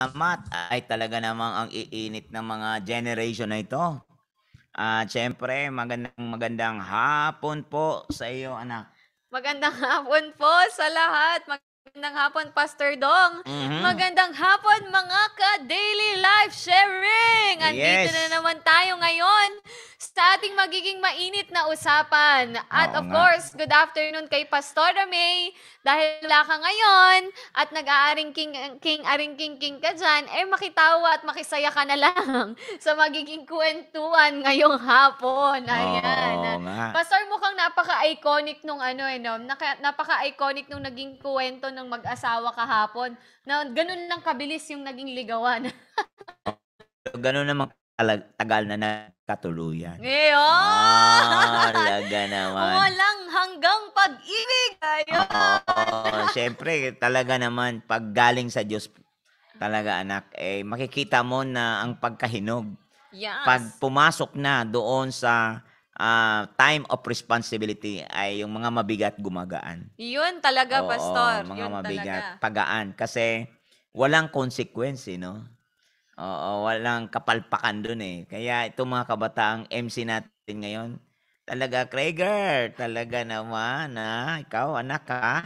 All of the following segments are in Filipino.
salamat ay talaga namang ang iinit ng mga generation na ito. At syempre, magandang magandang hapon po sa iyo, anak. Magandang hapon po sa lahat. Magandang hapon, Pastor Dong. Mhm. Magandang hapon, mga ka-daily life sharing. Andito Yes. na naman tayo ngayon sa ating magiging mainit na usapan. At Oo of nga. course, good afternoon kay Pastora May. Dahil wala ka ngayon at nag-aaring king, king aring king king ka dyan, eh makitawa at makisaya ka na lang sa magiging kwentuhan ngayong hapon. Ayan. Oo nga. Pastor, mukhang napaka-iconic nung ano eh, no? Naka, napaka-iconic nung naging kwento ng mag-asawa kahapon. Na ganun lang kabilis yung naging ligawan. Ganun naman talag- tagal na nagkatuluyan. Ngayon! Ah, talaga naman. Walang hanggang pag-ibig! Ayun! Oo, syempre, talaga naman, pag galing sa Diyos, talaga anak, eh, makikita mo na ang pagkahinog. Yes. Pag pumasok na doon sa ah, time of responsibility, ay yung mga mabigat gumagaan. Yun talaga, Oo, Pastor. mga Yun mabigat, talaga. pagaan. Kasi walang consequence, eh, no? Oo, walang kapalpakan dun eh. Kaya itong mga kabataang MC natin ngayon, talaga, Krager, talaga naman, ha? Ikaw, anak, ha?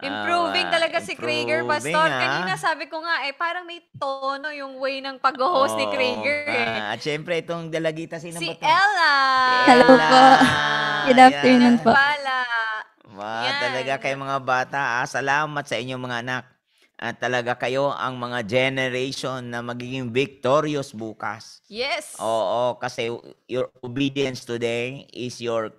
Improving Ah, talaga si Krager, improving, Pastor. ah. Kanina sabi ko nga, eh, parang may tono yung way ng pag-host ni Oo, Krager. eh. ah, at syempre, itong dalagita, sino Si ba to? Ella! Hello po. Good afternoon po. Pala. Wow, Yan. talaga kayo mga bata. Ah, salamat sa inyong mga anak. At talaga kayo ang mga generation na magiging victorious bukas. Yes. Oo, kasi your obedience today is your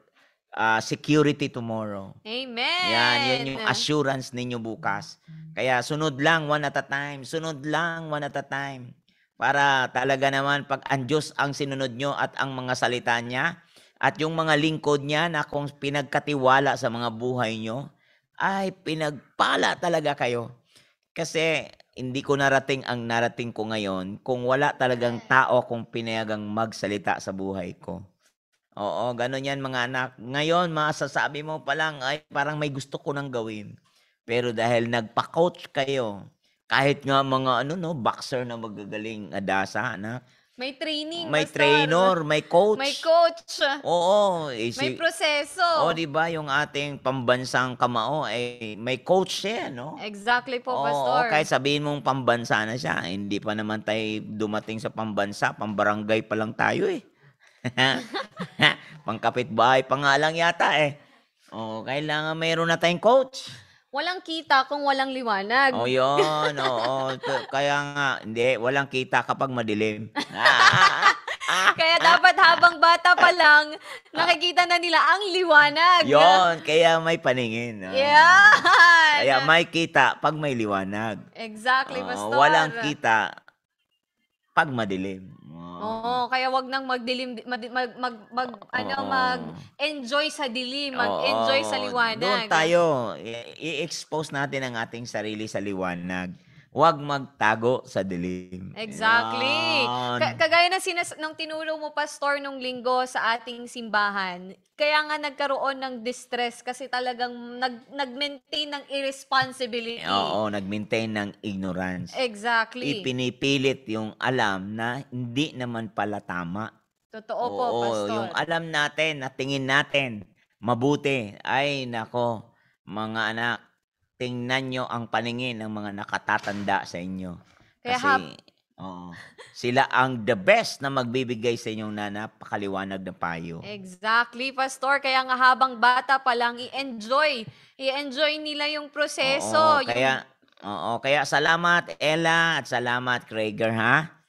ah, security tomorrow. Amen. Yan, yan yung assurance ninyo bukas. Kaya sunod lang one at a time. Sunod lang one at a time. Para talaga naman pag ang Diyos ang sinunod nyo at ang mga salita niya at yung mga lingkod niya na kung pinagkatiwala sa mga buhay nyo, ay pinagpala talaga kayo. Kasi hindi ko narating ang narating ko ngayon kung wala talagang tao kung pinayagang magsalita sa buhay ko. Oo, ganun yan mga anak. Ngayon, masasabi mo pa lang, ay parang may gusto ko nang gawin. Pero dahil nagpa-coach kayo, kahit nga mga ano no, boxer na magagaling adasa, anak. May training. May Pastor. trainer, may coach. May coach. Oo, eh, May proseso. Oh, di ba yung ating pambansang kamao ay may coach siya, no? Exactly po, Oo, Pastor. kahit sabihin mong pambansa na siya, hindi pa naman tayo dumating sa pambansa, pambarangay pa lang tayo eh. Pangkapitbahay pa nga lang yata eh. Oh, kailangan mayroon na tayong coach. Walang kita kung walang liwanag. Oh, yun. Oo. T- Kaya nga, hindi, walang kita kapag madilim. Ah, ah, Kaya dapat habang bata pa lang, nakikita na nila ang liwanag. Yun, kaya may paningin. oh. Yan. Kaya may kita pag may liwanag. Exactly, Oo, Pastor. walang kita pag madilim. Oo, kaya wag nang magdilim mag, mag, mag, mag ano Oo. mag-enjoy sa dilim, mag-enjoy sa Oo, liwanag. Doon tayo, i- i-expose natin ang ating sarili sa liwanag. Huwag magtago sa dilim. Exactly. Ka- kagaya na sinas nung tinulong mo pastor nung linggo sa ating simbahan. Kaya nga nagkaroon ng distress kasi talagang nag nag-maintain ng irresponsibility. Oo, nag-maintain ng ignorance. Exactly. Ipinipilit yung alam na hindi naman pala tama. Totoo po, Oo, pastor. yung alam natin, na tingin natin, mabuti. Ay, nako, mga anak, tingnan nyo ang paningin ng mga nakatatanda sa inyo. Kaya Kasi, hab- oo, sila ang the best na magbibigay sa inyong na napakaliwanag na payo. Exactly, pastor. Kaya nga habang bata pa lang i-enjoy. I-enjoy nila yung proseso. Oo, yung kaya, oo, kaya salamat Ella at salamat Krager, ha?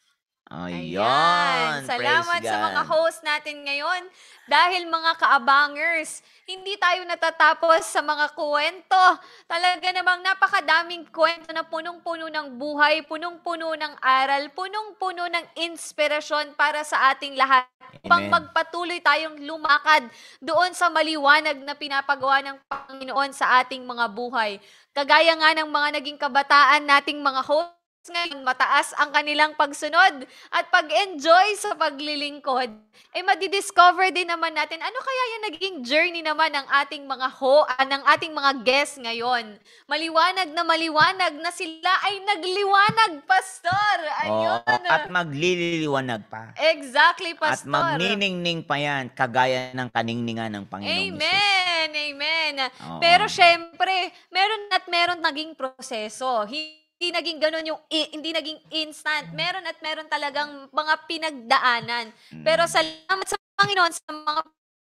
Ayun. Ayan. Salamat praise sa mga host natin ngayon. Dahil mga kaabangers, hindi tayo natatapos sa mga kwento. Talaga namang napakadaming kwento na punong-puno ng buhay, punong-puno ng aral, punong-puno ng inspirasyon para sa ating lahat. Pang Amen. magpatuloy tayong lumakad doon sa maliwanag na pinapagawa ng Panginoon sa ating mga buhay. Kagaya nga ng mga naging kabataan nating mga host ngayon mataas ang kanilang pagsunod at pag-enjoy sa paglilingkod, eh madidiscover din naman natin ano kaya yung naging journey naman ng ating mga ho, ah, ng ating mga guests ngayon. Maliwanag na maliwanag na sila ay nagliwanag, Pastor! Oo, Ayun. at maglililiwanag pa. Exactly, At Pastor. magniningning pa yan, kagaya ng kaningningan ng Panginoong Jesus. Amen. Amen. Oo. Pero syempre, meron at meron naging proseso. Hindi naging ganun yung, hindi naging instant. Meron at meron talagang mga pinagdaanan. Pero salamat sa Panginoon sa mga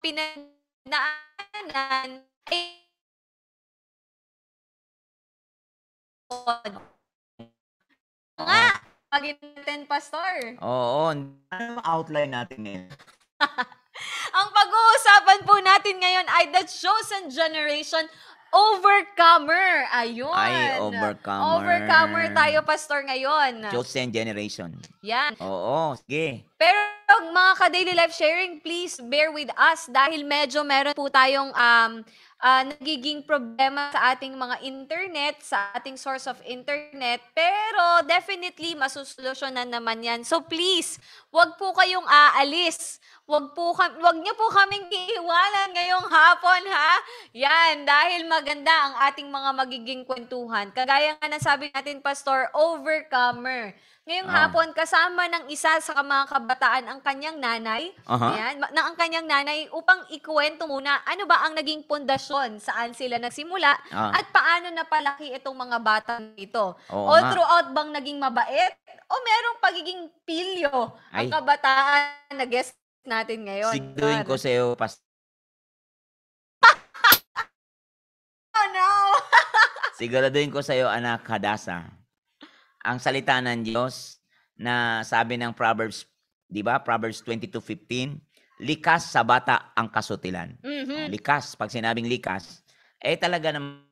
pinagdaanan. Eh, nga, maging natin, Pastor. Oo, ano outline natin ngayon? Ang pag-uusapan po natin ngayon ay The Chosen Generation Overcomer. Ayun. Ay, overcomer. Overcomer tayo, Pastor, ngayon. Chosen generation. Yan. Oo, sige. Pero mga ka-daily life sharing, please bear with us dahil medyo meron po tayong um, ah, nagiging problema sa ating mga internet, sa ating source of internet. Pero definitely, masusolusyonan naman yan. So please, wag po kayong aalis. Wag, po wag niyo po kaming iiwanan ngayong hapon, ha? Yan, dahil maganda ang ating mga magiging kwentuhan. Kagaya nga ng sabi natin, Pastor, overcomer. Ngayong Ah. hapon, kasama ng isa sa mga kabataan ang kanyang nanay. Aha. Ayan, na ang kanyang nanay upang ikuwento muna ano ba ang naging pundasyon, saan sila nagsimula, Ah. at paano napalaki itong mga bata ito. Oo All nga. throughout bang naging mabait o merong pagiging pilyo ang Ay. kabataan na guest natin ngayon? Sigduin ko sa iyo, pas Oh no! siguraduhin ko sa iyo, anak Hadasa. Ang salita ng Diyos na sabi ng Proverbs, 'di ba? Proverbs 22:15, likas sa bata ang kasutilan. Mhm. Likas, pag sinabing likas, eh talaga namang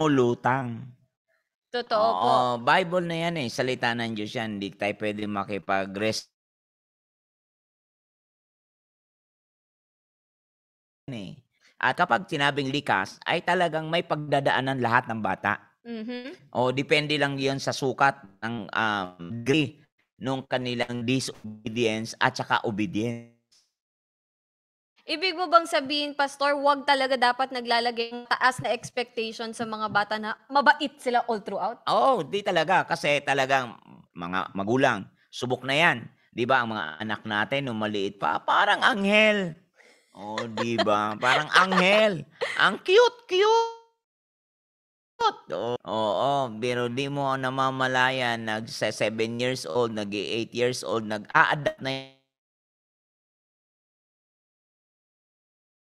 mulutang. Totoo po. Oo, Bible na yan eh. Salita ng Diyos yan. Hindi tayo pwede makipag-rest. Eh. At kapag sinabing likas, ay talagang may pagdadaanan lahat ng bata. Mhm. O depende lang yon sa sukat ng um, degree nung kanilang disobedience at saka obedience. Ibig mo bang sabihin, Pastor, wag talaga dapat naglalagay ng taas na expectation sa mga bata na mabait sila all throughout? Oo, di talaga. Kasi talagang mga magulang, subok na yan. Di ba, ang mga anak natin, nung maliit pa, parang anghel. Oh, di ba? Parang anghel. Ang cute, cute. Oo, oo, pero di mo namamalayan, nag 7 years old, nag 8 years old, nag-a-adapt na yan.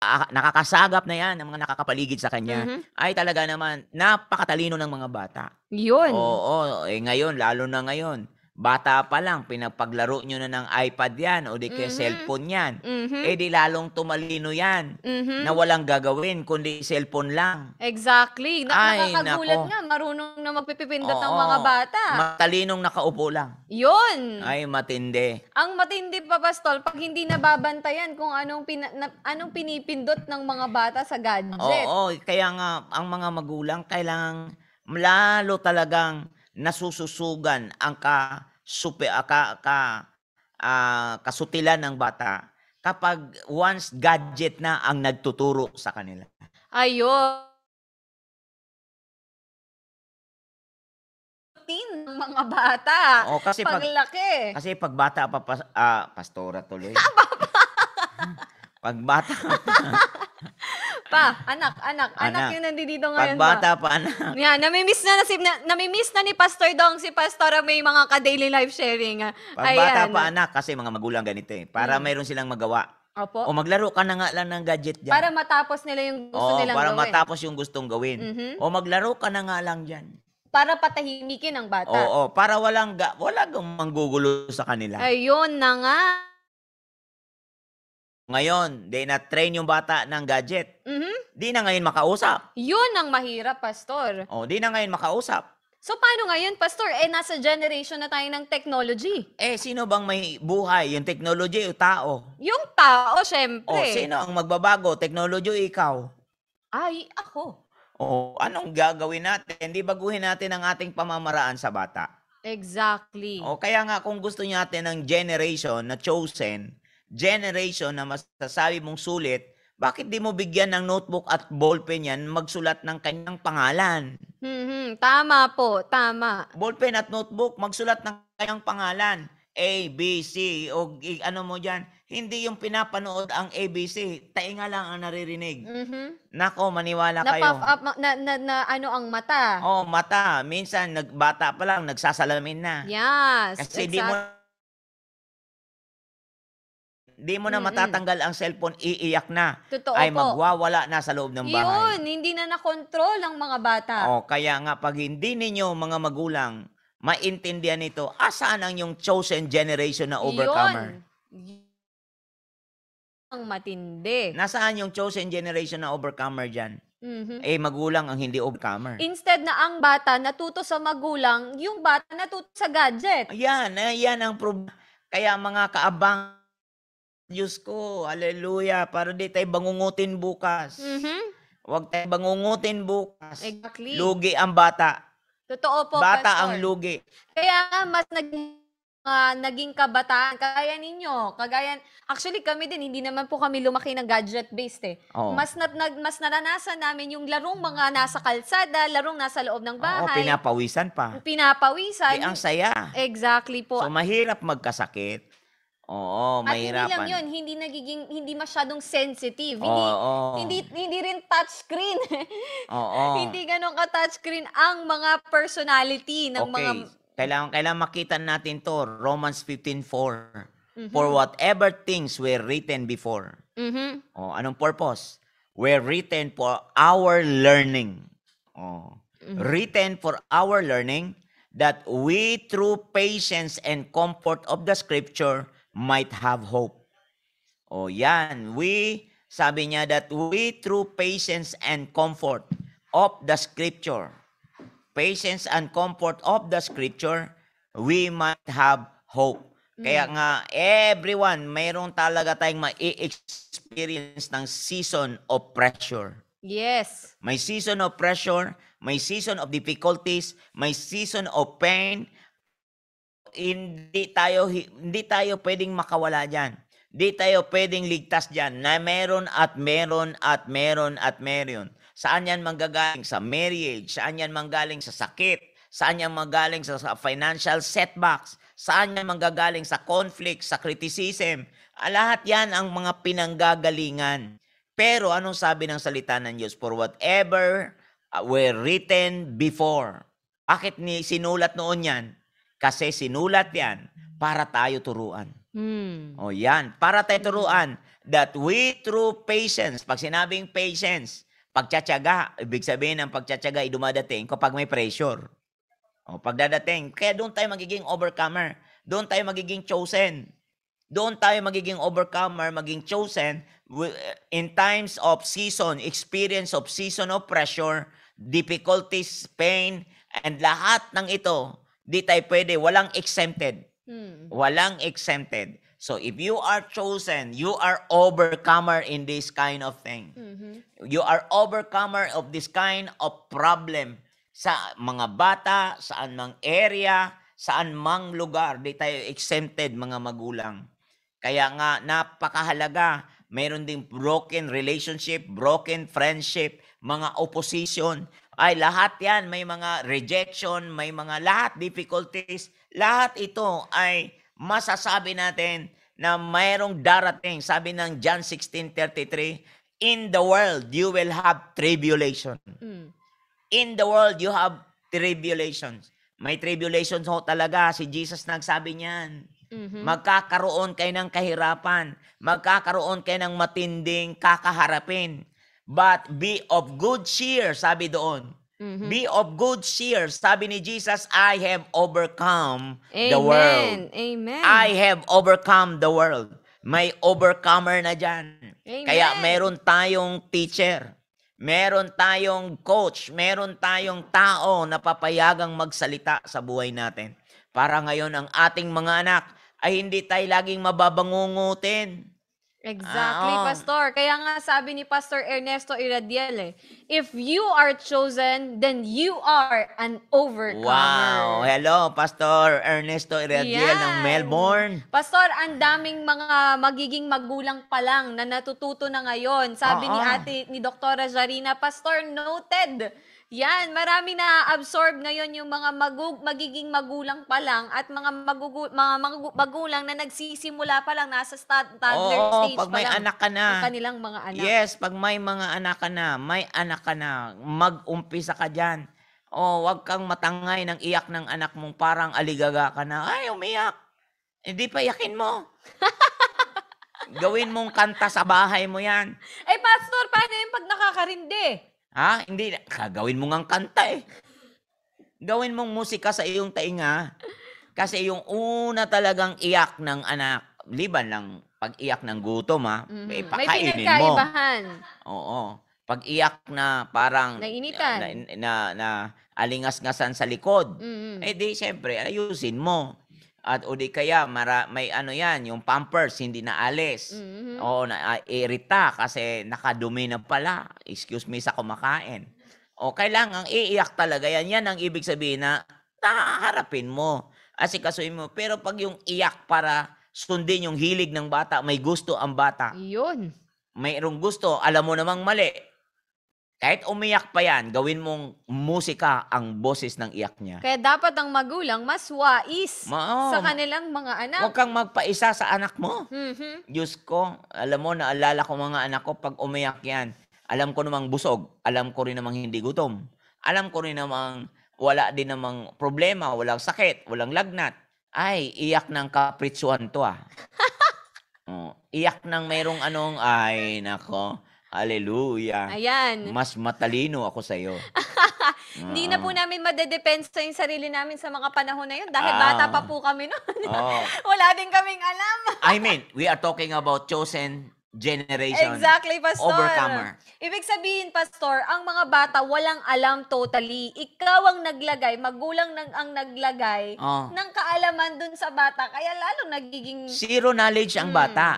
Ah, nakakasagap na yan ng mga nakakapaligid sa kanya. Mhm. Ay talaga naman, napakatalino ng mga bata. Yun. Oo, eh ngayon, lalo na ngayon, bata pa lang, pinapaglaro nyo na ng iPad yan o di kaya Mhm. cellphone yan. Mhm. Eh di lalong tumalino yan Mhm. na walang gagawin kundi cellphone lang. Exactly. Na- Ay, nakakagulat nako. nga, marunong na magpipipindot ng Oo, mga bata. Matalinong nakaupo lang. Yun. Ay, matindi. Ang matindi pa, Pastol, pag hindi nababantayan kung anong, pina- na- anong pinipindot ng mga bata sa gadget. Oo, kaya nga, ang mga magulang kailangan lalo talagang nasususugan ang ka, supe, ah, ka, ka, ah, kasutilan ng bata kapag once gadget na ang nagtuturo sa kanila. Ayun. Routine ng mga bata. Oo, kasi pag Paglaki. kasi pag bata pa pas, ah, pastora tuloy. pag bata, Pa, anak, anak, anak, Anak. yung nandito ngayon bata ba? pa anak. Yan, namimiss na, na, si, na, namimiss na ni Pastor Dong si Pastora may mga ka-daily life sharing. ah. Pag bata Ayan. pa anak kasi mga magulang ganito eh. Para Mm. mayroon silang magawa. Opo. O maglaro ka na nga lang ng gadget diyan. Para matapos nila yung gusto Oo, nilang para gawin. matapos yung gustong gawin. Mhm. O maglaro ka na nga lang diyan. Para patahimikin ang bata. Oo, para walang ga, wala kang manggugulo sa kanila. Ayun na nga. Ngayon, di na-train yung bata ng gadget. Mhm. Di na ngayon makausap. Yun ang mahirap, Pastor. O, di na ngayon makausap. So, paano ngayon, Pastor? Eh, nasa generation na tayo ng technology. Eh, sino bang may buhay? Yung technology o tao? Yung tao, O, syempre. sino ang magbabago? Technology o ikaw? Ay, ako. O, anong gagawin natin? Di baguhin natin ang ating pamamaraan sa bata. Exactly. O, kaya nga kung gusto natin ng generation na chosen, generation na masasabi mong sulit, bakit di mo bigyan ng notebook at ballpen yan magsulat ng kanyang pangalan? Mhm. Tama po, tama. Ballpen at notebook, magsulat ng kanyang pangalan. A, B, C, o ano mo dyan. Hindi yung pinapanood ang ABC. Tainga lang ang naririnig. Mhm. Nako, maniwala Na kayo. up na, na, na ano ang mata. Oh, mata. Minsan, nagbata pa lang, nagsasalamin na. Yes. Kasi di mo exact- di mo na Mm-mm. matatanggal ang cellphone, iiyak na. Totoo ay po. magwawala na sa loob ng bahay. Yun, hindi na nakontrol ang mga bata. Oh, kaya nga pag hindi ninyo mga magulang maintindihan ito, asaan ang yung chosen generation na overcomer? Yun. Ang matindi. Nasaan yung chosen generation na overcomer dyan? Mhm. Eh, magulang ang hindi overcomer. Instead na ang bata natuto sa magulang, yung bata natuto sa gadget. Ayan, ayan ang problema. Kaya mga kaabang, Diyos ko, hallelujah, para di tayo bangungutin bukas. Mhm. Huwag tayo bangungutin bukas. Exactly. Lugi ang bata. Totoo po, Bata Pastor. ang lugi. Kaya nga mas naging ah, naging kabataan kagaya ninyo. Kagaya actually kami din hindi naman po kami lumaki ng gadget based eh. Oo. Mas nat, nag, mas naranasan namin yung larong mga nasa kalsada, larong nasa loob ng Oo, bahay. pinapawisan pa. pinapawisan. Eh, ang saya. Exactly po. So, mahirap magkasakit. Oo, At hindi lang mahirapan. yun, hindi nagiging hindi masyadong sensitive. Hindi oo. hindi hindi rin touchscreen. Oo. hindi ganun ka touchscreen ang mga personality ng mga Okay. Kailangan, kailangan makita natin to. Romans 15.4. Mhm. For whatever things were written before. Mhm. Oh, anong purpose? Were written for our learning. Oh. Mhm. Written for our learning that we through patience and comfort of the scripture might have hope. Oh, yan. We, sabi niya that we through patience and comfort of the scripture, patience and comfort of the scripture, we might have hope. Kaya nga, everyone, mayroon talaga tayong ma-experience ng season of pressure. Yes. May season of pressure, may season of difficulties, may season of pain. Hindi tayo hi- hindi tayo pwedeng makawala diyan. Hindi tayo pwedeng ligtas diyan na meron at meron at meron at meron. Saan yan manggagaling? Sa marriage. Saan yan manggaling sa sakit? Saan yan manggaling sa, financial setbacks? Saan yan manggagaling sa conflict, sa criticism? Ah, Lahat yan ang mga pinanggagalingan. Pero anong sabi ng salita ng Diyos? For whatever uh, were written before. Bakit ni sinulat noon yan? Kasi sinulat yan para tayo turuan. Hmm. O yan, para tayo turuan that we through patience, pag sinabing patience, pagtsatsaga, ibig sabihin ng pagtsatsaga ay dumadating kapag may pressure. O pagdadating, kaya doon tayo magiging overcomer. Doon tayo magiging chosen. Doon tayo magiging overcomer, maging chosen in times of season, experience of season of pressure, difficulties, pain, and lahat ng ito, di tayo pwede, walang exempted. Hmm. Walang exempted. So if you are chosen, you are overcomer in this kind of thing. Mhm. You are overcomer of this kind of problem sa mga bata, saan mang area, saan mang lugar. Di tayo exempted mga magulang. Kaya nga napakahalaga, mayroon ding broken relationship, broken friendship, mga opposition. Ay lahat yan, may mga rejection, may mga lahat difficulties. Lahat ito ay masasabi natin na mayroong darating. Sabi ng John 16.33, In the world, you will have tribulation. Hmm. In the world, you have tribulations. May tribulations ho talaga. Si Jesus nagsabi niyan. Mhm. Magkakaroon kayo ng kahirapan. Magkakaroon kayo ng matinding kakaharapin. But be of good cheer, sabi doon. Mhm. Be of good cheer. Sabi ni Jesus, I have overcome the Amen. world. Amen. I have overcome the world. May overcomer na dyan. Amen. Kaya meron tayong teacher. Meron tayong coach. Meron tayong tao na papayagang magsalita sa buhay natin. Para ngayon ang ating mga anak ay hindi tayo laging mababangungutin. Exactly, Ah, oo. Pastor. Kaya nga sabi ni Pastor Ernesto Iradiel eh, if you are chosen, then you are an overcomer. Wow! Hello, Pastor Ernesto Iradiel ng Yan. Melbourne. Pastor, ang daming mga magiging magulang pa lang na natututo na ngayon. Sabi ni Oo. ate, ni Doktora Jarina, Pastor, noted. Yan, marami na absorb ngayon yung mga magu- magiging magulang pa lang at mga, magugu- mga magu- magulang na nagsisimula pa lang, nasa sta- toddler Oo, stage pag pa may lang anak ka na. kanilang mga anak. Yes, pag may mga anak ka na, may anak ka na, mag-umpisa ka dyan. O, wag kang matangay ng iyak ng anak mong parang aligaga ka na, ay, umiyak. Hindi pa yakin mo. Gawin mong kanta sa bahay mo yan. Eh, Pastor, paano yung pag nakakarindi? Ha? Hindi. Gawin mo ngang kanta eh. Gawin mong musika sa iyong tainga. Kasi yung una talagang iyak ng anak, liban lang pag iyak ng gutom ha, Mhm. eh, May pakainin mo. pinagkaibahan. Oo. Pag iyak na parang Nainitan. na, na, na alingas-ngasan sa likod, Mhm. eh di syempre ayusin mo. At o di kaya mara, may ano yan, yung pampers hindi na alis. Mhm. Oo, na irita kasi nakadumi na pala. Excuse me sa kumakain. O kailangang iiyak talaga yan. Yan ang ibig sabihin na haharapin mo. Asikasuin mo. Pero pag yung iyak para sundin yung hilig ng bata, may gusto ang bata. Yun. Mayroong gusto, alam mo namang mali. Kahit umiyak pa yan, gawin mong musika ang boses ng iyak niya. Kaya dapat ang magulang mas wais Ma- sa oh, kanilang mga anak. Huwag kang magpaisa sa anak mo. Mhm. Diyos ko, alam mo, naalala ko mga anak ko pag umiyak yan. Alam ko namang busog. Alam ko rin namang hindi gutom. Alam ko rin namang wala din namang problema, walang sakit, walang lagnat. Ay, iyak ng kapritsuhan to ah. oh, iyak ng mayroong anong, ay, nako. Hallelujah. Ayan. Mas matalino ako sa'yo. Hindi na po Oo. namin madedepensa yung sarili namin sa mga panahon na yun dahil Ah. bata pa po kami noon. Oo. Wala din kaming alam. I mean, we are talking about chosen generation. Exactly, Pastor. Overcomer. Ibig sabihin, Pastor, ang mga bata walang alam totally. Ikaw ang naglagay, magulang nang ang naglagay Oh. ng kaalaman dun sa bata. Kaya lalo nagiging... Zero knowledge ang Mm. bata.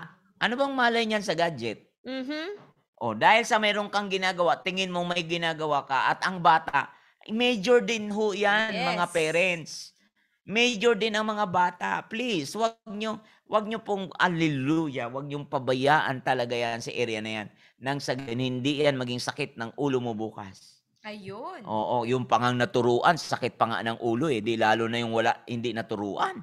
Ano bang malay niyan sa gadget? Mhm. O, dahil sa mayroong kang ginagawa, tingin mo may ginagawa ka at ang bata, major din ho yan, Yes. mga parents. Major din ang mga bata. Please, wag nyo, wag nyo pong, hallelujah, wag nyo pabayaan talaga yan sa area na yan. Nang sa hindi yan maging sakit ng ulo mo bukas. Ayun. Oo, yung pangang naturuan, sakit pa nga ng ulo eh. Di lalo na yung wala, hindi naturuan.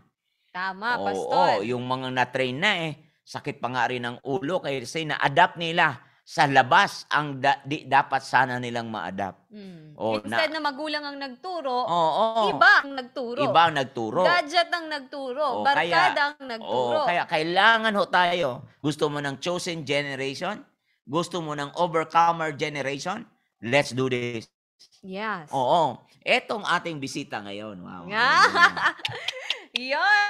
Tama, Oo, Pastor. yung mga na-train na eh, sakit pa nga rin ng ulo kasi na-adapt nila sa labas ang da- di, dapat sana nilang ma-adapt. Mm. Oh, Instead na, magulang ang nagturo, Oo. iba ang nagturo. Iba ang nagturo. Gadget ang nagturo. Oh, barkada ang nagturo. kaya kailangan ho tayo. Gusto mo ng chosen generation? Gusto mo ng overcomer generation? Let's do this. yes. Oo. Etong ating bisita ngayon. Wow. Yeah. Yun.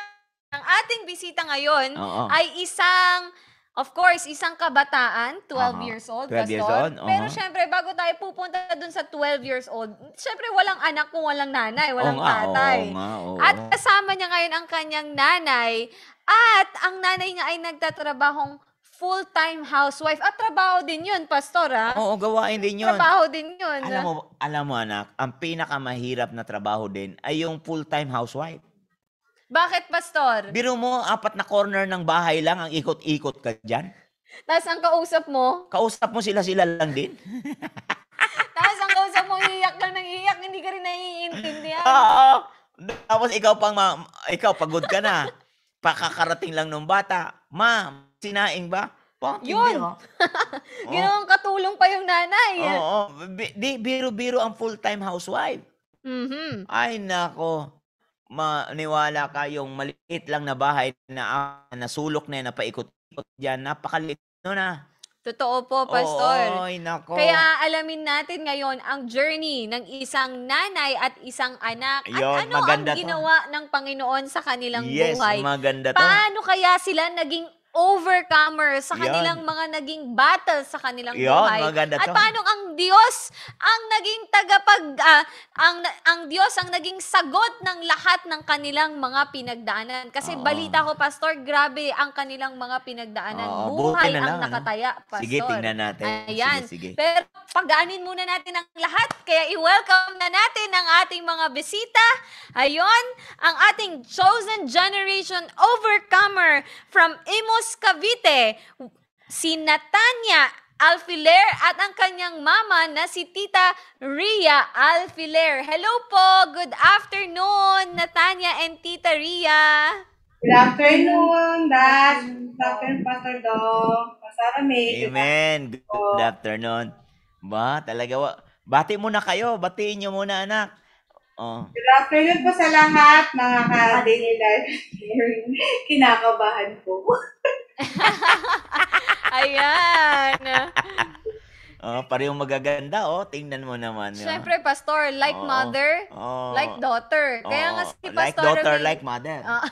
Ang ating bisita ngayon Oo. ay isang, of course, isang kabataan, 12 Aha. years old, 12 years old, Pero aha. syempre, bago tayo pupunta dun sa 12 years old, syempre walang anak kung walang nanay, walang Oo nga, tatay. Oo nga, oo. At kasama niya ngayon ang kanyang nanay at ang nanay niya ay nagtatrabahong full-time housewife. At trabaho din yun, Pastor, ha? Oo, gawain din yun. Trabaho din yun. Alam mo, alam mo anak, ang pinakamahirap na trabaho din ay yung full-time housewife. Bakit, Pastor? Biro mo, apat na corner ng bahay lang ang ikot-ikot ka dyan. Tapos ang kausap mo, Kausap mo sila-sila lang din. tapos ang kausap mo, iiyak lang ng iiyak, hindi ka rin naiintindihan. Oo. Tapos ikaw pang, ma- ikaw pagod ka na. Pakakarating lang ng bata. Ma, sinaing ba? Pa, hindi, Yun. Oo. Ginawang katulong pa yung nanay. Oo. Bi- Di, biro-biro ang full-time housewife. Mhm. Ay, nako. Maniwala ka yung maliit lang na bahay na ah, nasulok na napaikot-ikot dyan. Napakaliit no na. Totoo po, Pastor. Oo, ay, nako. Kaya alamin natin ngayon ang journey ng isang nanay at isang anak. At Yun, ano ang to. ginawa ng Panginoon sa kanilang yes, buhay. maganda to. Paano kaya sila naging overcomer sa Yan. kanilang mga naging battle sa kanilang buhay. maganda At to. paano ang Diyos ang naging tagapag ah, ang ang Diyos ang naging sagot ng lahat ng kanilang mga pinagdaanan. Kasi Oo. balita ko pastor, grabe ang kanilang mga pinagdaanan. Oo, buhay buti na ang lang, ano? nakataya, pastor. Sige, tingnan natin. Ayan. Sige, sige. Pero pagaanin muna natin ang lahat. Kaya i-welcome na natin ang ating mga bisita. Ayon, ang ating chosen generation overcomer from Imus, Cavite, si Natanya Alfiler at ang kanyang mama na si Tita Ria Alfiler. Hello po! Good afternoon, Natanya and Tita Ria. Good afternoon, Dad. Good afternoon, Pastor Dong. Pastor May. Amen. Good afternoon. Ba, talaga. wa- Bati muna kayo. Batiin nyo muna, anak. Oh. Good afternoon po sa lahat, mga ka-daily life sharing. Kinakabahan po. Ayan. Oh, parehong magaganda, oh. Tingnan mo naman. oh. Siyempre, Pastor, like Oo. mother, Oh. like daughter. Kaya nga si Like Pastor daughter, Romel- like mother. Oh.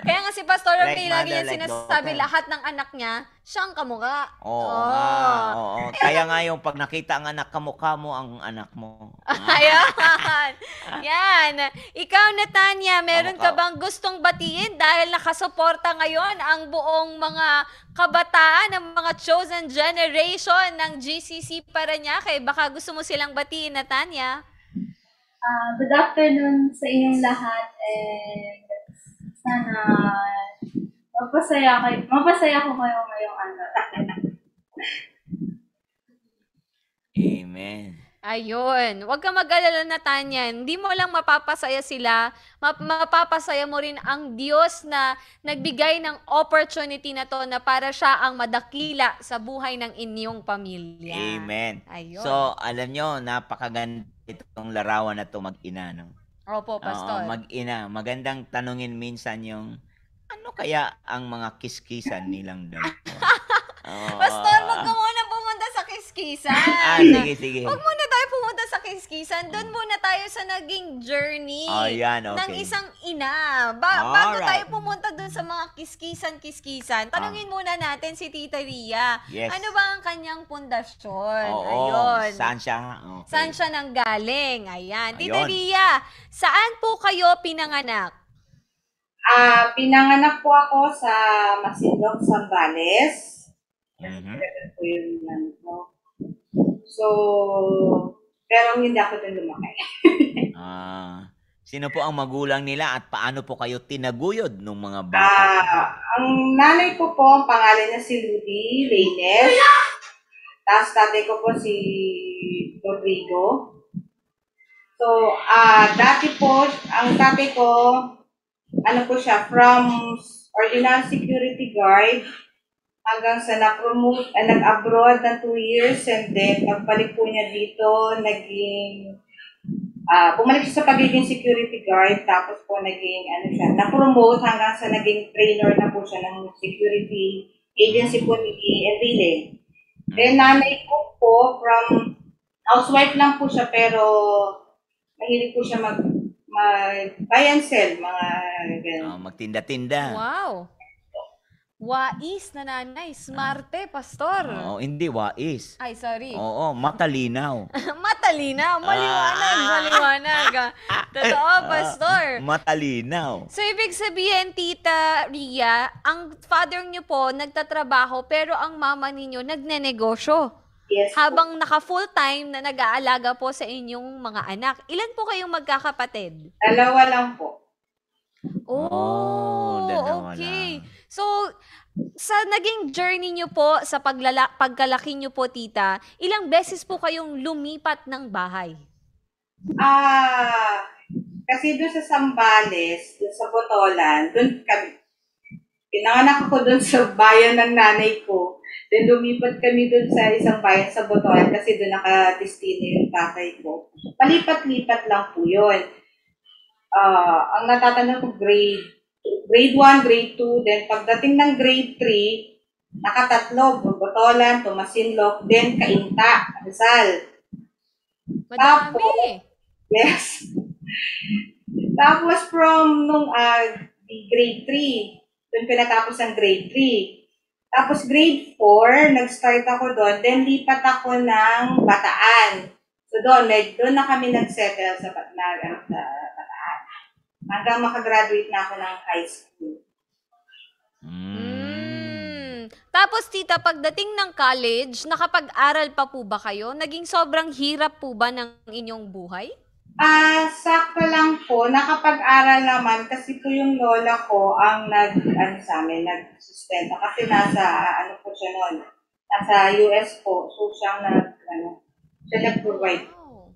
Kaya nga si Pastor Like Romel, lagi mother, niya like sinasabi daughter. lahat ng anak niya, siyang kamukha. Oo Oh. nga. Oo. Kaya nga yung pag nakita ang anak, kamukha mo ang anak mo. Ayan. Yan. Ikaw, Natanya, meron ka Kamukha. bang gustong batiin dahil nakasuporta ngayon ang buong mga kabataan ng mga chosen generation ng GCC Paranaque? Baka gusto mo silang batiin, Natanya? Ah, good afternoon sa inyong lahat and sana mapasaya kayo, mapasaya ko kayo ngayong ano. Amen. Ayun. Huwag ka mag-alala na, Tanya. Hindi mo lang mapapasaya sila, map- mapapasaya mo rin ang Diyos na nagbigay ng opportunity na to na para siya ang madakila sa buhay ng inyong pamilya. Amen. Ayun. So, alam nyo, napakaganda itong larawan na to mag-ina, no? Opo, Pastor. Oo, mag-ina. Magandang tanungin minsan yung, ano kaya ang mga kiskisan nilang dalawa? Oo. Pastor, wag ka muna pumunta sa kiskisan. Ah, sige, sige. Huwag muna tayo pumunta sa kiskisan. Doon muna tayo sa naging journey Oh, yan, okay. ng isang ina. Ba- bago Alright. tayo pumunta doon sa mga kiskisan-kiskisan, tanungin muna natin si Tita Ria. Ah. Yes. Ano ba ang kanyang pundasyon? Oo, Ayun. saan siya? Okay. Saan siya nanggaling? Ayan. Tita Ayun. Ria, saan po kayo pinanganak? Ah, pinanganak po ako sa Masinloc, Zambales. Mhm. Po yung ano ko. So, pero hindi ako doon lumaki. Ah, sino po ang magulang nila at paano po kayo tinaguyod ng mga bata? Ah, ang nanay ko po, ang pangalan niya si Rudy Reynes. Tapos tatay ko po si Rodrigo. So, ah dati po, ang tatay ko, ano po siya, from ordinary security guard hanggang sa na-promote, ah, nag-abroad ng two years and then pagbalik po niya dito, naging, ah bumalik siya sa pagiging security guard tapos po naging, ano siya, na-promote hanggang sa naging trainer na po siya ng security agency po ni Enrile. Then nanay ko po from housewife lang po siya pero mahilig po siya mag mag buy and sell mga ganun. Ah, magtinda-tinda. Wow. Wais na nanay. Smarte, Pastor. Oo, hindi wais. Ay, sorry. Oo, matalinaw. Matalinaw. Maliwanag, Ah. maliwanag. Totoo, Pastor. Matalinaw. So, ibig sabihin, Tita Ria, ang father niyo po nagtatrabaho, pero ang mama ninyo nagnenegosyo. Yes. po. Habang naka full-time na nag-aalaga po sa inyong mga anak. Ilan po kayong magkakapatid? Dalawa lang po. Oh, Oh, dalawa okay. lang. So, sa naging journey niyo po, sa paglala- pagkalaki niyo po, tita, ilang beses po kayong lumipat ng bahay? Ah, kasi doon sa Sambales, doon sa Botolan, doon kami, pinanganak ako doon sa bayan ng nanay ko. Then lumipat kami doon sa isang bayan sa Botolan kasi doon nakadestino yung tatay ko. Palipat-lipat lang po yun. Ah, ang natatanong ko grade grade 1, grade 2, then pagdating ng grade 3, nakatatlo, Botolan, Tomasinloc, then Kainta, Rizal. Madami. Yes. Tapos from nung di grade 3, Doon pinatapos ang grade 3. Tapos grade 4, nag-start ako doon. Then lipat ako ng Bataan. So doon, med, doon na kami nag-settle sa, Bat- na, sa Bataan. Hanggang makagraduate na ako ng high school. Mm. Tapos tita, pagdating ng college, nakapag-aral pa po ba kayo? Naging sobrang hirap po ba ng inyong buhay? Ah, sakto lang po. Nakapag-aral naman kasi po yung lola ko ang nag, ano sa amin, nag-sustento. Kasi nasa, ano po siya noon, nasa US po. So, siyang nag, ano, siya nag-provide. Wow.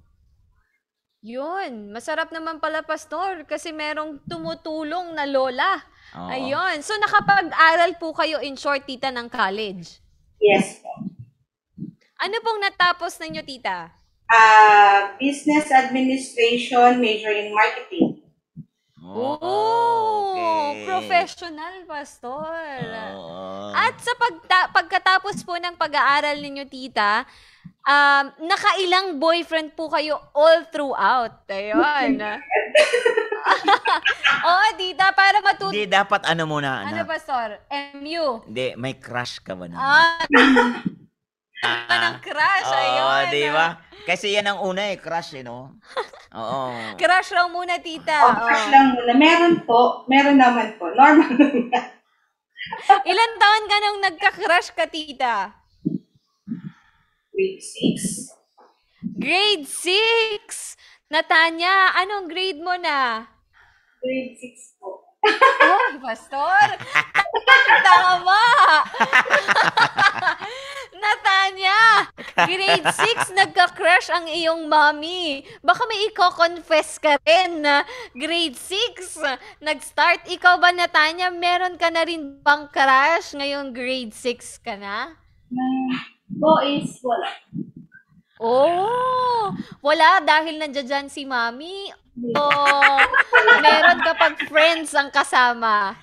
Yun, masarap naman pala, Pastor, kasi merong tumutulong na lola. Oo. Ayun. So, nakapag-aral po kayo in short, tita, ng college. Yes po. Ano pong natapos ninyo, tita? Ah, business administration, major in marketing. Oh, okay. professional, Pastor. Oo. At sa pagta- pagkatapos po ng pag-aaral ninyo, tita, um, nakailang boyfriend po kayo all throughout. Ayun. Oo, tita, para matuto. Hindi, dapat ano muna, Ano, anak. Pastor? MU. Hindi, may crush ka ba na? Ah, Ah, ng crush. Oo, Ayun. di ba? Kasi yan ang una eh, crush eh, no? Oo. Crush raw muna, tita. Oh, crush Oo. lang muna. Meron po. Meron naman po. Normal lang. Ilan taon ka nung nagka-crush ka, tita? Grade 6. Grade 6! Natanya, anong grade mo na? Grade 6 po. Oh, pastor! Tama! Natanya! Grade 6, nagka-crush ang iyong mommy. Baka may i-confess ka rin na grade 6, nag-start. Ikaw ba, Natanya, meron ka na rin bang crush ngayong grade 6 ka na? Boys, wala. Oh, wala dahil nandiyan dyan si mami. Oh, meron kapag friends ang kasama.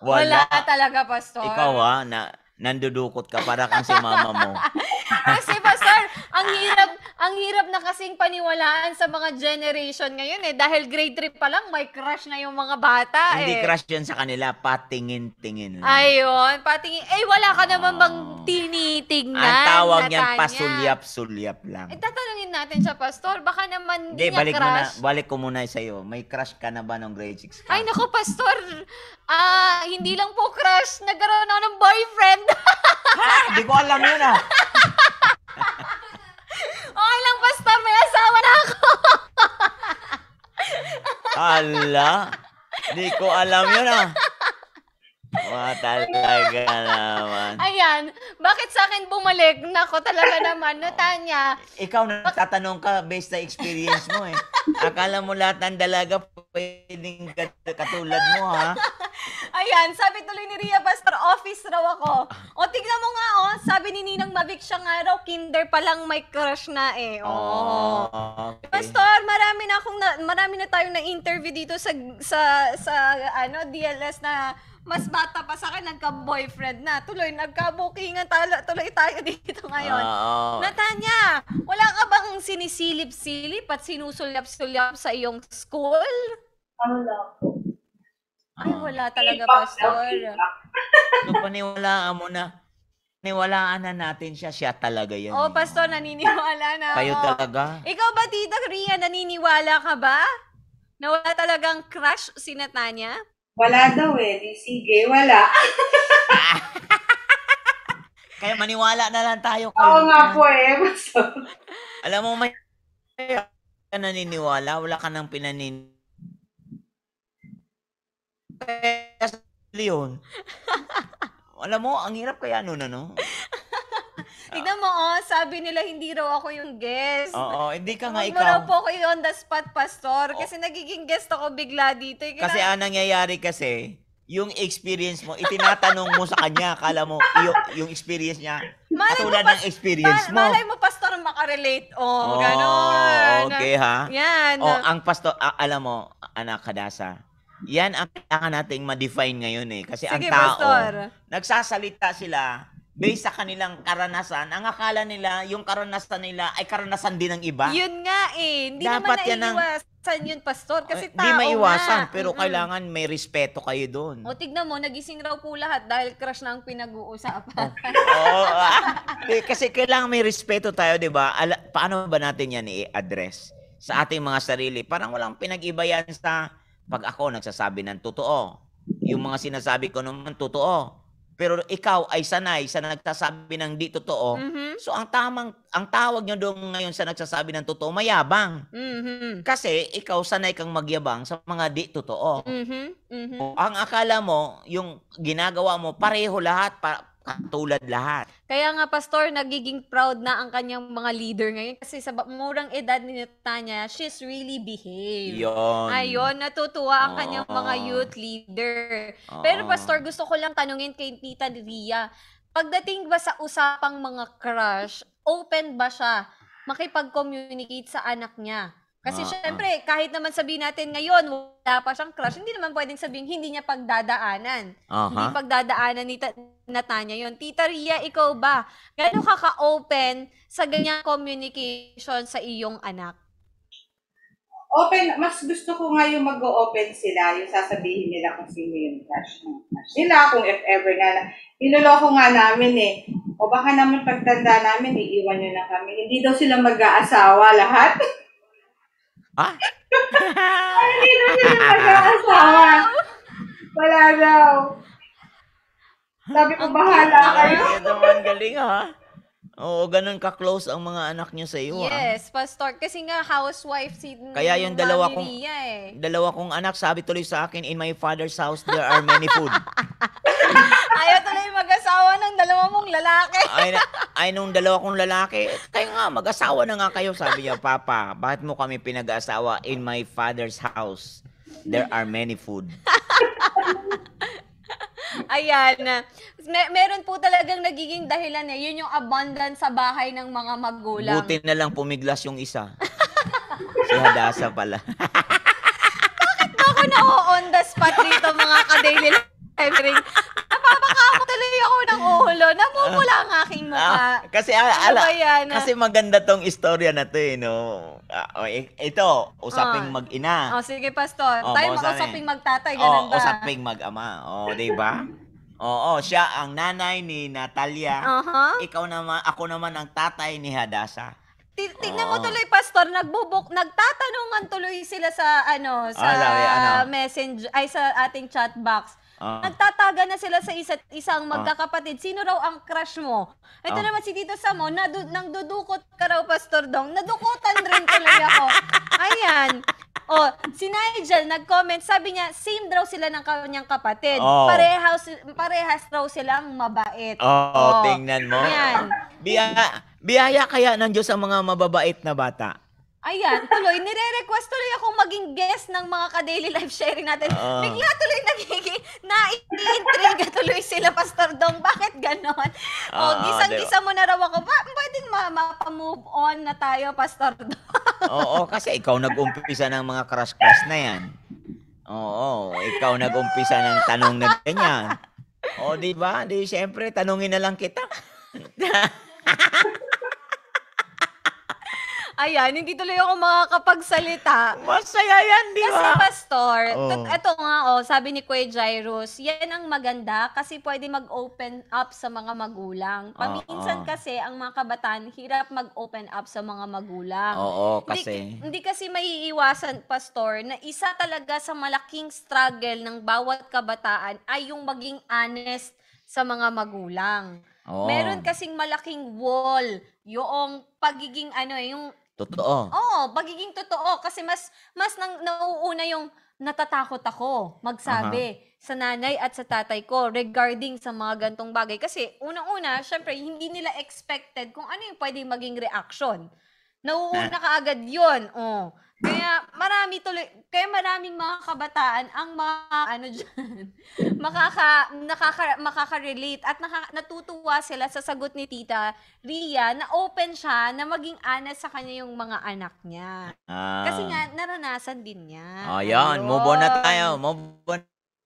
Wala, talaga, pastor. Ikaw ha, na, nandudukot ka para kang si mama mo. Kasi pastor, ang hirap, ang hirap na kasing paniwalaan sa mga generation ngayon eh. Dahil grade 3 pa lang, may crush na yung mga bata Hindi eh. crush yun sa kanila, patingin-tingin lang. Ayun, patingin. Eh, wala ka naman bang tinitignan, Ang tawag niyan, pasulyap-sulyap lang. Eh, tatanungin natin siya, pastor. Baka naman Hindi, hindi niya balik crush. balik ko muna sa'yo. May crush ka na ba nung grade 6 ka? Ay, naku, pastor. Ah, hindi lang po crush. Nagkaroon ako ng boyfriend. Hindi ko alam yun ah. okay lang, pastor. May asawa na ako. Ala, hindi ko alam yun ah. Mga talaga naman. Ayan. Bakit sa akin bumalik? Nako, talaga naman. Natanya. Ikaw nagtatanong ka based sa experience mo eh. Akala mo lahat ng dalaga pwedeng kat- katulad mo ha. Ayan, sabi tuloy ni Ria Pastor, office raw ako. O, tignan mo nga, oh. Sabi ni Ninang Mavic siya nga raw, kinder pa lang may crush na eh. Oh. okay. Pastor, marami na akong na, marami na tayong na-interview dito sa sa sa ano DLS na mas bata pa sa akin, nagka-boyfriend na. Tuloy, nagka-bookingan talo, tuloy tayo dito ngayon. Oo. Natanya, wala ka bang sinisilip-silip at sinusulyap-sulyap sa iyong school? Ano lang po. Ay, wala talaga, K-pop Pastor. So paniwalaan mo na. Paniwalaan na natin siya. Siya talaga yan. Oo, eh. Pastor, naniniwala na Kayo ako. talaga. Ikaw ba, Tita Ria, naniniwala ka ba? Na wala talagang crush si Natanya? Wala daw eh. Di sige, wala. Kaya maniwala na lang tayo. Oo kayo. nga po eh. Alam mo, may ka naniniwala, wala ka nang pinanin. Kaya sa yun. Alam mo, ang hirap kaya nun, ano? Tignan mo, oh, sabi nila hindi raw ako yung guest. Oo, hindi ka nga Huwag mo raw ikaw. po yung on the spot, Pastor. Kasi nagiging guest ako bigla dito. Eh, Kasi kina- ang nangyayari kasi, yung experience mo, itinatanong mo sa kanya, akala mo, yung, yung experience niya, Malay mo, katulad pas- ng experience Ma- mo. malay mo, Pastor, makarelate. Oh, Oo, ganon. okay ha? Yan. O, ang pastor, a- alam mo, anak kadasa, yan ang kailangan nating ma-define ngayon eh. Kasi Sige, ang tao, Pastor. nagsasalita sila based sa kanilang karanasan. Ang akala nila, yung karanasan nila ay karanasan din ng iba. Yun nga eh. Hindi Dapat naman yan ang- yun, pastor? Kasi Ay, tao Di maiwasan, nga. pero Mm-mm. kailangan may respeto kayo doon. O, tignan mo, nagising raw po lahat dahil crush na ang pinag-uusapan. Oo, ah. Di, kasi kailangan may respeto tayo, di ba? Ala, paano ba natin yan i-address sa ating mga sarili? Parang walang pinag-iba yan sa pag ako nagsasabi ng totoo. Yung mga sinasabi ko naman totoo. Pero ikaw ay sanay sa nagsasabi ng di totoo. Mhm. So ang tamang ang tawag nyo doon ngayon sa nagsasabi ng totoo, mayabang. Mhm. Kasi ikaw sanay kang magyabang sa mga di totoo. Mhm. Mhm. Ang akala mo, yung ginagawa mo, pareho lahat, pa, katulad lahat. Kaya nga, Pastor, nagiging proud na ang kanyang mga leader ngayon kasi sa murang edad ni Tanya, she's really behaved. Yun. Ayun, natutuwa ang kanyang Oo. mga youth leader. Oo. Pero Pastor, gusto ko lang tanungin kay Tita Ria, pagdating ba sa usapang mga crush, open ba siya makipag-communicate sa anak niya? Kasi Ah, syempre, kahit naman sabihin natin ngayon, wala pa siyang crush, hindi naman pwedeng sabihin hindi niya pagdadaanan. Hindi Aha. pagdadaanan ni Ta- Natanya yon. Tita Ria, ikaw ba? Gano'n ka ka-open sa ganyang communication sa iyong anak? Open, mas gusto ko nga yung mag-open sila, yung sasabihin nila kung sino yung crush ng crush nila, kung if ever nga na. Niloloko nga namin eh. O baka naman pagtanda namin, iiwan nyo na kami. Hindi daw sila mag-aasawa lahat. Ah? Hindi daw sila mag-aasawa. Wala daw. Sabi ko, bahala kayo. Ay, naman galing ha. Oo, ganun ka-close ang mga anak niyo sa iyo. Yes, Pastor. Kasi nga, housewife si Kaya yung dalawa kong- Ria eh. Dalawa kong anak, sabi tuloy sa akin, in my father's house, there are many food. Ayaw tuloy mag-asawa ng dalawa mong lalaki. ay, ay, nung dalawa kong lalaki, kayo nga, mag-asawa na nga kayo. Sabi niya, Papa, bakit mo kami pinag-asawa in my father's house? There are many food. Ayan. Me- meron po talagang nagiging dahilan eh. Yun yung abundance sa bahay ng mga magulang. Buti na lang pumiglas yung isa. si Hadasa pala. ako na on the spot dito mga ka-daily living. Napapakamo tuloy ako ng ulo. Namumula ang aking mukha. Ah, kasi ala, Ano ala, ba yan? kasi maganda tong istorya na to eh, no. Ah, oh, i- ito, usaping Ah. mag-ina. Oh, sige, Pastor. Oh, Tayo mausapin. makausaping magtatay, ganun Oo, ba? usaping mag-ama. Oh, 'di ba? Oo, siya ang nanay ni Natalia. Aha. Ikaw naman, ako naman ang tatay ni Hadasa. Ti- Tingnan mo tuloy, Pastor, nagbubuk, nagtatanungan tuloy sila sa, ano, sa Ah, sabi, ano? messenger, ay sa ating chat box. Oh. Nagtataga na sila sa isa't isang magkakapatid. Sino raw ang crush mo? Ito Ah. naman si Tito Samo, nadu- nang dudukot ka raw, Pastor Dong. Nadukutan rin tuloy ako. Ayan. Oh, si Nigel nag-comment, sabi niya, same daw sila ng kanyang kapatid. Oh. Parehas, parehas raw silang mabait. Oo, Oh. tingnan mo. Ayan. Biyaya, biyaya kaya ng Diyos ang mga mababait na bata. Ayan, tuloy, nire-request tuloy akong maging guest ng mga ka-daily life sharing natin. Oo. Bigla tuloy nagiging, na-intriga tuloy sila, Pastor Dong. Bakit ganon? O, Oo, gisang-gisa mo na raw ako. Pa, pwedeng ma- mapa-move on na tayo, Pastor Dong. Oo, kasi ikaw nag-umpisa ng mga crush-crush na yan. Oo, ikaw nag-umpisa ng tanong na ganyan. O, di ba? Di, syempre, tanungin na lang kita. Ayan, hindi tuloy ako makakapagsalita. Masaya yan, di Kasi ba? pastor, Oo. tut- eto nga oh, sabi ni Kuya Jairus, yan ang maganda kasi pwede mag-open up sa mga magulang. Paminsan Oo. kasi ang mga kabataan hirap mag-open up sa mga magulang. Oo, Hindi, kasi... hindi kasi maiiwasan, Pastor, na isa talaga sa malaking struggle ng bawat kabataan ay yung maging honest sa mga magulang. Oo, Meron kasing malaking wall, yung pagiging ano, yung Totoo. Oo, pagiging totoo kasi mas mas nang nauuna yung natatakot ako magsabi sa nanay at sa tatay ko regarding sa mga gantong bagay kasi unang-una, syempre hindi nila expected kung ano yung pwedeng maging reaction. Nauuna ka agad 'yon. Oh. Kaya marami tuloy, kaya maraming mga kabataan ang mga ano diyan, makaka nakaka makaka-relate at naka, natutuwa sila sa sagot ni Tita Ria na open siya na maging honest sa kanya yung mga anak niya. Ah. Kasi nga naranasan din niya. Ayan, move on na tayo. Move on.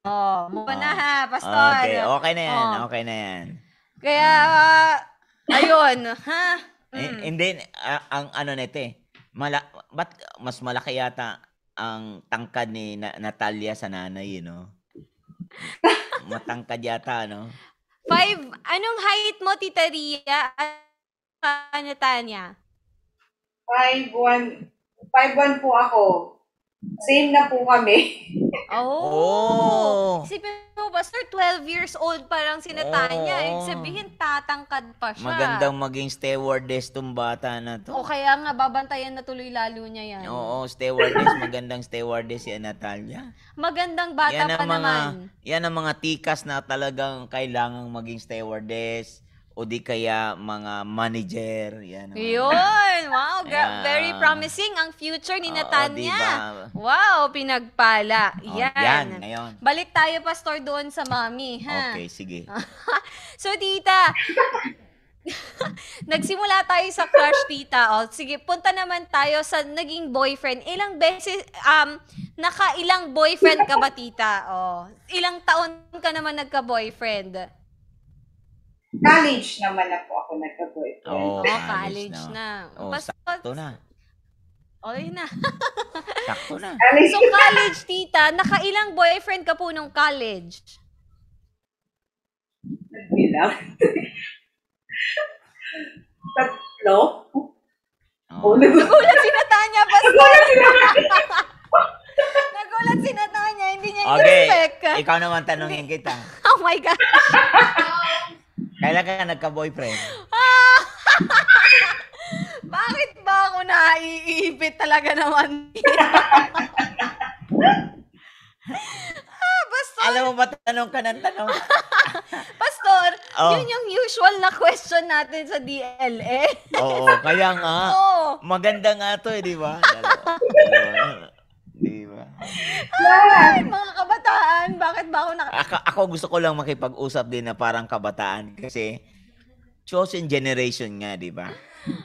Oh, move on na ha, pastor. Okay, okay na yan. Oh. Okay na yan. Kaya ah, ayun, ha? Mm. Hindi, ah, ang ano nito eh, mala, ba't mas malaki yata ang tangkad ni Na- Natalia sa nanay, you know. Matangkad yata, no? Five, anong height mo, Tita Ria? At uh, Tanya? 5'1", 5'1 po ako. Same na po kami. Oh. Oh. Isipin mo, Pastor, 12 years old pa lang si Natanya. Ibig sabihin, tatangkad pa siya. Magandang maging stewardess tong bata na to. O kaya nga, babantayan na tuloy lalo niya yan. Oo, stewardess, magandang stewardess si Natalia. Magandang bata yan pa mga, naman. Yan ang mga tikas na talagang kailangang maging stewardess o di kaya mga manager. Yan. Yun! Wow! Yeah. Very promising ang future ni Oo, Natanya. diba? Wow! Pinagpala. Oh, yan. yan, ngayon. Balik tayo, Pastor, doon sa mami. Ha? Okay, sige. So, tita, nagsimula tayo sa crush, tita. O, sige, punta naman tayo sa naging boyfriend. Ilang beses, um, naka-ilang boyfriend ka ba, tita? O, ilang taon ka naman nagka-boyfriend? College naman na po ako nagka-boyfriend. Oh, Oh, college college na. na. Oh, Basta, sakto na. yun na. Sakto na. College, So, college, tita, nakailang boyfriend ka po nung college? nagbilang. Tatlo? Oh. Oh, nag- Nagulat si Natanya, Pastor! Nagulat si Natanya, hindi niya Okay, in-expect. ikaw naman tanungin kita. Oh my God. Kailan ka nagka-boyfriend? Bakit ba ako naiipit talaga naman? ah, Pastor, Alam mo ba, tanong ka ng tanong? Pastor, Oh. yun yung usual na question natin sa DLA. Oo, kaya nga. Oo. Maganda nga to eh, di ba? Di ba? Ay, mga kabataan, bakit ba ako naka... Ako, ako gusto ko lang makipag-usap din na parang kabataan kasi chosen generation nga, di ba?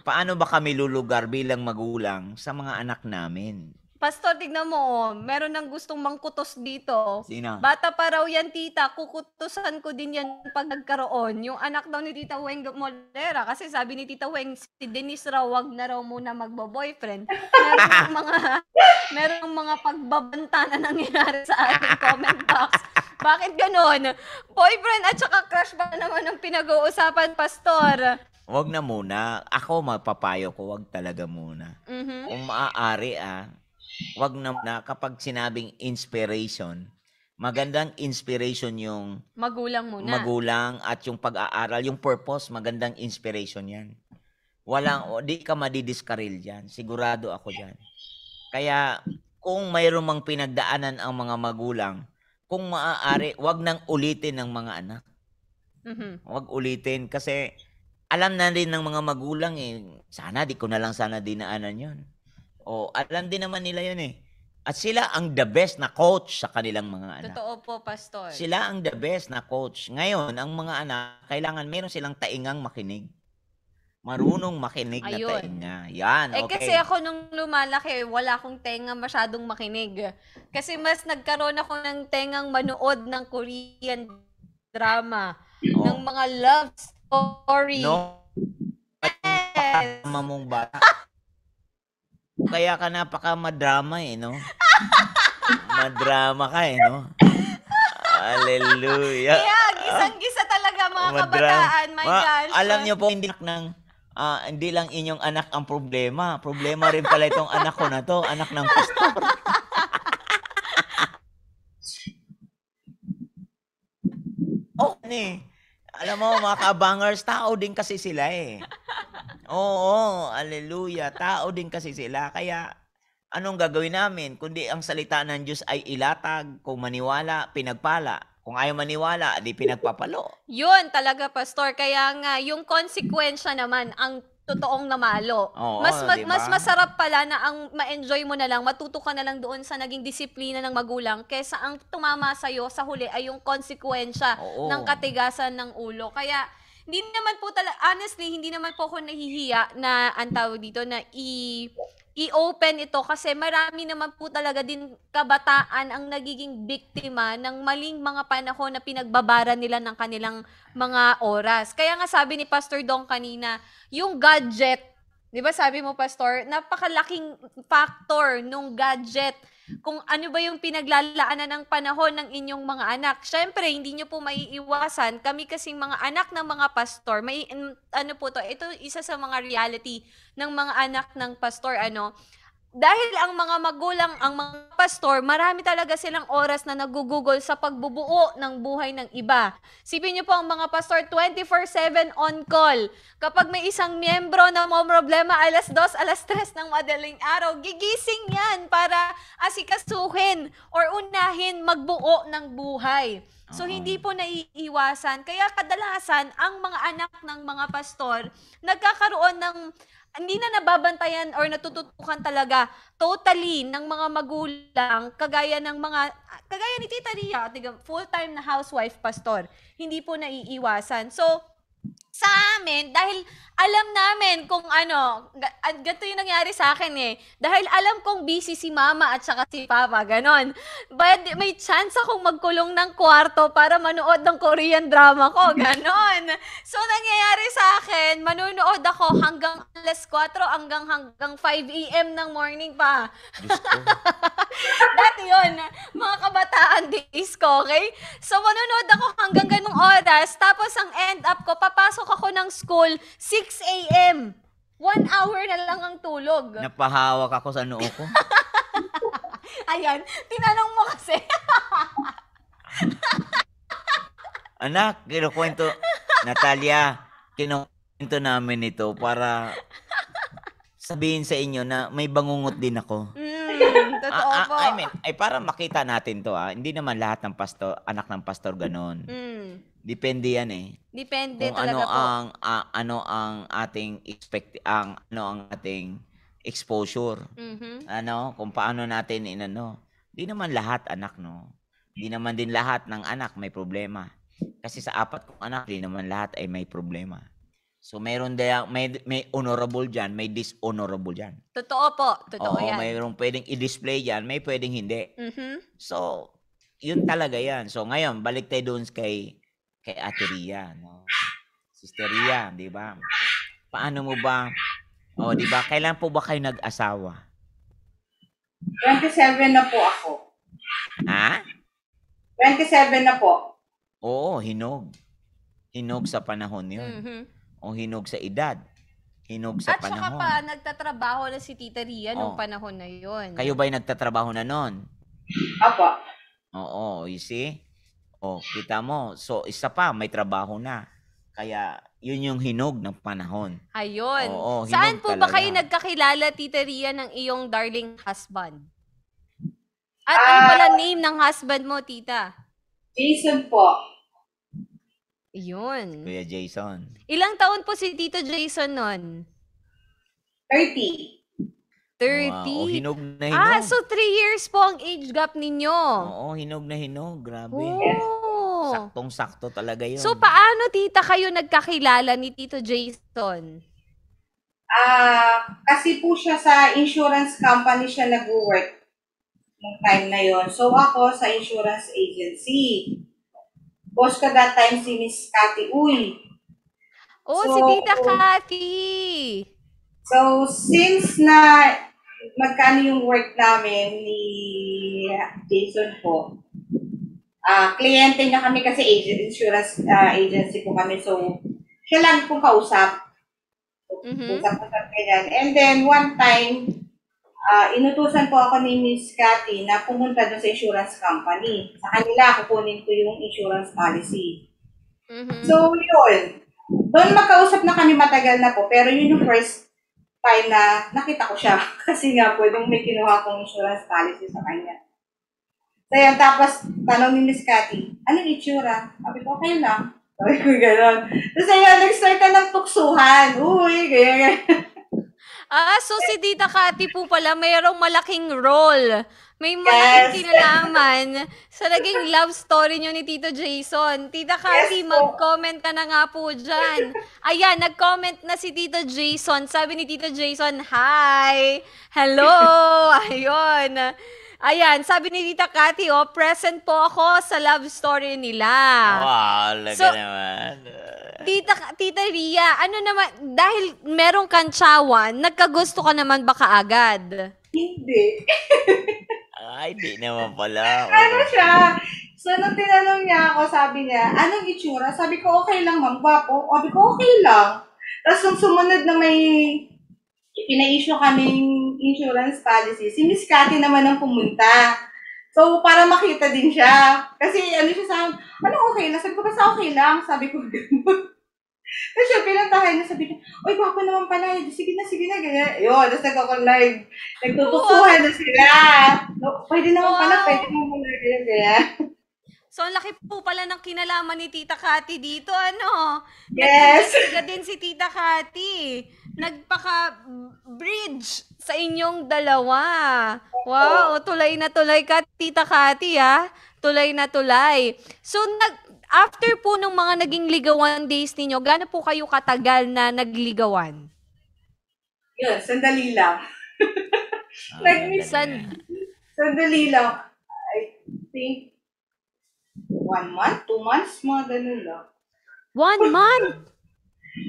Paano ba kami lulugar bilang magulang sa mga anak namin? Pastor, tignan mo, oh, meron ng gustong mangkutos dito. Sino? Bata pa raw yan, tita. Kukutusan ko din yan pag nagkaroon. Yung anak daw ni Tita Weng Molera. Kasi sabi ni Tita Weng, si Denise raw, wag na raw muna magbo-boyfriend. Meron mga, meron mga pagbabanta na nangyayari sa ating comment box. Bakit ganon? Boyfriend at saka crush ba naman ang pinag-uusapan, Pastor? Wag na muna. Ako, mapapayo ko, wag talaga muna. Mhm. Kung maaari ah, wag na muna kapag sinabing inspiration, magandang inspiration yung Magulang muna. magulang at yung pag-aaral, yung purpose, magandang inspiration yan. Walang, o, di ka madidiskaril dyan. Sigurado ako dyan. Kaya, kung mayroong mang pinagdaanan ang mga magulang, kung maaari, wag nang ulitin ng mga anak. Mhm. Wag ulitin kasi alam na rin ng mga magulang eh. Sana di ko na lang sana dinaanan yun. O alam din naman nila yun eh. At sila ang the best na coach sa kanilang mga anak. Totoo po, Pastor. Sila ang the best na coach. Ngayon, ang mga anak, kailangan meron silang taingang makinig. Marunong makinig na Ayun. tainga. Yan, Eh okay. kasi ako nung lumalaki, wala akong tenga masyadong makinig. Kasi mas nagkaroon ako ng tengang manood ng Korean drama, Oh. ng mga love story. No? Yes. Tama mong bata. Kaya ka napaka madrama eh, no? madrama ka eh, no? Hallelujah. Kaya, gisang-gisa talaga mga Madra- kabataan. My Ma- gosh. Alam niyo po, hindi ng ah, hindi lang inyong anak ang problema. Problema rin pala itong anak ko na to, anak ng pastor. oh, eh. Alam mo, mga kabangers, tao din kasi sila eh. Oo, hallelujah. Tao din kasi sila. Kaya, anong gagawin namin? Kundi ang salita ng Diyos ay ilatag. Kung maniwala, pinagpala. Kung ayaw maniwala, di pinagpapalo. Yun talaga, Pastor. Kaya nga, yung konsekwensya naman, ang totoong namalo. Oo, mas ma- di ba? mas masarap pala na ang ma-enjoy mo na lang, matuto ka na lang doon sa naging disiplina ng magulang kaysa ang tumama sa sa huli ay yung konsekwensya Oo. ng katigasan ng ulo. Kaya hindi naman po talaga honestly hindi naman po ako nahihiya na ang tawag dito na i i-open ito kasi marami naman po talaga din kabataan ang nagiging biktima ng maling mga panahon na pinagbabara nila ng kanilang mga oras. Kaya nga sabi ni Pastor Dong kanina, yung gadget, 'di ba sabi mo Pastor, napakalaking factor nung gadget kung ano ba yung pinaglalaanan ng panahon ng inyong mga anak. Syempre, hindi nyo po maiiwasan. Kami kasing mga anak ng mga pastor, may ano po to, ito isa sa mga reality ng mga anak ng pastor, ano, dahil ang mga magulang, ang mga pastor, marami talaga silang oras na nagugugol sa pagbubuo ng buhay ng iba. Sipin niyo po ang mga pastor 24-7 on call. Kapag may isang miyembro na mo problema alas 2, alas 3 ng madaling araw, gigising yan para asikasuhin or unahin magbuo ng buhay. So, hindi po naiiwasan. Kaya kadalasan, ang mga anak ng mga pastor, nagkakaroon ng hindi na nababantayan or natututukan talaga totally ng mga magulang kagaya ng mga kagaya ni Tita Ria, full-time na housewife pastor. Hindi po naiiwasan. So, sa amin, dahil alam namin kung ano, ah, ganito yung nangyari sa akin eh. Dahil alam kong busy si mama at saka si papa, ganon. But may chance akong magkulong ng kwarto para manood ng Korean drama ko, ganon. So, nangyayari sa akin, manunood ako hanggang alas 4, hanggang hanggang 5 a.m. ng morning pa. Dati yun, mga kabataan days ko, okay? So, manonood ako hanggang ganong oras, tapos ang end up ko, papasok ako ng school, 6 a.m. One hour na lang ang tulog. Napahawak ako sa noo ko. Ayan, tinanong mo kasi. Anak, kinukwento. Natalia, kinukwento namin ito para sabihin sa inyo na may bangungot din ako. Mm, totoo Ah, ah, po. I mean, ay para makita natin to ah. Hindi naman lahat ng pastor, anak ng pastor ganon. Mm, Depende yan eh. depende Kung talaga ano po. ang ah, ano ang ating expect ang ano ang ating exposure. Mhm. Ano, kung paano natin inano. Di naman lahat anak no. Di naman din lahat ng anak may problema. Kasi sa apat kong anak, di naman lahat ay may problema. So mayroon din may may honorable diyan, may dishonorable diyan. Totoo po. Totoo Oo, yan. mayroong pwedeng i-display diyan, may pwedeng hindi. Mhm. So, yun talaga yan. So, ngayon, balik tayo doon kay, kay Ate Ria, no? Sister Ria, di ba? Paano mo ba, o, di ba, kailan po ba kayo nag-asawa? 27 na po ako. Ha? 27 na po. Oo, hinog. Hinog sa panahon yun. Mhm. O hinog sa edad. Hinog sa At saka panahon. pa, nagtatrabaho na si Tita Ria nung Oh. panahon na yun. Kayo ba'y nagtatrabaho na noon? Apo. Oo, you see? O, kita mo. So, isa pa, may trabaho na. Kaya, yun yung hinog ng panahon. Ayun. Oo, Saan hinog po ba talaga. kayo nagkakilala, Tita Ria, ng iyong darling husband? At ano Ah. pala name ng husband mo, Tita? Jason po. Yun. Kuya Jason. Ilang taon po si Tito Jason nun? 30. 30. Wow, hinog na hinog. ah, so three years po ang age gap ninyo. Oo, hinog na hinog. Grabe. Oh. Saktong-sakto talaga yun. So, paano, Tita, kayo nagkakilala ni Tito Jason? Ah, kasi po siya sa insurance company siya nag-work nung time na yon. So ako sa insurance agency. Boss ko that time si Miss Cathy Uy. Oh, So, si Tita Cathy. So since na magkano yung work namin ni Jason po, ah kliyente niya kami kasi agent, insurance ah, agency po kami. So siya lang pong kausap. Mhm. Usap-usap ganyan. And then, one time, ah inutusan po ako ni Miss Cathy na pumunta doon sa insurance company. Sa kanila, kukunin ko yung insurance policy. Mhm. So, yun. Doon magkausap na kami matagal na po. Pero yun yung first time na nakita ko siya. Kasi nga nung may kinuha kong insurance policy sa kanya. So, yun. Tapos, tanong ni Miss Cathy, anong itsura? Sabi ko, okay lang. Sabi ko, gano'n. Tapos, ayun, nag-start na ng tuksuhan. Uy, ganyan, ganyan. Ah, so si Tita Cathy po pala mayroong malaking role. May malaking Yes. kinalaman sa naging love story niyo ni Tito Jason. Tita Cathy, po. mag-comment ka na nga po dyan. Ayan, nag-comment na si Tito Jason. Sabi ni Tito Jason, Hi! Hello! Ayun. Ayan, sabi ni Tita Cathy, oh, present po ako sa love story nila. Wow, laga So- naman. Tita, Tita Ria, ano naman, dahil merong kantsawan, nagkagusto ka naman ba kaagad? Hindi. Ay, di naman pala. Ano siya? So, nung tinanong niya ako, sabi niya, anong itsura? Sabi ko, okay lang, ma'am. Gwapo. Sabi ko, okay lang. Tapos, nung sumunod na may pina-issue kaming insurance policy, si Miss Cathy naman ang pumunta. So, para makita din siya. Kasi, ano siya sa ano okay lang? Sabi ko, basta okay lang. Sabi ko. Tapos siya, pinuntahan niya, sabi niya, Uy, gwapo naman pala. eh. Sige na, sige na, ganyan. Yun, tapos nagkakalive. Nagtutukuhan na sila. No, pwede naman pala, Wow. pwede naman pala, ganyan, ganyan. So, ang laki po pala ng kinalaman ni Tita Kati dito, ano? Yes. Nag-investiga din si Tita Kati. Nagpaka-bridge sa inyong dalawa. Wow, tulay na tulay ka, Tita Kati, ha? Tulay na tulay. So, nag after po nung mga naging ligawan days ninyo, gaano po kayo katagal na nagligawan? Yun, sandali lang. Ah, Nag-miss- San- Sandali lang. I think, one month, two months, mga ganun lang. One month?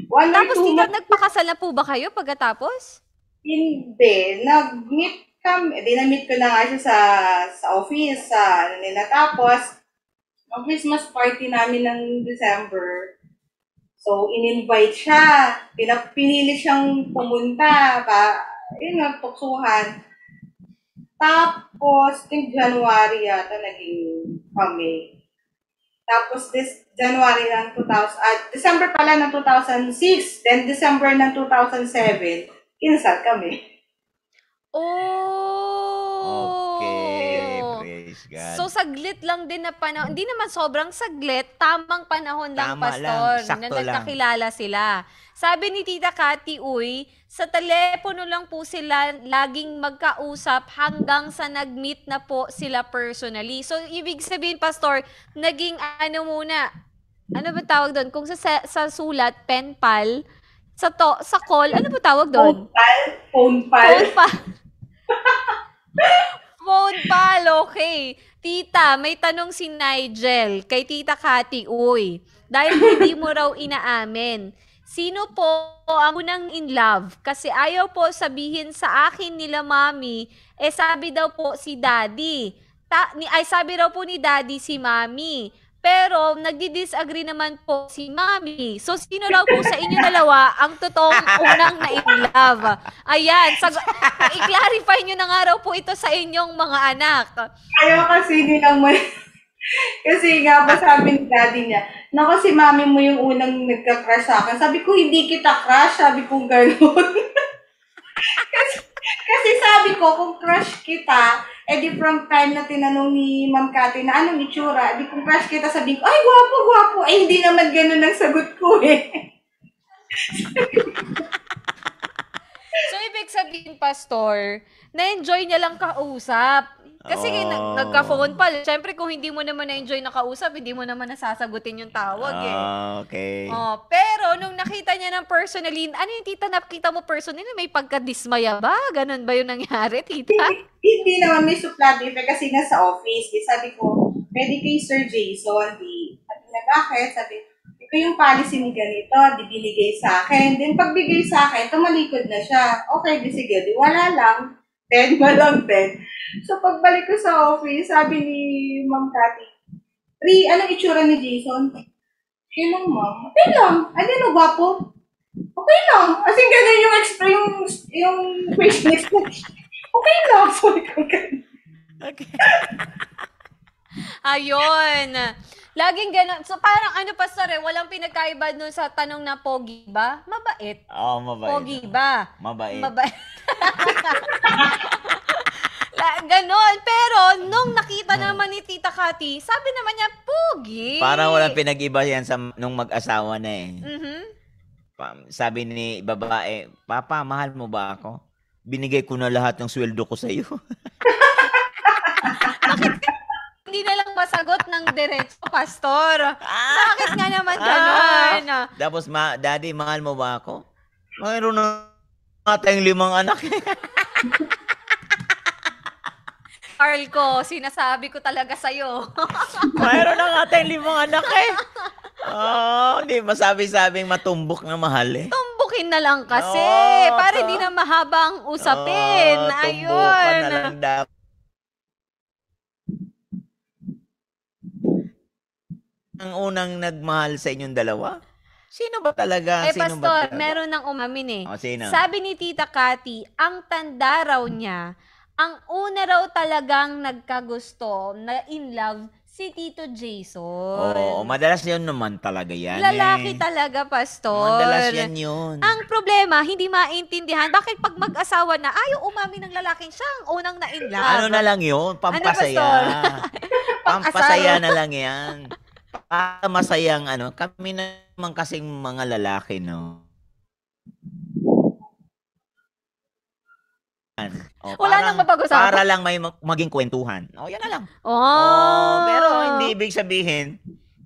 One Tapos, two tita, months. nagpakasal na po ba kayo pagkatapos? Hindi. Nag-meet kami. Di na-meet ko na nga siya sa, sa office, sa ano nila. Tapos, ang Christmas party namin ng December. So, in-invite siya. Pinap siyang pumunta. Pa, yun, nagtuksuhan. Tapos, think January yata naging kami. Tapos, this January ng 2000, at December pala ng 2006, then December ng 2007, kinasal kami. Oh! Praise God. So, saglit lang din na panahon. Hindi naman sobrang saglit. Tamang panahon lang, Tama lang, Pastor, na sakto lang. nagkakilala sila. Sabi ni Tita Kati, uy, sa telepono lang po sila laging magkausap hanggang sa nag-meet na po sila personally. So, ibig sabihin, Pastor, naging ano muna, ano ba tawag doon? Kung sa, sa, sa sulat, pen pal, sa to, sa call, ano ba tawag doon? Phone pal, phone pal. Phone pal. Phone pal, okay. Tita, may tanong si Nigel kay Tita Kati, uy. Dahil hindi mo raw inaamin. Sino po ang unang in love? Kasi ayaw po sabihin sa akin nila mami, eh sabi daw po si daddy. Ta- ni, ay sabi raw po ni daddy si mami. Pero nagdi-disagree naman po si mami. So sino raw po sa inyo dalawa ang totoong unang na in love? Ayan, sag- i-clarify nyo na nga raw po ito sa inyong mga anak. Ayaw kasi nilang may... kasi nga ba sabi ni daddy niya, Nako, si mami mo yung unang nagka-crush sa akin. Sabi ko, hindi kita crush. Sabi ko, gano'n. kasi, kasi sabi ko, kung crush kita, edi from time na tinanong ni Ma'am Cathy na anong itsura, edi kung crush kita, sabi ko, ay, gwapo, gwapo. Eh, hindi naman gano'n ang sagot ko eh. So, ibig sabihin, Pastor, na-enjoy niya lang kausap. Kasi Oh. nag- nagka-phone pa. Siyempre, kung hindi mo naman na-enjoy na kausap, hindi mo naman nasasagutin yung tawag eh. Ah, okay. Oh, pero nung nakita niya ng personally, ano yung tita nakita mo personally, may pagka-dismaya ba? Ganon ba yung nangyari, tita? hindi naman may suplado effect kasi nga sa office. Di sabi ko, pwede kay Sir Jason, di. Sabi na, bakit? Sabi, ito yung policy ni ganito, di binigay sa akin. Then pagbigay sa akin, tumalikod na siya. Okay, di sige, di wala lang. Ten, walang ten. So pagbalik ko sa office, sabi ni Ma'am Cathy, Ri, anong itsura ni Jason? Okay lang, ma'am. Okay lang. Ano no, gwapo? Okay lang. As in, ganun yung express, yung, yung question expression. Okay lang. Sabi ko, ganun. Okay. Ayun. Laging ganon. So, parang ano, Pastor, eh, walang pinagkaiba dun sa tanong na pogi ba? Mabait. Oo, mabait. Pogi ba? Mabait. Mabait. La, ganon. Pero, nung nakita naman ni Tita Kati, sabi naman niya, pogi. Parang walang pinag-iba yan sa nung mag-asawa na eh. Mhm. Pa- Sabi ni babae, Papa, mahal mo ba ako? Binigay ko na lahat ng sweldo ko sa iyo. Hindi na lang masagot ng diretso, Pastor. Ah! Bakit nga naman ganon? Tapos, ma, Daddy, mahal mo ba ako? Mayroon na nga tayong limang anak. Carl ko, sinasabi ko talaga sa'yo. Mayroon na nga tayong limang anak eh. Oh, hindi masabi-sabing matumbok na mahal eh. Tumbukin na lang kasi. Oh, para hindi na mahaba ang usapin. Oh, Ayun. na lang dapat. Ang unang nagmahal sa inyong dalawa? Sino ba talaga? Eh, Sino ba pastor, talaga? meron ng umamin eh. O, sino? Sabi ni Tita Cathy, ang tanda raw niya, ang una raw talagang nagkagusto na in love si Tito Jason. Oo, madalas yun naman talaga yan. Lalaki eh. talaga, pastor. Madalas yan yun. Ang problema, hindi maintindihan. Bakit pag mag-asawa na, ayaw umami ng lalaking siya ang unang na in love? Ano na lang yun? Pampasaya. pastor? Pampasaya na lang yan. Para masayang ano. Kami naman kasing mga lalaki, no? O, Wala nang mapag-usapan. Para lang may mag- maging kwentuhan. O, yan na lang. Oh. Oh, pero hindi ibig sabihin,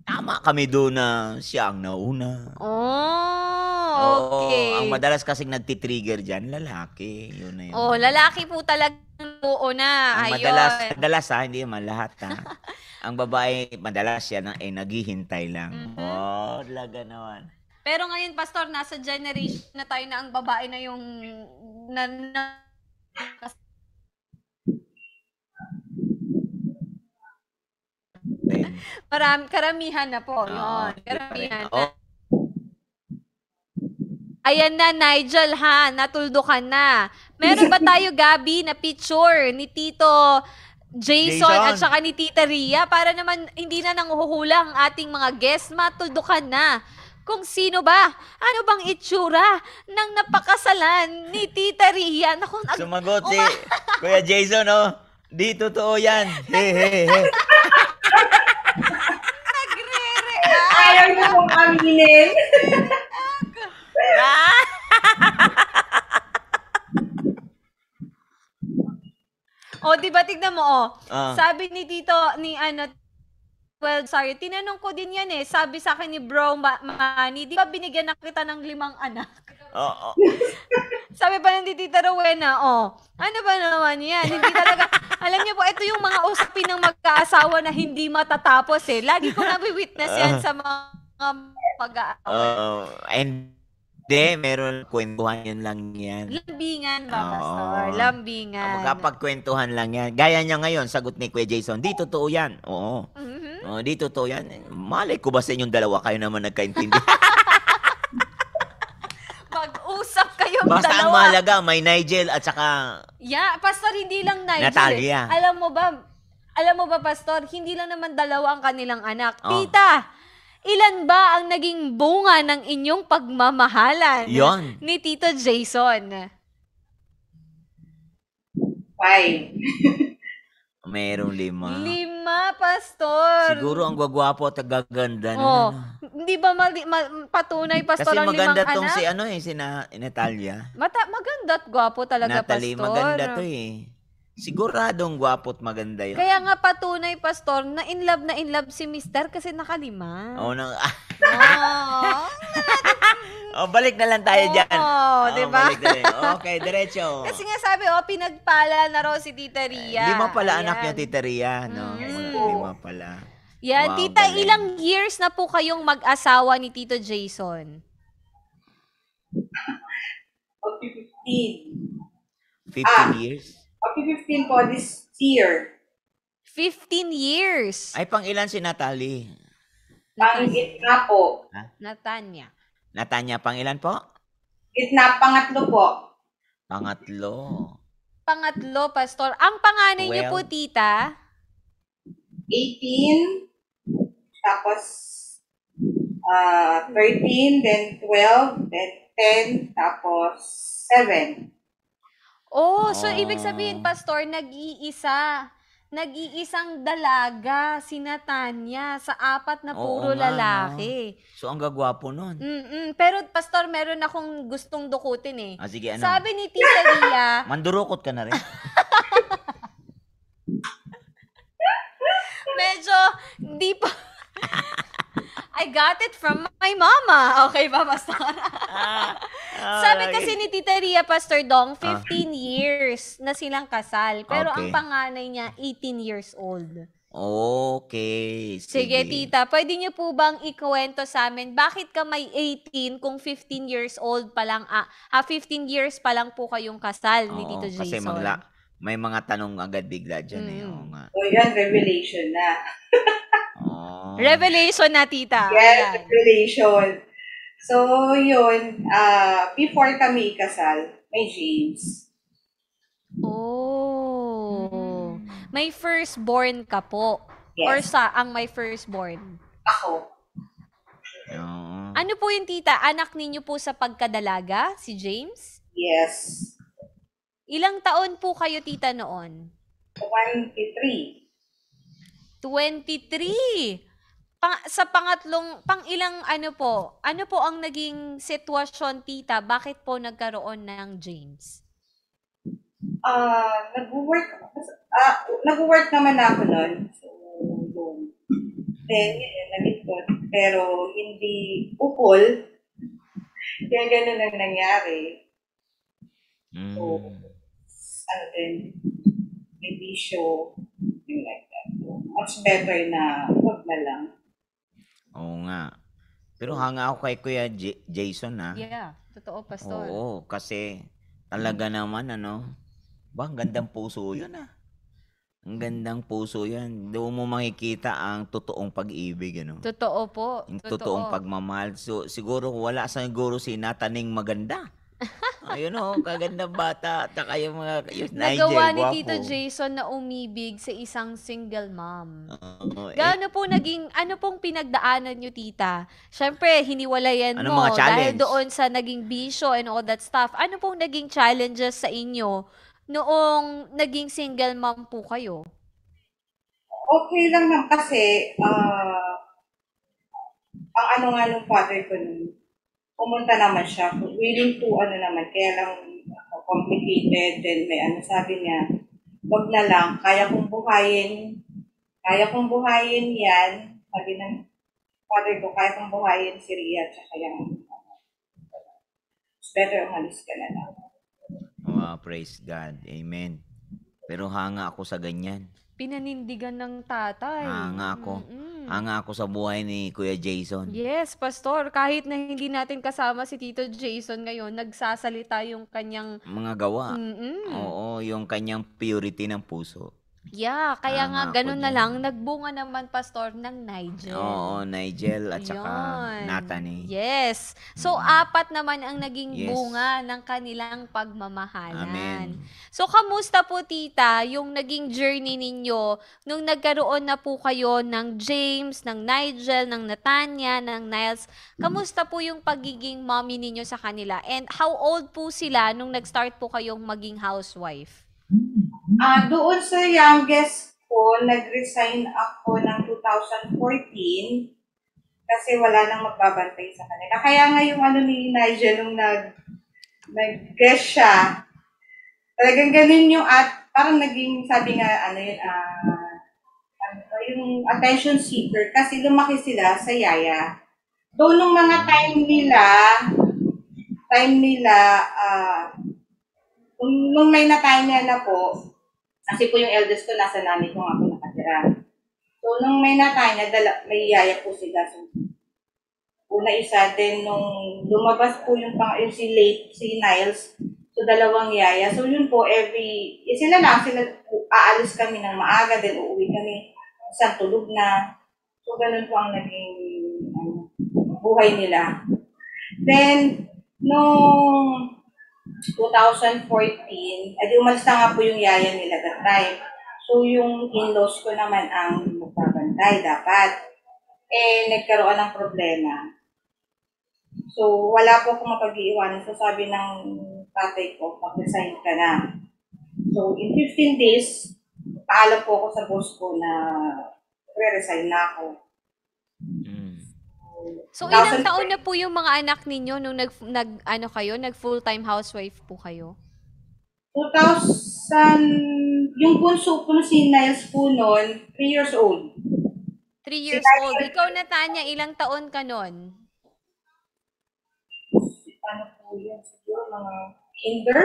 tama kami doon na siya ang nauna. Oh, Oo, okay. ang madalas kasing nagtitrigger dyan, lalaki. Yun na yun. Oh, lalaki po talagang buo na. ang Ayun. madalas, madalas ha, hindi naman lahat ha. ang babae, madalas siya na, eh, naghihintay lang. Mhm. Oh, talaga naman. Pero ngayon, Pastor, nasa generation na tayo na ang babae na yung na, na Then, Maram, karamihan na po. Yun, rin. karamihan na. Oh, Ayan na, Nigel ha, natuldukan na. Meron ba tayo, Gabi, na picture ni Tito Jason, Jason. at saka ni Tita Ria para naman hindi na nanghuhula ang ating mga guests, matuldukan na. Kung sino ba? Ano bang itsura ng napakasalan ni Tita Ria? Naku, nag- sumagot si Kuya Jason, oh. Di totoo yan. He, he, he. Ayaw niyo pong aminin. O, di ba, tignan mo, oh. Ah. Sabi ni Tito, ni ano, well, sorry, tinanong ko din yan eh. Sabi sa akin ni Bro Ma- Manny, di ba binigyan na kita ng limang anak? Oo. Sabi pa ng Tita Rowena, oh, ano ba naman yan? Hindi talaga, alam niyo po, ito yung mga usapin ng magkaasawa na hindi matatapos eh. Lagi ko nabi-witness yan sa mga pag-aasawa. Oo. And, Hindi, meron kwentuhan yun lang yan. Lambingan ba, Oo. Pastor? Lambingan. Magkapagkwentuhan lang yan. Gaya niya ngayon, sagot ni Kuya Jason, di totoo yan. Oo. Mhm. Oh, di totoo yan. Malay ko ba sa inyong dalawa kayo naman nagkaintindi? Kayong Basta ang dalawa. mahalaga, may Nigel at saka Yeah, Pastor, hindi lang Nigel. Natalia. eh. Alam mo ba, alam mo ba, Pastor, hindi lang naman dalawa ang kanilang anak. Oh. Tita, ilan ba ang naging bunga ng inyong pagmamahalan Yon. ni Tito Jason? Five. Merong lima. Lima, Pastor. Siguro ang gwagwapo at gaganda na. Oh, hindi ba mali- ma- patunay, Pastor, Kasi ang maganda limang tong anak? si ano eh, si na, Natalia. Mata- maganda at gwapo talaga, Natalie, Pastor. maganda to eh. Siguradong gwapo at maganda yun. Kaya nga patunay, Pastor, na in love na in love si Mister kasi nakalima. Oh, nang, Oh. Oh, balik na lang tayo dyan. Oo, Oh, di ba? balik na rin. Okay, diretso. Kasi nga sabi, oh, pinagpala na raw si Tita Ria. Lima pala anak Ayan. niya, Tita Ria. No? Mm. Lima pala. Yan, Wow, Tita, galing. ilang years na po kayong mag-asawa ni Tito Jason? Okay, 15. 15 Ah. years? Okay, 15 po this year. 15 years. Ay, pang ilan si Natalie? Pang gitna po. Natanya. Natanya, pang ilan po? Gitna, pangatlo po. Pangatlo. Pangatlo, Pastor. Ang panganay niyo po, Well. Tita? 18. Tapos, ah 13, then 12, then 10, tapos 7. Oh, so ibig sabihin, Oh. Pastor, nag-iisa. Nag-iisang dalaga si Natanya sa apat na Oo puro nga, no? lalaki. So, ang gagwapo nun. Mm-mm. Pero, Pastor, meron akong gustong dukutin eh. Ah, sige, ano? Sabi ni Tita Ria, Mandurukot ka na rin. medyo hindi pa... I got it from my mama. Okay ba, Pastor? Ah, Sabi kasi ni Tita Ria, Pastor Dong, 15 years na silang kasal. Pero ang Okay. panganay niya, 18 years old. Okay. Sige, tita, pwede niyo po bang ikwento sa amin, bakit ka may 18 kung 15 years old pa lang, ah, ah 15 years pa lang po kayong kasal ni Tito Jason? Kasi magla, may mga tanong agad bigla dyan eh. Mm. Oo nga. So, yan, revelation na. Revelation na, tita. Yes, Ayan. relation. So, yun, ah, before kami ikasal, may James. Oh. May firstborn ka po. Yes. Or sa ang may firstborn. Ako. Oo. Ano po yung tita? Anak ninyo po sa pagkadalaga, si James? Yes. Ilang taon po kayo, tita, noon? 23. 23! Pang, sa pangatlong, pang ilang ano po, ano po ang naging sitwasyon, tita? Bakit po nagkaroon ng James? Ah, nag-work, ah, nag-work naman ako nun. So, yun. Then, yun, nalipot. Pero, hindi upol. Kaya ganun ang nangyari. Mm. Ano din, may bisyo, thing like that. So, much better na huwag na lang. Oo nga. Pero hanga ako kay Kuya J- Jason ha. Yeah, totoo, pastor. Oo, kasi talaga naman ano, ba, ang gandang puso yun ah. Ang gandang puso yan. Doon mo makikita ang totoong pag-ibig, ano. Totoo po. Totoo. totoong pagmamahal. So, siguro wala sa siguro si nataning maganda. Ayun oh, kaganda bata. At saka yung mga, yung Nigel, Nagawa ni gwapo. Tito Jason na umibig sa isang single mom. Oo, eh, Gaano po naging, ano pong pinagdaanan nyo, tita? Siyempre, hiniwalayan Anong mo mga dahil challenge? doon sa naging bisyo and all that stuff. Ano pong naging challenges sa inyo noong naging single mom po kayo? Okay lang naman kasi, ah, ang ano nga nung father ko nun, pumunta naman siya, willing to ano naman, kaya lang complicated, then may ano sabi niya, wag na lang, kaya kong buhayin, kaya kong buhayin yan, sabi ng father ko, kaya kong buhayin si Ria, tsaka yung, it's better umalis ka na lang. Wow, praise God. Amen. Pero hanga ako sa ganyan. Pinanindigan ng tatay. Hanga ako. Mm-mm. Hanga ako sa buhay ni Kuya Jason. Yes, Pastor. Kahit na hindi natin kasama si Tito Jason ngayon, nagsasalita yung kanyang... Mga gawa. Mm-mm. Oo, yung kanyang purity ng puso. Yeah, kaya nga Tama ako ganun na dyan. lang, nagbunga naman, Pastor, ng Nigel. Oo, Nigel at saka Yun. Nathanie. Yes. So, apat naman ang naging Yes. bunga ng kanilang pagmamahalan. Amen. So, kamusta po, tita, yung naging journey ninyo nung nagkaroon na po kayo ng James, ng Nigel, ng Natanya, ng Niles? Kamusta po yung pagiging mommy ninyo sa kanila? And how old po sila nung nag-start po kayong maging housewife? Ah, doon sa youngest ko, nag-resign ako ng 2014 kasi wala nang magbabantay sa kanila. Kaya nga yung ano ni Nigel nung nag nag-guest siya, talagang ganun yung at parang naging sabi nga ano yun ah ano yung attention seeker kasi lumaki sila sa yaya. Doon nung mga time nila, time nila, ah, nung, may natanya na po, kasi po yung eldest ko, nasa nanay ko nga po nakatira. So, nung may natanya, dala, may yaya po sila. So, una isa, then nung lumabas po yung, pang, yung si late, si Niles, so dalawang yaya. So, yun po, every, eh, sila lang, sila, aalis kami ng maaga, then uuwi kami, sa tulog na. So, ganun po ang naging ano, buhay nila. Then, nung 2014, edi umalis na nga po yung yaya nila that time. So, yung in-laws ko naman ang magbabantay dapat. Eh, nagkaroon ng problema. So, wala po akong mapag-iiwanan. So, sabi ng tatay ko, mag-resign ka na. So, in 15 days, paalam po ako sa boss ko na re-resign na ako. So, 2000 ilang taon na po yung mga anak ninyo nung nag, nag ano kayo, nag full-time housewife po kayo? 2000, yung bunso po na si Niles po noon, 3 years old. Three years Nigel- old. Ikaw na, Tanya, ilang taon ka nun? Ano po yun? Siguro mga kinder?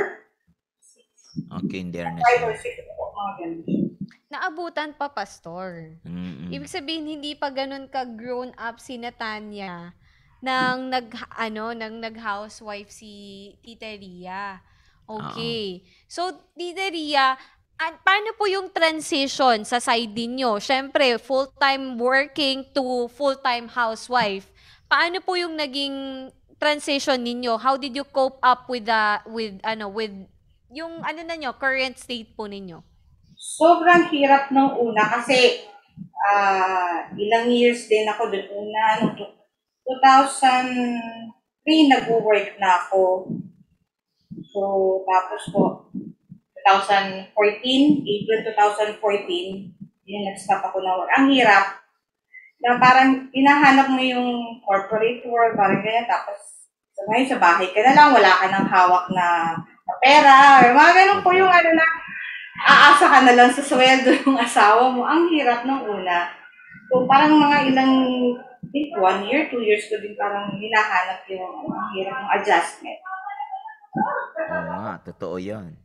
Okay, in there na 5 siya. or 6 po, mga ganun. Naabutan pa, Pastor. Mm-mm. Ibig sabihin, hindi pa ganun ka-grown up si Natanya nang nag, ano, nang nag-housewife si Tita Ria. Okay. So, Tita Ria, an- paano po yung transition sa side ninyo? Siyempre, full-time working to full-time housewife. Paano po yung naging transition ninyo? How did you cope up with the with ano with yung ano na nyo, current state po ninyo? Sobrang hirap nung una kasi ah ilang years din ako doon una. Noong tu- 2003, nag-work na ako. So, tapos po, 2014, April 2014, yun, nag-stop ako na work. Ang hirap. Na parang hinahanap mo yung corporate work, parang ganyan. Tapos, so ngayon sa bahay ka na lang, wala ka ng hawak na, na pera. Mga ganun po yung ano na, aasa ka na lang sa sweldo ng asawa mo. Ang hirap nung una. So, parang mga ilang, I think one year, two years ko din parang hinahanap yung ang hirap ng adjustment. Oo nga, totoo yan.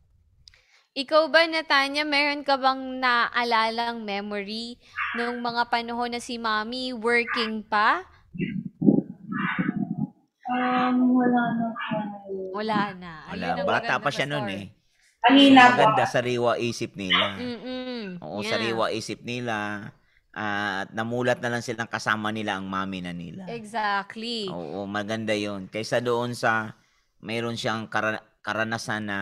Ikaw ba, Natanya, meron ka bang naalalang memory nung mga panahon na si Mami working pa? Um, wala na. Wala na. Wala, Ayun ang bata maganda, pa siya nun eh. Kanina po, Maganda sariwa isip nila. Mm-mm. Oo, Yeah. sariwa isip nila. At namulat na lang silang kasama nila ang mami na nila. Exactly. Oo, maganda yon Kaysa doon sa mayroon siyang kara- karanasan na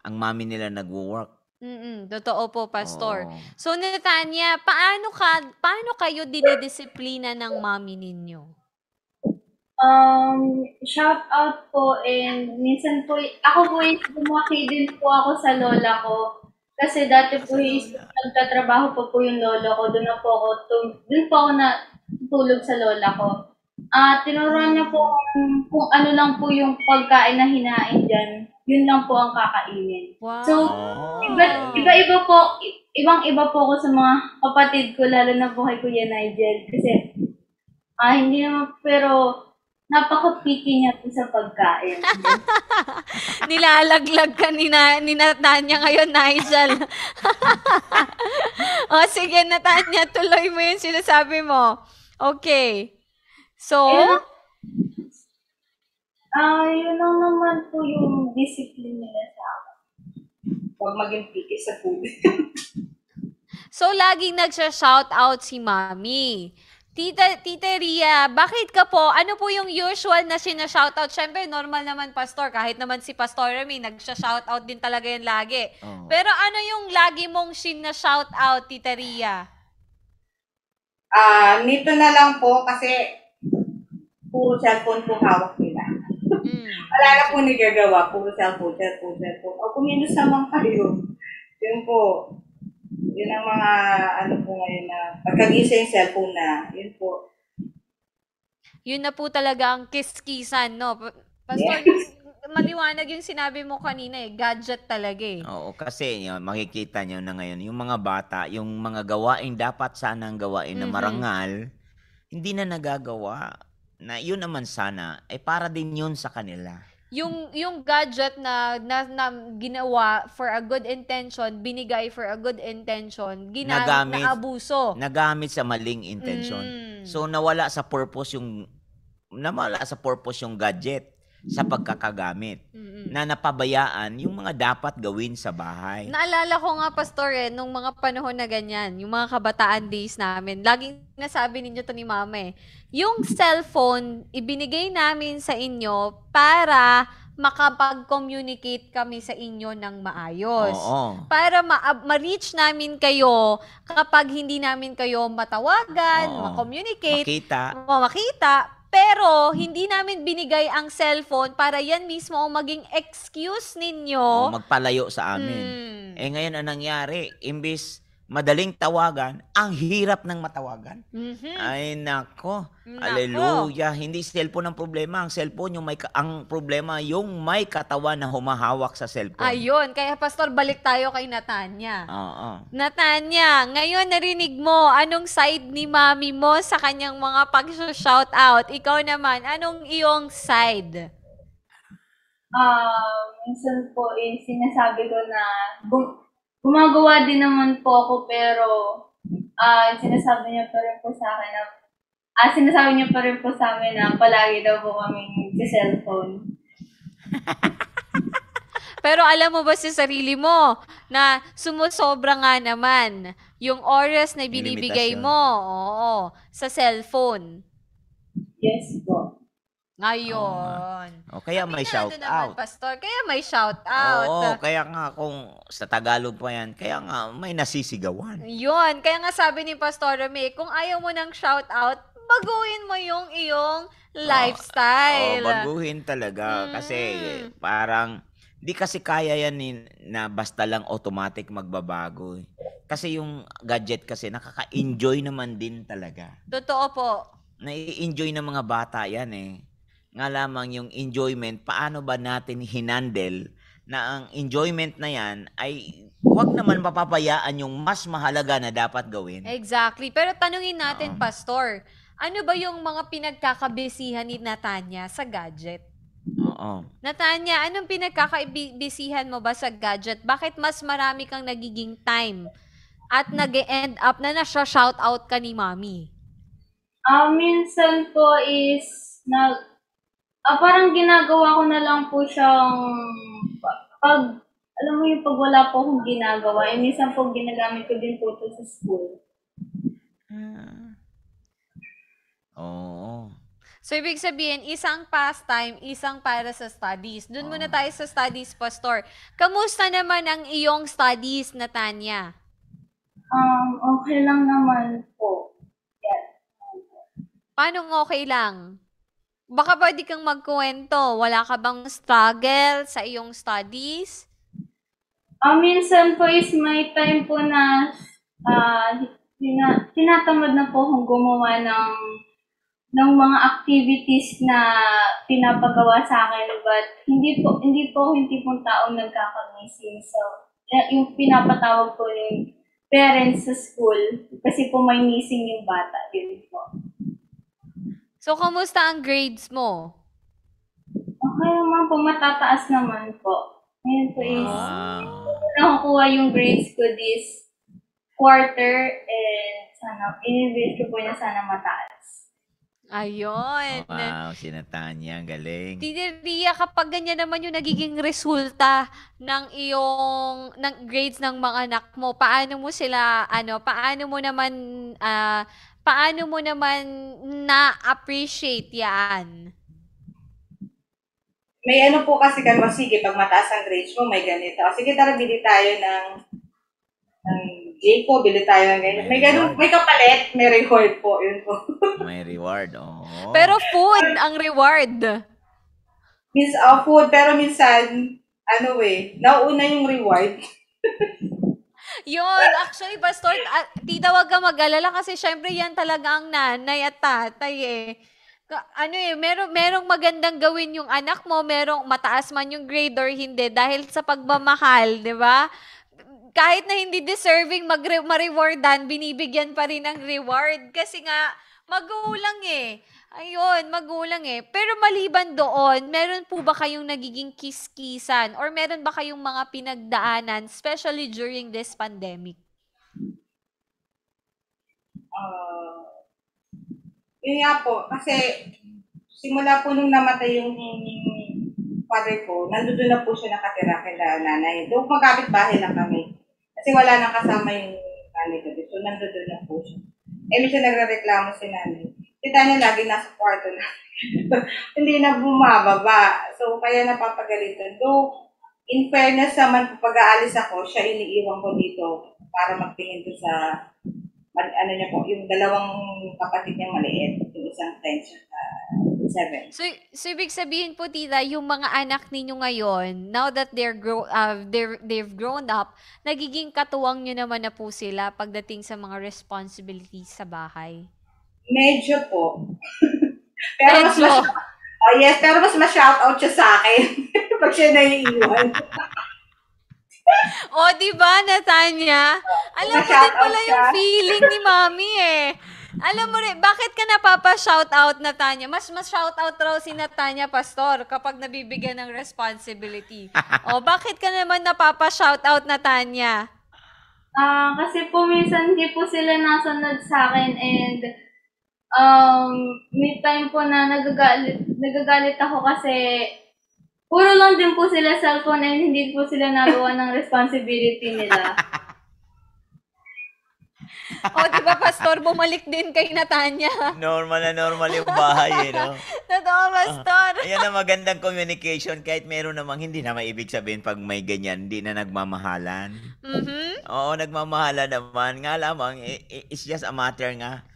ang mami nila nagwo-work. Mm-mm. Totoo po, Pastor. Oo. So, Natanya, paano ka paano kayo dinidisiplina ng mami ninyo? Um, shout out po and minsan po, ako po is lumaki din po ako sa lola ko. Kasi dati po is nagtatrabaho po po yung lola ko. Doon na po ako, tum- doon po ako na tulog sa lola ko. Ah, tinuruan niya po kung, kung ano lang po yung pagkain na hinain dyan. Yun lang po ang kakainin. Wow. So. Iba, iba-iba po, ibang-iba po ako sa mga kapatid ko, lalo na po kay Kuya Nigel. Kasi, ah, hindi naman, pero, napaka-picky niya po sa pagkain. Nilalaglag ka ni, na, ni Natanya ngayon, Nigel. o, sige, Natanya, tuloy mo yung sinasabi mo. Okay. So. Ah, yun lang naman po yung discipline nila sa akin. huwag maging picky sa food. so laging nagsha-shout out si Mami. Tita, Tita Ria, bakit ka po, ano po yung usual na sinashoutout? Siyempre, normal naman, Pastor. Kahit naman si Pastor Remy, nagsha-shoutout din talaga yan lagi. Oo. Pero ano yung lagi mong sinashoutout, Tita Ria? Ah, nito na lang po kasi puro cellphone po hawak nila. Mm. Wala na po nagagawa, puro cellphone, cellphone, cellphone. O kumilos naman kayo. Yun po. Yun ang mga ano po ngayon na pagkagising cellphone na. Yun po. Yun na po talaga ang kiss-kissan, no? Pa- Pastor, maliwanag yung sinabi mo kanina eh. Gadget talaga eh. Oo, kasi yun, makikita nyo na ngayon, yung mga bata, yung mga gawain dapat sanang gawain na Mhm. marangal, hindi na nagagawa. Na yun naman sana, ay para din yun sa kanila. Yung yung gadget na, na, na ginawa for a good intention, binigay for a good intention, ginamit Nagamit. na abuso. Nagamit sa maling intention. Mm. So nawala sa purpose yung nawala sa purpose yung gadget sa pagkakagamit Mm-mm. na napabayaan yung mga dapat gawin sa bahay. Naalala ko nga, Pastor, eh, nung mga panahon na ganyan, yung mga kabataan days namin, laging nasabi ninyo to ni Mama eh, yung cellphone, ibinigay namin sa inyo para makapag-communicate kami sa inyo ng maayos. Oo. Para ma- ma-reach namin kayo kapag hindi namin kayo matawagan, Oo. ma-communicate, Makita. makita, pero hindi namin binigay ang cellphone para yan mismo ang maging excuse ninyo. o magpalayo sa amin. Mm. Eh ngayon ang nangyari, imbis madaling tawagan, ang hirap ng matawagan. Mhm. Ay nako. Nako. Hallelujah. Hindi cellphone ang problema, ang cellphone yung may ka- ang problema yung may katawan na humahawak sa cellphone. Ayun, kaya pastor, balik tayo kay Natanya. Oo. Natanya, ngayon narinig mo, anong side ni mami mo sa kanyang mga pag-shout out? Ikaw naman, anong iyong side? Ah, minsan po eh, sinasabi ko na gum- gumagawa din naman po ako pero ah sinasabi niya pa rin po sa akin na ah, sinasabi niya pa rin po sa amin na palagi daw po kami sa cellphone. Pero alam mo ba sa sarili mo na sumusobra nga naman yung oras na binibigay mo oo, sa cellphone. Yes po. Ngayon. O kaya may shout naman, out. Pastor. Kaya may shout out. Oo, kaya nga kung sa Tagalog pa yan, kaya nga may nasisigawan. Yun. Kaya nga sabi ni Pastor Remy, kung ayaw mo ng shout out, baguhin mo yung iyong lifestyle. Oo, baguhin talaga. Kasi Mm. parang, di kasi kaya yan na basta lang automatic magbabago. eh. Kasi yung gadget kasi nakaka-enjoy naman din talaga. Totoo po. Nai-enjoy ng mga bata yan eh. Nga lamang yung enjoyment, paano ba natin hinandle na ang enjoyment na yan ay huwag naman mapapayaan yung mas mahalaga na dapat gawin. Exactly. Pero tanungin natin, Oo. Pastor, ano ba yung mga pinagkakabisihan ni Natanya sa gadget? Oo. Natanya, anong pinagkakabisihan mo ba sa gadget? Bakit mas marami kang nagiging time at nag end up na nasya-shoutout ka ni Mami? Ah, minsan po is na ah, parang ginagawa ko na lang po siyang pa- pag alam mo yung pag wala po akong ginagawa, eh, minsan po ginagamit ko din po ito sa school. Ah. Oo. So, ibig sabihin, isang pastime, isang para sa studies. Doon muna tayo sa studies, Pastor. Kamusta naman ang iyong studies, Natanya? Um, okay lang naman po. Yes. Paano okay lang? Baka pwede kang magkuwento. Wala ka bang struggle sa iyong studies? Ah, minsan po is may time po na ah tina- tinatamad na po akong gumawa ng ng mga activities na pinapagawa sa akin. But hindi po hindi po hindi pong tao nagkakagising so y- yung pinapatawag ko yung parents sa school. Kasi po may missing yung bata. Yun po So, kamusta ang grades mo? okay naman po matataas naman po ngayon po is nakukuha yung grades ko this quarter and sana, in-invest ko po na sana mataas. Ayun. Wow, si Natanya, galing. Tita Ria, kapag ganyan naman yung nagiging resulta ng iyong ng grades ng mga anak mo, paano mo sila ano, paano mo naman ah, paano mo naman na-appreciate 'yan? May ano po kasi kan sige, pag mataas ang grades mo, may ganito. O, sige, tara, bili tayo ng ng Jayco, bili tayo ng ganyan. May ganun, may kapalit, may reward po, yun po. May reward. Oo. Pero food ang reward. Means, uh, food, pero minsan, ano eh, nauuna yung reward. Yun, actually, Pastor, tita, wag ka mag-alala kasi syempre yan talaga ang nanay at tatay eh. Ano eh, meron, merong magandang gawin yung anak mo, merong mataas man yung grade or hindi dahil sa pagmamahal, di ba? Kahit na hindi deserving mag ma-rewardan, binibigyan pa rin ng reward kasi nga magulang eh. Ayun, magulang eh. Pero maliban doon, meron po ba kayong nagiging kiskisan or meron ba kayong mga pinagdaanan, especially during this pandemic? Uh, yun nga po, kasi simula po nung namatay yung father ko, nandun na po siya nakatira kila nanay. Doon magkapit bahay lang kami. Kasi wala nang kasama yung nanay ko. So, nandun na po siya. Eh, minsan nagre-reklamo si nanay. Kita niya lagi nasa kwarto na. Hindi na bumababa. So, kaya napapagalitan. Though, in fairness naman, pag aalis ako, siya iniiwan ko dito para magtingin doon sa mag- ano niya po, yung dalawang kapatid niya maliit, yung isang 10 siya, 7. So, so ibig sabihin po tita, yung mga anak ninyo ngayon, now that they're grow uh, they're they've grown up, nagiging katuwang nyo naman na po sila pagdating sa mga responsibilities sa bahay. Medyo po. pero mas Medyo. mas, oh yes, pero mas ma-shoutout siya sa akin pag siya naiiwan. O, di ba, Natanya? Alam mo din pala yung feeling ni Mami eh. Alam mo rin, bakit ka napapa-shoutout, Natanya? Mas mas shoutout raw si Natanya, Pastor, kapag nabibigyan ng responsibility. o, bakit ka naman napapa-shoutout, Natanya? Ah, kasi po minsan hindi po sila nasunod sa akin and um, may time po na nagagalit, nagagalit ako kasi Puro lang din po sila cellphone and hindi po sila nagawa ng responsibility nila. O, di ba, Pastor, bumalik din kay Natanya. Normal na normal yung bahay, eh, no? Totoo, Pastor. Ayan ang magandang communication kahit meron namang hindi na maibig sabihin pag may ganyan, hindi na nagmamahalan. Mhm. Oo, nagmamahalan naman. Nga lamang, it's just a matter nga.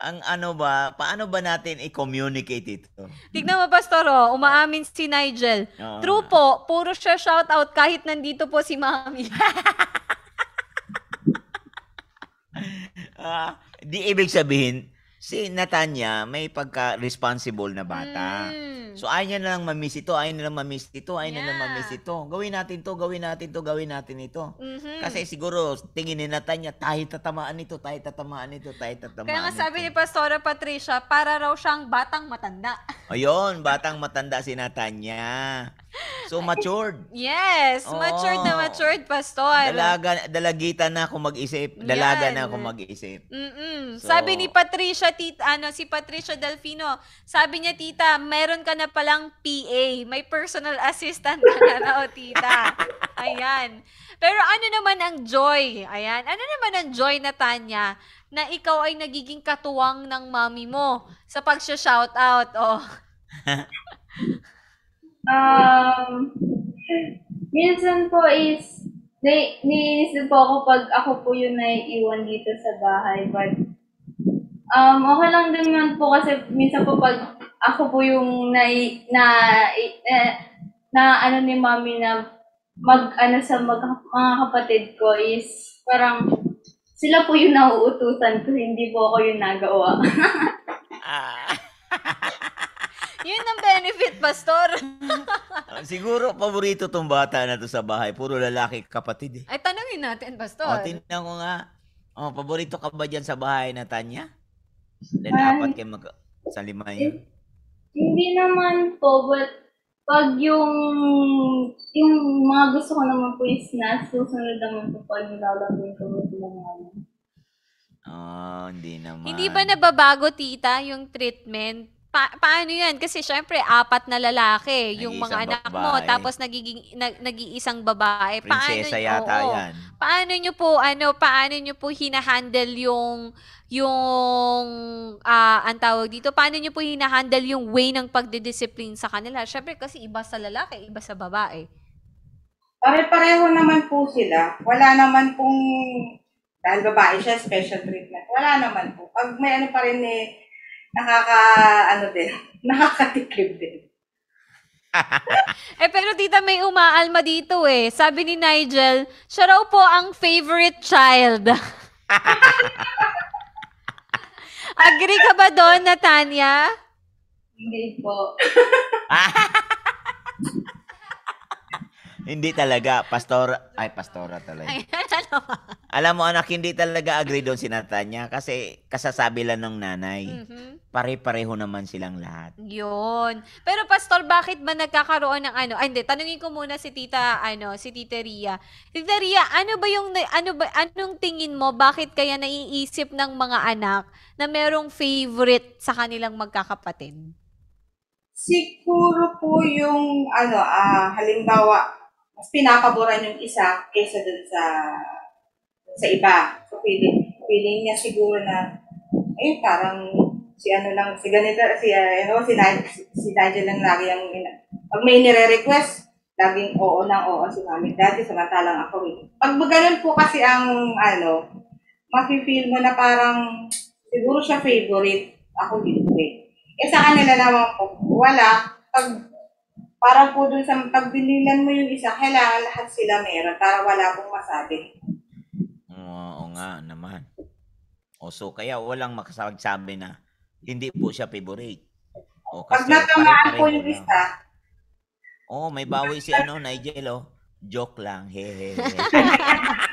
Ang ano ba, paano ba natin i-communicate ito? Tignan mo, Pastor, oh, umaamin si Nigel. Oo. True po, puro siya shoutout kahit nandito po si Mami. Ah, di ibig sabihin, si Natanya may pagka-responsible na bata. Mm. So, ayaw niya na lang mamiss ito, ayaw na lang mamiss ito, ayaw na lang Yeah. mamiss ito. Gawin natin to, gawin natin to, gawin natin ito. Mhm. Kasi siguro, tingin ni Natanya, tayo tatamaan nito, tayo tatamaan ito, tayo tatamaan Kaya nga sabi ni. Pastora Patricia, para raw siyang batang matanda. Ayun, batang matanda si Natanya. So, matured. Yes, Oo. matured na matured, Pastor. Dalaga, dalagitan na ako mag-isip. Dalaga Yan. na ako mag-isip. Mm-mm. So- sabi ni Patricia, tita, ano, si Patricia Delfino, sabi niya, tita, meron ka na palang PA. May personal assistant ka na raw, tita. Ayan. Pero ano naman ang joy? Ayan. Ano naman ang joy na Tanya na ikaw ay nagiging katuwang ng mami mo sa pag-shoutout? Oh. Um, minsan po is, nai- naiinis din po ako pag ako po yung naiiwan dito sa bahay. But, um, okay lang din naman po kasi minsan po pag ako po yung nai, na, eh, na ano ni mami na mag, ano sa mag, mga kapatid ko is parang sila po yung nauutusan ko, hindi po ako yung nagawa. Ah, Yun ang benefit, Pastor. siguro, paborito tong bata na to sa bahay. Puro lalaki kapatid eh. Ay, tanungin natin, Pastor. O, tingnan ko nga. O, paborito ka ba dyan sa bahay na Tanya? Then, Ay. apat kayo mag... Sa lima yun. Hindi naman po, but pag yung yung mga gusto ko naman po is na susunod naman po pag nilalagay ko ng ano. Oh, hindi naman. Hindi ba nababago, tita, yung treatment? Pa- paano yan? Kasi syempre, apat na lalaki, yung mga anak mo, babae. tapos nagiging, nag, nag-iisang babae. Prinsesa paano, yata oo. yan. Paano nyo po, ano, paano nyo po hinahandle yung, yung, ah, ang tawag dito, paano nyo po hinahandle yung way ng pagdidiscipline sa kanila? Syempre, kasi iba sa lalaki, iba sa babae. Pare-pareho naman po sila. Wala naman pong, dahil babae siya, special treatment. Wala naman po. Pag may ano pa rin eh, nakaka, ano din, nakakatiklib din. Eh, pero tita, may umaalma dito eh. Sabi ni Nigel, siya raw po ang favorite child. Agree ka ba doon, Natanya? Hindi po. Hindi talaga. Pastor... Ay, pastora talaga. Ay, ano? Alam mo, anak, hindi talaga agree doon si Natanya kasi kasasabi lang ng nanay. Mhm. Pare-pareho naman silang lahat. Yun. Pero Pastor, bakit ba nagkakaroon ng ano? Ay, hindi. Tanungin ko muna si Tita, ano, si Tita Ria. Tita Ria, ano ba yung, ano ba, anong tingin mo? Bakit kaya naiisip ng mga anak na merong favorite sa kanilang magkakapatid? Siguro po yung, ano, ah, halimbawa, mas pinapaboran yung isa kaysa dun sa sa iba. So, feeling, feeling niya siguro na, eh, parang si ano lang, si ganito, si, ah, ano, si, si, si lang lagi ang, pag may nire-request, laging oo ng oo si mami dati, samantalang ako. eh. Pag ganun po kasi ang, ano, mafe-feel mo na parang, siguro siya favorite, ako eh. Eh sa kanila naman po, wala. Pag, parang po dun sa, pag binilan mo yung isa, kailangan lahat sila meron para wala pong masabi. Oo nga naman. O so, kaya walang makasagsabi na hindi po siya favorite. O, Pag kasi natamaan po yung isa, Oo, may bawi si ano, Nigel, oh. Joke lang. Hehehe.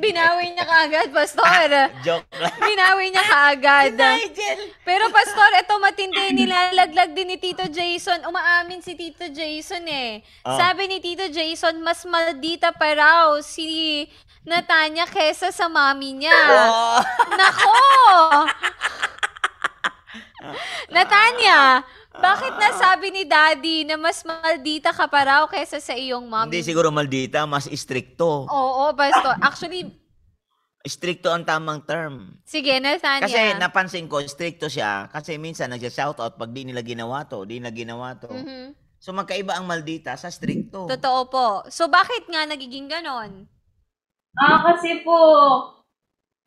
Binawi niya kaagad, Pastor. Joke lang. Binawi niya kaagad. Nigel! Pero Pastor, ito matindi, nilalaglag din ni Tito Jason. Umaamin si Tito Jason eh. Oh. Sabi ni Tito Jason, mas maldita pa raw si Natanya kesa sa mami niya. Oh. Nako! Natanya, Bakit nasabi ni Daddy na mas maldita ka pa raw kaysa sa iyong mom? Hindi siguro maldita, mas stricto. Oo, Pastor. Actually, Stricto ang tamang term. sige, Nathaniel. Kasi napansin ko, stricto siya. Kasi minsan nag-shoutout pag di nila ginawa to, di na ginawa to. Mhm. So magkaiba ang maldita sa stricto. Totoo po. So, bakit nga nagiging ganon? Ah, kasi po,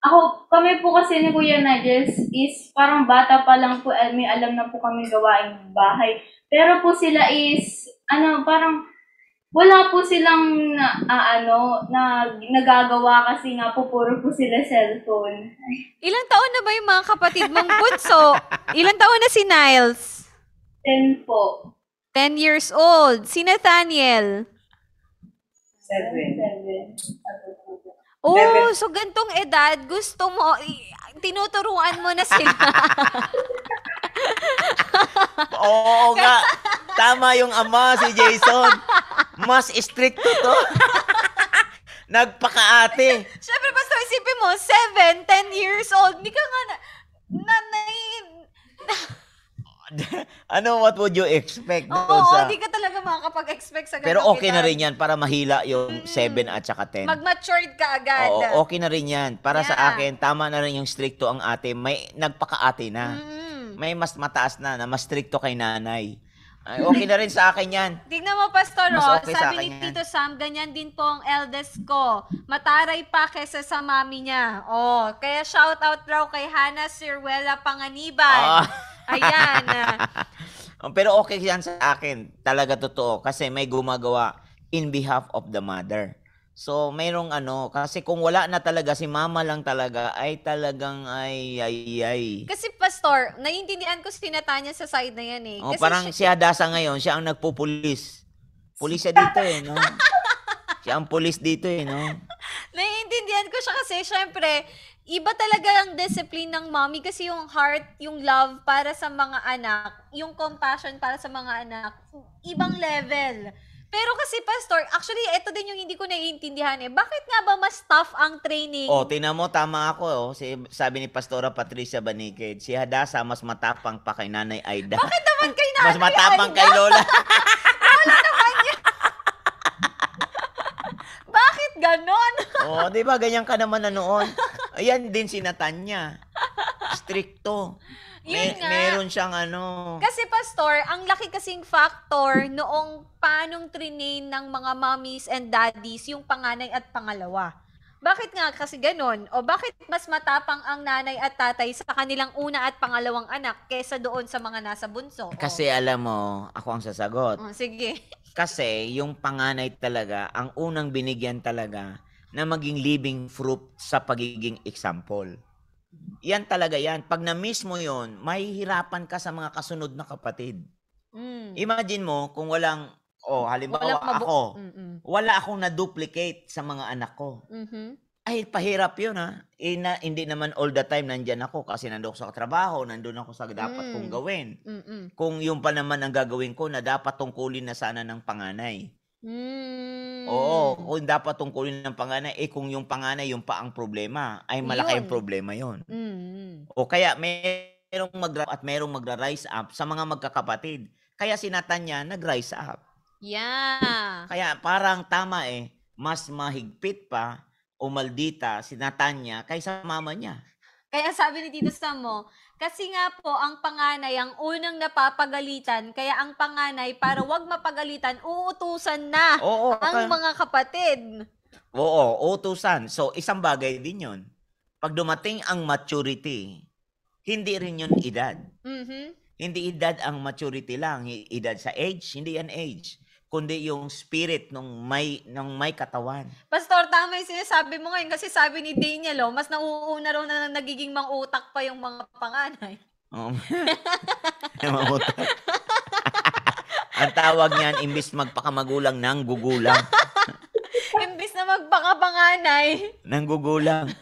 ako, kami po kasi ni Kuya Nigels is parang bata pa lang po, eh, may alam na po kami gawaing bahay. Pero po sila is, ano, parang, wala po silang na, ah, ano, na nagagawa kasi nga po puro po sila cellphone. Ilang taon na ba yung mga kapatid mong bunso? Ilang taon na si Niles? Ten po. 10 years old. Si Nathaniel? Seven. Seven. Oh, so gantong edad, gusto mo, tinuturuan mo na sila. Oo nga. Tama yung ama, si Jason. Mas stricto to. Nagpakaate. Siyempre, basta isipin mo, 7, 10 years old, hindi ka nga na, nanay, ano, what would you expect? oo, doon sa... hindi ka talaga makakapag-expect sa ganong Pero okay na rin yan para mahila yung Mm-mm. 7 at saka 10. Mag-matured ka agad. Oo, okay na rin yan. Para sa Yeah. akin, tama na rin yung stricto ang ate. May nagpakaate na. Mm-mm. May mas mataas na, na mas stricto kay nanay. Ay, okay na rin sa akin yan. Tignan mo, Pastor Mas Ross, okay sa sabi ni yan. Tito Sam, ganyan din po ang eldest ko. Mataray pa kesa sa mami niya. Oh, kaya shout out raw kay Hannah Sirwela Panganiban. Ah. Ayan. Pero okay yan sa akin. Talaga totoo. Kasi may gumagawa in behalf of the mother. So, mayroong ano, kasi kung wala na talaga, si mama lang talaga, ay talagang ay, ay, ay. Kasi Pastor, naiintindihan ko si Natanya sa side na yan eh. Oh, Kasi parang siya- si Hadasa ngayon, siya ang nagpupulis. Pulis siya dito eh, no? siya ang pulis dito eh, no? Naiintindihan ko siya kasi syempre, iba talaga ang discipline ng mommy kasi yung heart, yung love para sa mga anak, yung compassion para sa mga anak, ibang level. Pero kasi pastor, actually ito din yung hindi ko naiintindihan eh. Bakit nga ba mas tough ang training? Oh, tingnan mo, tama ako. Oh. Si, sabi ni Pastora Patricia Banikid, si Hadasa mas matapang pa kay Nanay Aida. Bakit naman kay mas Nanay matapang Aida? kay Lola. Bakit ganon? oh, di ba? Ganyan ka naman na noon. Ayan din si Natanya. Stricto. Yun nga. meron siyang ano. Kasi pastor, ang laki kasing factor noong paanong trinain ng mga mommies and daddies yung panganay at pangalawa. Bakit nga kasi ganun? O bakit mas matapang ang nanay at tatay sa kanilang una at pangalawang anak kesa doon sa mga nasa bunso? O. Kasi alam mo, ako ang sasagot. O, sige. Kasi yung panganay talaga, ang unang binigyan talaga na maging living fruit sa pagiging example. Yan talaga yan. Pag na-miss mo yon, mahihirapan ka sa mga kasunod na kapatid. Mm. Imagine mo kung walang, oh, halimbawa Walang mabu- ako, Mm-mm. wala akong na-duplicate sa mga anak ko. Mhm. Ay, pahirap yun ha. Eh, na, hindi naman all the time nandyan ako kasi nandun ako sa trabaho, nandun ako sa dapat Mm. kong gawin. Mm-mm. Kung yung pa naman ang gagawin ko na dapat tungkulin na sana ng panganay. Mm. Oo, kung dapat tungkulin ng panganay, eh kung yung panganay yung pa ang problema, ay malaki Yun. ang problema yon. Mm. O kaya merong mag at merong magra-rise up sa mga magkakapatid. Kaya si Natanya nag-rise up. Yeah. Kaya parang tama eh, mas mahigpit pa o maldita si Natanya kaysa mama niya. Kaya sabi ni Tito Sam mo, kasi nga po ang panganay ang unang napapagalitan, kaya ang panganay para wag mapagalitan, uutusan na Oo, ang ka- mga kapatid. oo, utusan. So isang bagay din 'yon. Pag dumating ang maturity, hindi rin 'yun edad. Mhm. Hindi edad ang maturity lang, edad sa age, hindi yan age, kundi yung spirit nung may nung may katawan. Pastor, tama yung sinasabi mo ngayon kasi sabi ni Daniel, oh, mas nauuna raw na nagiging mang-utak pa yung mga panganay. Um, mamuta. ang tawag niyan imbis magpakamagulang nang gugulang, Imbis na magpakapanganay. nang gugulang.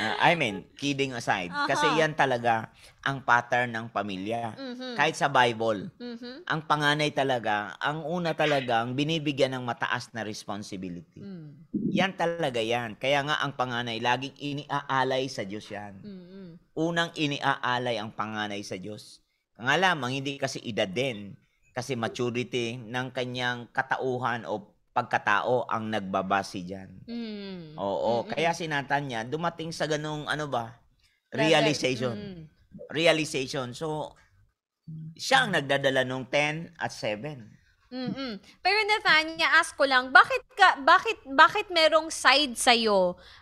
Uh, I mean, kidding aside, kasi Aha. yan talaga ang pattern ng pamilya. Mhm. Kahit sa Bible, Mhm. ang panganay talaga, ang una talaga, ang binibigyan ng mataas na responsibility. Mm. Yan talaga yan. Kaya nga ang panganay, laging iniaalay sa Diyos yan. Mm-mm. Unang iniaalay ang panganay sa Diyos. Nga lamang, hindi kasi edad din. Kasi maturity ng kanyang katauhan o pagkatao ang nagbabase dyan. Mm. Oo, Mm-mm. kaya si Natanya dumating sa ganung ano ba? Realization. Mm. Realization. So, siya ang nagdadala nung 10 at 7. Mm-mm. Pero Nathania, ask ko lang, bakit ka bakit bakit merong side sa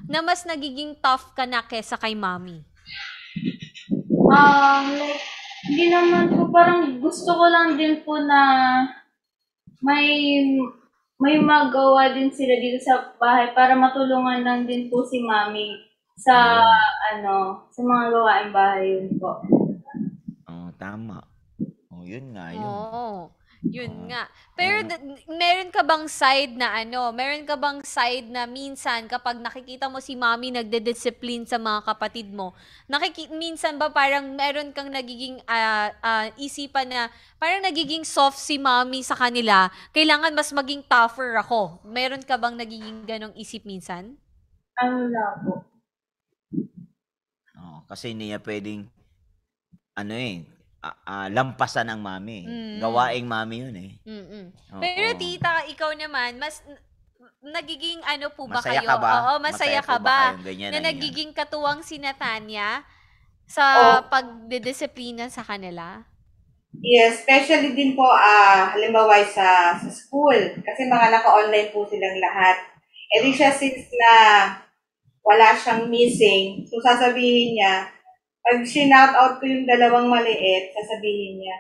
na mas nagiging tough ka na kesa kay mommy? Um, like, hindi naman po, parang gusto ko lang din po na may may magawa din sila dito sa bahay para matulungan lang din po si mami sa ano sa mga gawaing bahay yun po. Oh, tama. Oh, yun nga, yun. Oo. Yun Oo. nga. Pero meron ka bang side na ano, meron ka bang side na minsan kapag nakikita mo si mommy nagde-discipline sa mga kapatid mo, nakiki minsan ba parang meron kang nagiging ah, ah, isipan na parang nagiging soft si mommy sa kanila, kailangan mas maging tougher ako. Meron ka bang nagiging ganong isip minsan? Ano na po. Oh, kasi niya pwedeng ano eh, ah, ah, lampasan ng mami. Mm. Gawaing mami yun eh. Mm-mm. Oo. Pero tita, ikaw naman, mas nagiging ano po ba Masaya kayo? ka ba? Oo, masaya, ka po ba? kayong ganyan na na yan? nagiging katuwang si Natanya sa Oh. pagdidisiplina sa kanila? Yes, especially din po, ah halimbawa sa, sa school, kasi mga naka-online po silang lahat. E di siya since na wala siyang missing, so sasabihin niya, pag sinout out ko yung dalawang maliit, sasabihin niya,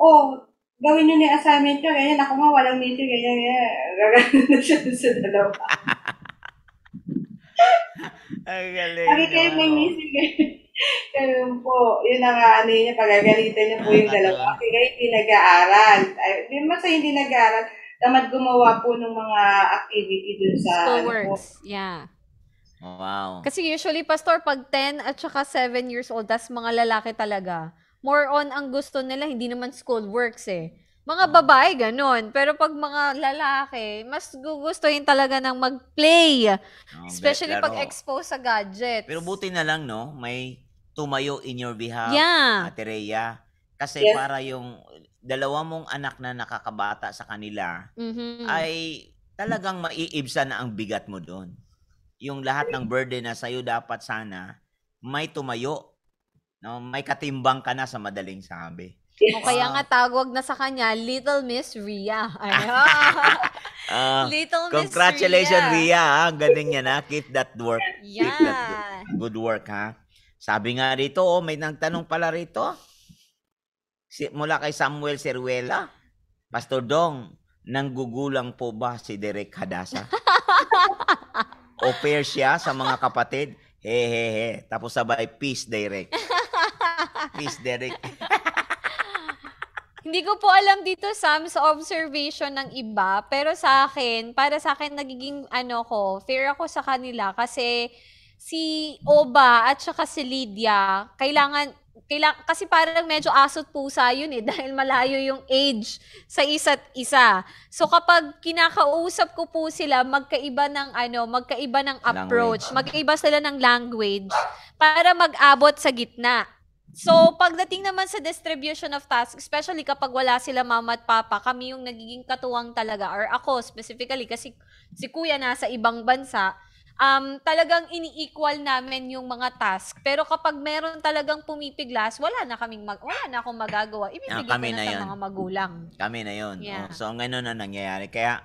oh, gawin niyo na yung assignment niyo, ganyan, ako nga walang missing, ganyan, ganyan. Gagano na siya sa dalawa. Ang galing. Lagi kayo may missing, ganyan. Ganun po, yun ang ano niya, pagagalitan niyo po yung dalawa. Kasi kayo hindi nag-aaral. Ay, Hindi man sa hindi nag-aaral, tamad gumawa po ng mga activity dun sa ano po. Schoolworks. Yeah. Wow. Kasi usually, pastor, pag 10 at saka 7 years old, tas mga lalaki talaga, more on ang gusto nila, hindi naman schoolworks eh. Mga babae, ganun. Pero pag mga lalaki, mas gugustuhin talaga ng mag-play. Oh, Especially pag expose sa gadgets. Pero buti na lang, no? May tumayo in your behalf, Yeah. Ate Rhea. Kasi Yes. para yung dalawa mong anak na nakakabata sa kanila, Mhm. ay talagang maiibsan na ang bigat mo doon. Yung lahat ng burden na sa'yo dapat sana may tumayo. No, may katimbang ka na sa madaling sabi. O kaya nga tawag na sa kanya, Little Miss Ria. Ah, Little Miss congratulations, Ria. Ria. ha? Galing yan, ha? Keep that work. Keep that Yeah. good work, ha? Sabi nga rito, oh, may nagtanong pala rito. Si, mula kay Samuel Seruela. Pastor Dong, nanggugulang po ba si Derek Hadasa? o pair siya sa mga kapatid? Hehehe. Tapos sabay, peace, Derek. Peace, Derek. Hindi ko po alam dito, Sam, sa observation ng iba. Pero sa akin, para sa akin, nagiging ano ko, fair ako sa kanila kasi si Oba at saka si Lydia, kailangan, kailang, kasi parang medyo asot pusa yun eh, dahil malayo yung age sa isa't isa. So kapag kinakausap ko po sila, magkaiba ng ano, magkaiba ng approach, magkaiba sila ng language para mag-abot sa gitna. So, pagdating naman sa distribution of tasks, especially kapag wala sila mama at papa, kami yung nagiging katuwang talaga, or ako specifically, kasi si kuya nasa ibang bansa, um, talagang ini-equal namin yung mga task. Pero kapag meron talagang pumipiglas, wala na kaming mag- wala na akong magagawa. Ibibigay Ah, kami ko na, na sa mga magulang. Kami na yon. Yeah. so, ang ganun na nangyayari. Kaya,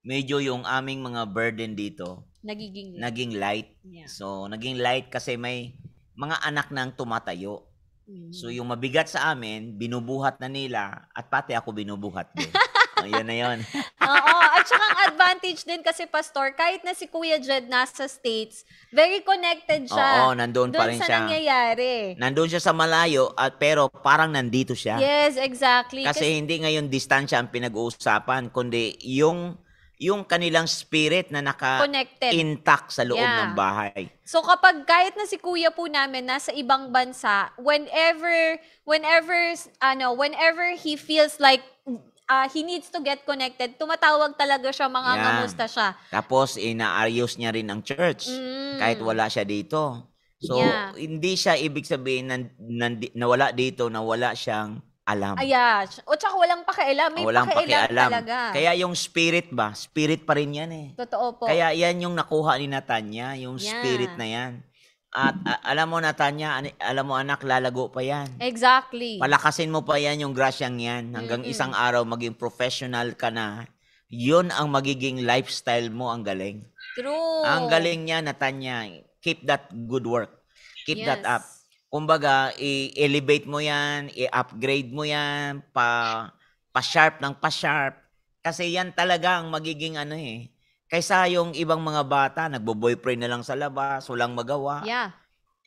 medyo yung aming mga burden dito, Nagiging naging light. yeah. So, naging light kasi may mga anak nang tumatayo. Mhm. So, yung mabigat sa amin, binubuhat na nila at pati ako binubuhat din. oh, yun na yun. Oo, at saka ang advantage din kasi pastor, kahit na si Kuya Jed nasa States, very connected siya. Oo, nandun pa rin sa siya. nangyayari. Nandun siya sa malayo at pero parang nandito siya. Yes, exactly. Kasi hindi ngayon distansya ang pinag-uusapan, kundi yung yung kanilang spirit na connected. naka-intact sa loob Yeah. ng bahay. So kapag kahit na si kuya po namin nasa ibang bansa, whenever whenever ano, whenever he feels like uh, he needs to get connected, tumatawag talaga siya, mga Yeah. ngamusta siya. Tapos inaayos niya rin ang church Mm. kahit wala siya dito. So Yeah. hindi siya ibig sabihin na, na, na wala dito na wala siyang alam. Aya, o tsaka walang pakialam. May Walang pakialam, pakialam. talaga. Kaya yung spirit ba, spirit pa rin yan eh. Totoo po. Kaya yan yung nakuha ni Natanya, yung Yeah. spirit na yan. At a- alam mo Natanya, ani- alam mo anak, lalago pa yan. exactly. Palakasin mo pa yan yung grasyang yan. Hanggang Mm-mm. isang araw maging professional ka na. Yun ang magiging lifestyle mo. Ang galing. True. Ang galing niya, Natanya. Keep that good work. Keep that Yes. up. Kumbaga, i-elevate mo yan, i-upgrade mo yan, pa, pa-sharp ng pa-sharp. Kasi yan talaga ang magiging ano eh. Kaysa yung ibang mga bata, nagbo-boyfriend na lang sa labas, walang magawa. Yeah.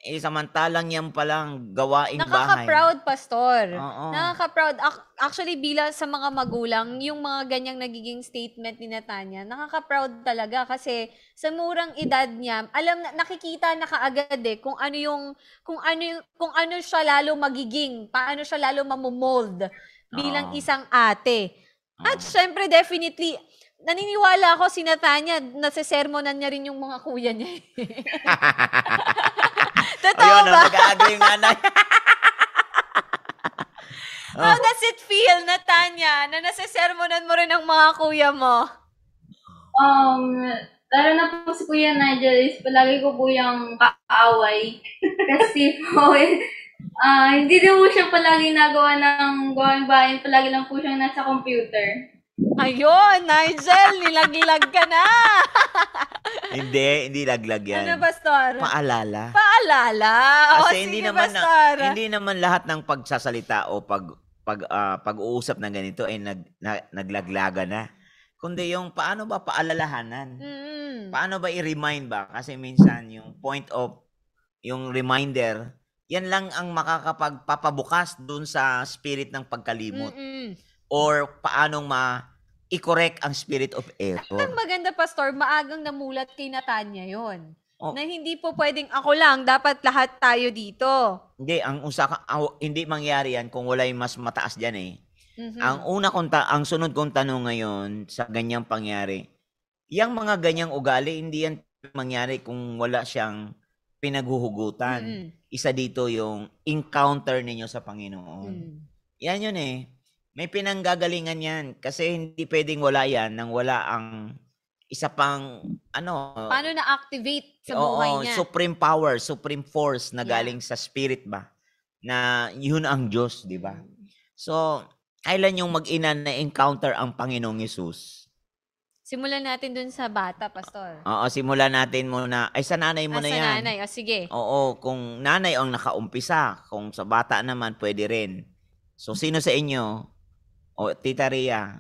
Eh, samantalang yan palang gawaing bahay. Nakaka-proud, Pastor. Oo. Nakaka-proud. Ac- Actually, bilang sa mga magulang, yung mga ganyang nagiging statement ni Natanya, nakaka-proud talaga kasi sa murang edad niya, alam na, nakikita na kaagad eh kung ano yung, kung ano yung, kung ano siya lalo magiging, paano siya lalo mamumold bilang Oo. isang ate. At syempre, definitely, naniniwala ako si Natanya, nasisermonan niya rin yung mga kuya niya. eh. Totoo Ayun, ba? oh, nag-agree yung nanay. How does it feel, Natanya, na nasisermonan mo rin ang mga kuya mo? Um, lalo na po si Kuya Nigel is palagi ko po yung kaaway. Kasi po, ah hindi din po siya palagi nagawa ng gawang bayan. Palagi lang po siyang nasa computer. Ayun, Nigel, nilaglag ka na. hindi, hindi laglag yan. Ano, Pastor? Paalala. Paalala. O, Kasi hindi naman na- Pastor. hindi naman lahat ng pagsasalita o pag pag ah, pag-uusap ng ganito ay nag, na, naglaglaga na. Kundi yung paano ba paalalahanan? Mm. Paano ba i-remind ba? Kasi minsan yung point of yung reminder, yan lang ang makakapagpapabukas dun sa spirit ng pagkalimot Mm-mm. Or paanong ma i-correct ang spirit of Ang error. maganda, Pastor, maagang namulat kay Natanya yon. Oh. Na hindi po pwedeng ako lang, dapat lahat tayo dito. Hindi ang usaka aw- hindi mangyari yan kung wala yung mas mataas diyan eh. Mhm. Ang una kong ta- ang sunod kong tanong ngayon sa ganyang pangyari, yung mga ganyang ugali hindi yan mangyari kung wala siyang pinaghuhugutan. Mm-mm. Isa dito yung encounter ninyo sa Panginoon. Mm. Yan yun eh. May pinanggagalingan yan kasi hindi pwedeng wala yan nang wala ang isa pang ano Paano na-activate sa Oo, buhay niya? supreme power, supreme force na Yeah. galing sa spirit ba? Na yun ang Diyos, di ba? So, kailan yung mag-ina na encounter ang Panginoong Yesus? Simulan natin dun sa bata, Pastor. Oo, simulan natin muna. Ay, sa nanay mo Ah, na sa yan. nanay. O, sige. Oo, kung nanay ang nakaumpisa, kung sa bata naman, pwede rin. So, sino sa inyo? O, Tita Ria.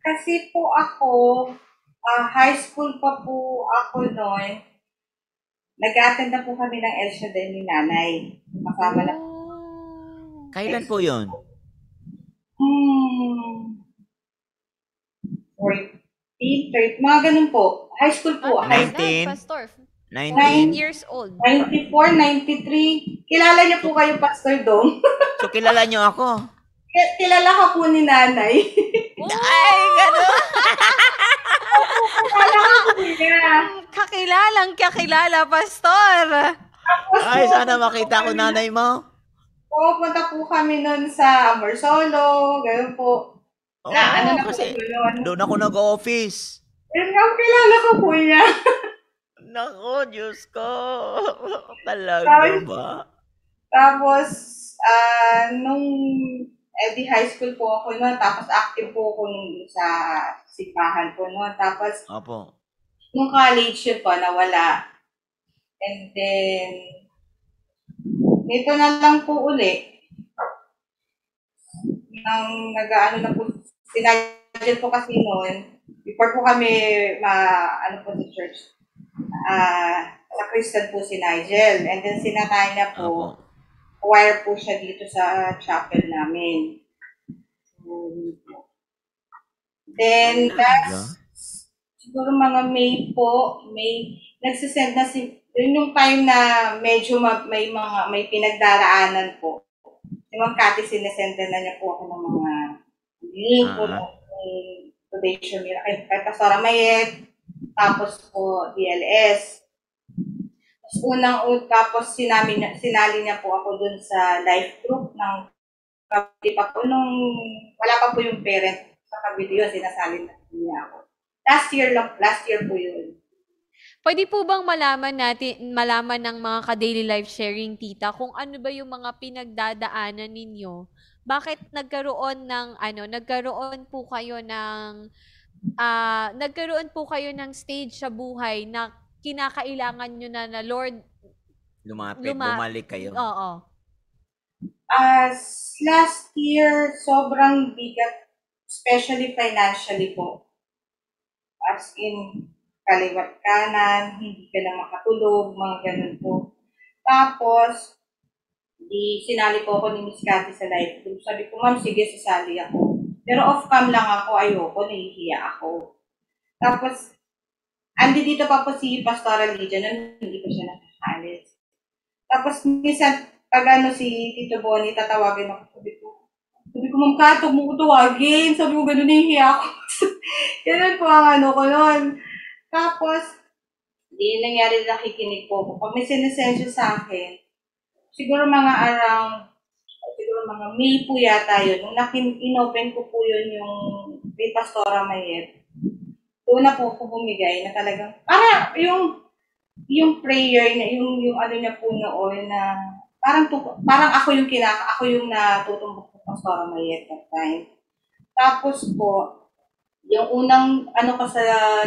Kasi po ako, ah, high school pa po ako noon, nag-attend na po kami ng El Shaddai ni nanay. Kasama na Oh. Kailan po yun? Hmm. 14, 13, mga ganun po. High school po. Ah, High, my God, 19? Pastor. 19? 9 years old. 94, 93. Kilala niyo po kayo, Pastor Dong? So, kilala nyo ako. Ki- Kilala ka po ni nanay. Ay, gano'n. Kilala ka po niya. Kakilalang kakilala, Pastor. Ay, sana makita ko nanay mo. Pupunta po kami noon sa Amorsolo, ganun po. Oo, na, ano na po kasi yun. doon ako nag-office. Yun nga, kilala ko po niya. Nako, Diyos ko. Talaga ba? Tapos, ah, nung edi high school po ako noon, tapos active po ako nung sa sipahan po noon. Tapos, Opo. nung college yun po, nawala. And then, nito na lang po uli. Nang nag-ano na po, sinadyan po kasi noon, before po kami ma, ano po sa church, ah, sa Christian po si Nigel. And then sinatay na po, Opo. Choir po siya dito sa chapel namin. So. Then, that's, siguro mga May po, May, nagsisend na si, yun yung time na medyo ma, may mga, may pinagdaraanan po. Si Ma'am Cathy, sinesenda na niya po ako ng mga link po Ah. ng foundation nila kay, kay Pastora Mayet, tapos po DLS. Unang, un- tapos sinami, niya- sinali niya po ako dun sa life group ng Hindi pa po, nung wala pa po yung parent sa Cavite yun, sinasali niya ako. Last year lang, last year po yun. Pwede po bang malaman natin, malaman ng mga ka-daily life sharing, tita, kung ano ba yung mga pinagdadaanan ninyo? Bakit nagkaroon ng, ano, nagkaroon po kayo ng, ah, nagkaroon po kayo ng stage sa buhay na kinakailangan nyo na na, Lord, Lumapit, Luma- bumalik kayo. oo. As last year, sobrang bigat, especially financially po. As in, kaliwat kanan, hindi ka na makatulog, mga ganun po. Tapos, di sinali po ako ni Miss Cathy sa live group. Sabi ko, ma'am, sige, sasali ako. Pero off-cam lang ako, ayoko, nahihiya ako. Tapos, andi dito pa po si Pastoral Lydia, nun hindi ko siya nakakalis. Tapos, minsan, pag ano si Tito Bonnie, tatawagin ako. Sabi ko, sabi ko, Ma'am Kat, huwag mo ko tawagin. Sabi ko, ganun nahihiya ako. ganun po ang ano ko nun. Tapos, di nangyari nakikinig po ako. Pag may sinesensyo sa akin, siguro mga around, siguro mga May po yata yun. Nung nakin, inopen ko po yun yung kay Pastora Mayet. Una po ako bumigay na talagang, para yung yung prayer na yung yung ano niya po noon na parang parang ako yung kinaka ako yung natutumbok ng Pastora Mayet that time. Tapos po, yung unang ano ko sa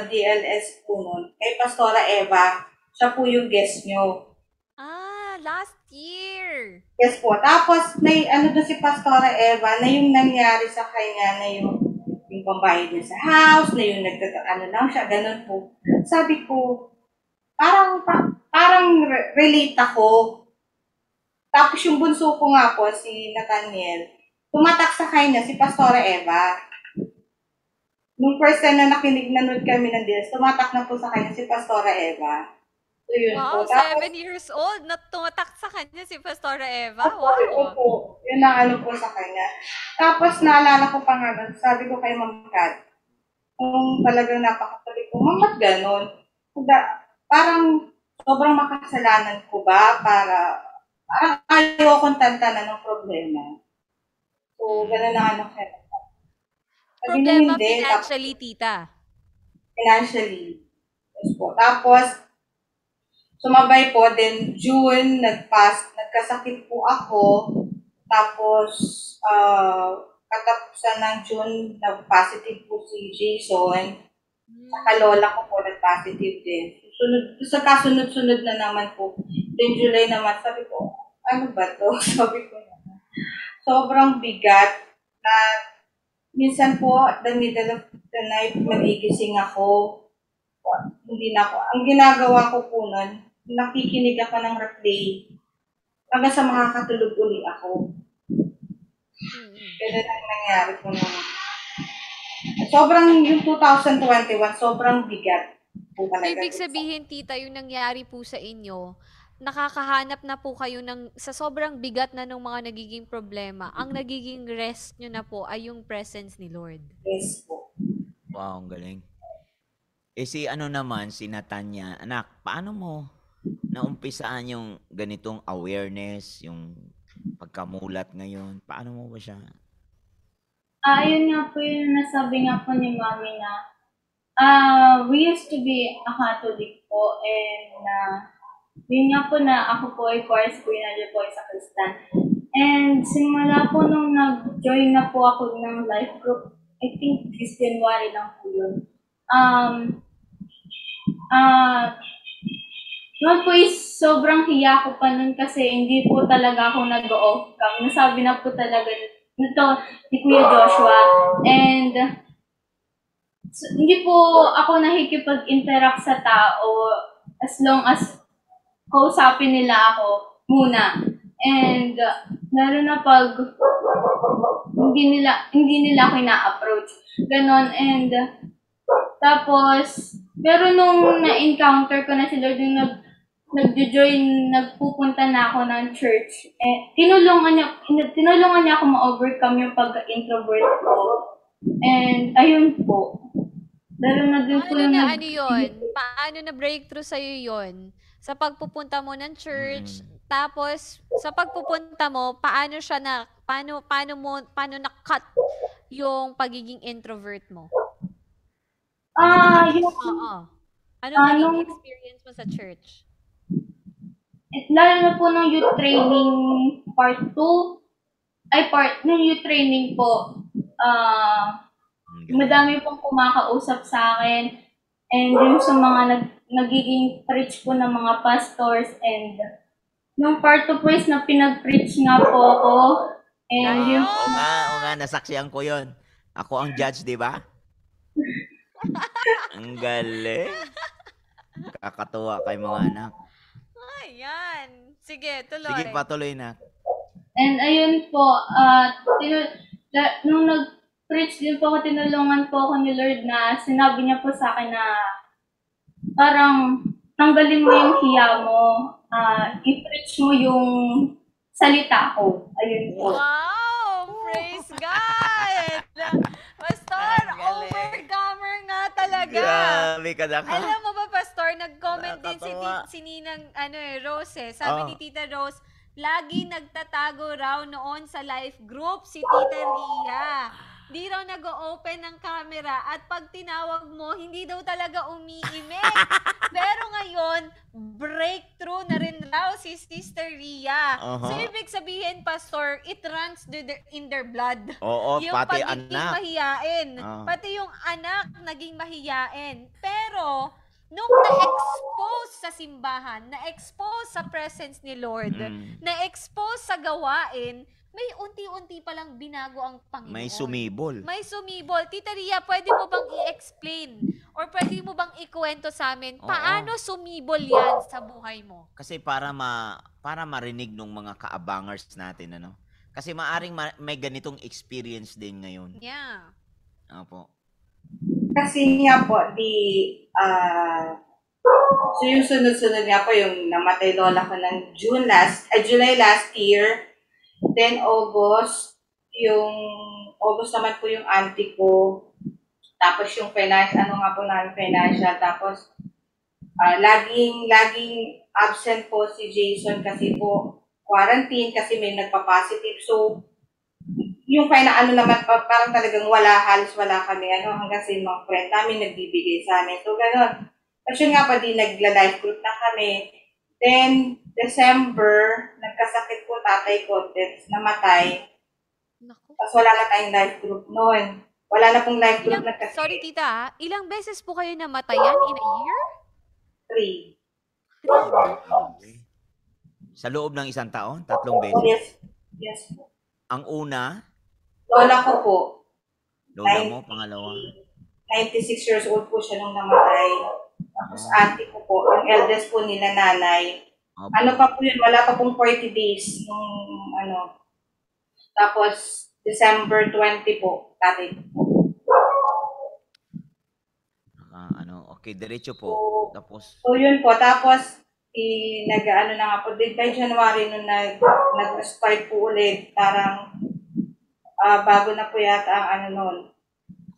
DLS po noon, kay Pastora Eva, siya po yung guest nyo. Ah, last year. Yes po. Tapos, may ano doon si Pastora Eva na yung nangyari sa kanya na yung pambayad niya sa house, na yung nagtata, ano lang siya, ganun po. Sabi ko, parang, pa- parang re- relate ako. Tapos yung bunso ko nga po, si Nathaniel, tumatak sa kanya si Pastora Eva. Nung first time na nakinig, nanood kami ng DS, tumatak na po sa kanya si Pastora Eva. So yun Wow, po. Tapos, seven years old. Natumatak sa kanya si Pastora Eva. Opo, Wow. opo. Yun ang ano po sa kanya. Tapos naalala ko pa nga, nun, sabi ko kay Ma'am Kat, kung talagang napakatabi ko, Ma'am, ba't ganon? Da, parang sobrang makasalanan ko ba para parang ayaw akong tantanan ng problema. So, gano'n na ano kaya. Sabi niya, Problema hindi. Tapos, financially, tita. financially. Yes po. Tapos, sumabay po, then June, nagpas, nagkasakit po ako. Tapos, uh, katapusan ng June, nag-positive po si Jason. Saka lola ko po, nag-positive din. Sunod, sa kasunod-sunod na naman po. Then July naman, sabi ko, ano ba to? Sabi ko naman. Sobrang bigat na minsan po, the middle of the night, magigising ako. Hindi na ako. Ang ginagawa ko po nun, nakikinig ako ng replay hanggang sa makakatulog uli ako. Mm-mm. Ganun ang nangyari po nung Sobrang yung 2021, sobrang bigat po So, talaga. ibig sabihin, tita, yung nangyari po sa inyo, nakakahanap na po kayo ng, sa sobrang bigat na ng mga nagiging problema, ang nagiging rest nyo na po ay yung presence ni Lord. Yes po. Wow, ang galing. Eh si ano naman, si Natanya, anak, paano mo naumpisaan yung ganitong awareness, yung pagkamulat ngayon? Paano mo ba siya? Ah, yun nga po yung nasabi nga po ni Mami na ah we used to be a Catholic po and uh, yun nga po na ako po ay course po yun po sa Kristan. And simula po nung nag-join na po ako ng life group, I think this January lang po yun. Um, ah, noon po is sobrang hiya ko pa nun kasi hindi po talaga ako nag-off cam. Nasabi na po talaga nito ni Kuya Joshua. And so, hindi po ako nakikipag-interact sa tao as long as kausapin nila ako muna. And uh, na pag hindi nila hindi nila ako ina-approach. Ganon. And tapos, pero nung na-encounter ko na si Lord, nag, nagjo-join, nagpupunta na ako ng church, eh, tinulungan niya, tinulungan niya ako ma-overcome yung pagka-introvert ko. And, ayun po. Lalo na din po Paano yung na nag- ano yun? Paano na breakthrough sa'yo yun? Sa pagpupunta mo ng church, Mm. Tapos sa pagpupunta mo, paano siya na paano paano mo paano na-cut yung pagiging introvert mo? Ah, yung, Oo. Ano naging nung- experience mo sa church? Lalo na po ng youth training part 2, ay part, ng youth training po, ah, madami pong kumakausap sa akin and yung sa mga nag, nagiging preach po ng mga pastors and nung part 2 po is na pinag-preach nga po ako and Ah, yung oo nga, oo nga, nasaksihan ko yon. Ako ang judge, di ba? ang galing. Kakatuwa kay mga anak. Ayan. Sige, tuloy. Sige, patuloy na. And ayun po, ah tinu- la- nung nag-preach din po ako, tinulungan po ako ni Lord na sinabi niya po sa akin na parang tanggalin mo yung hiya mo, ah i-preach mo yung salita ko. Ayun po. Wow! Praise God! Pastor, overcomer nga talaga. Grabe ka na ka. Alam mo nag-comment din si, si Ninang ano, eh, Rose eh. Sabi Oh. ni Tita Rose, lagi nagtatago raw noon sa life group si Tita Ria. Di raw nag-open ng camera at pag tinawag mo, hindi daw talaga umiimik. Pero ngayon, breakthrough na rin raw si Sister Ria. So, Aha. ibig sabihin, Pastor, it runs their- in their blood Oo, yung pati pagiging anak. mahiyain. Ah. Pati yung anak naging mahiyain. Pero, nung na-expose sa simbahan, na-expose sa presence ni Lord, Mm. na-expose sa gawain, may unti-unti palang binago ang Panginoon. May sumibol. May sumibol. Tita Ria, pwede mo bang i-explain or pwede mo bang ikwento sa amin Oo. paano sumibol yan sa buhay mo? Kasi para ma para marinig ng mga kaabangers natin ano. Kasi maaring ma- may ganitong experience din ngayon. Yeah. Opo. Kasi nga po, di, ah, so yung sunod-sunod nga po, yung namatay lola ko ng June last, ay July last year, then August, yung August naman po yung auntie ko, tapos yung finance, ano nga po namin financial, tapos ah, laging, laging absent po si Jason kasi po quarantine kasi may nagpa-positive. So, yung fina ano naman, pa- parang talagang wala, halos wala kami, ano, hanggang sa yung mga friend namin nagbibigay sa amin. So, gano'n. Kasi nga pa di nagla-life group na kami. Then, December, nagkasakit po tatay ko, then namatay. Naku. Tapos wala na tayong life group noon. Wala na pong life group Ilang, na kasi sorry, tita. Ilang beses po kayo namatayan in a year? three. Sa loob ng isang taon, tatlong beses. Yes. Yes po. Ang una, Lola ko po, lola mo, pangalawa. 96 years old po siya nung namatay. Tapos auntie ko po, ang eldest po nila nanay. Opo. Ano pa po yun, wala pa pong 40 days nung ano. Tapos, December 20 po, tatay ko po. Ah, ano, okay, diretso po. So, Tapos, so yun po, tapos, i, nag, ano na nga po, by January nung nag, nag-start po ulit, parang, ah, bago na po yata ang ano nun.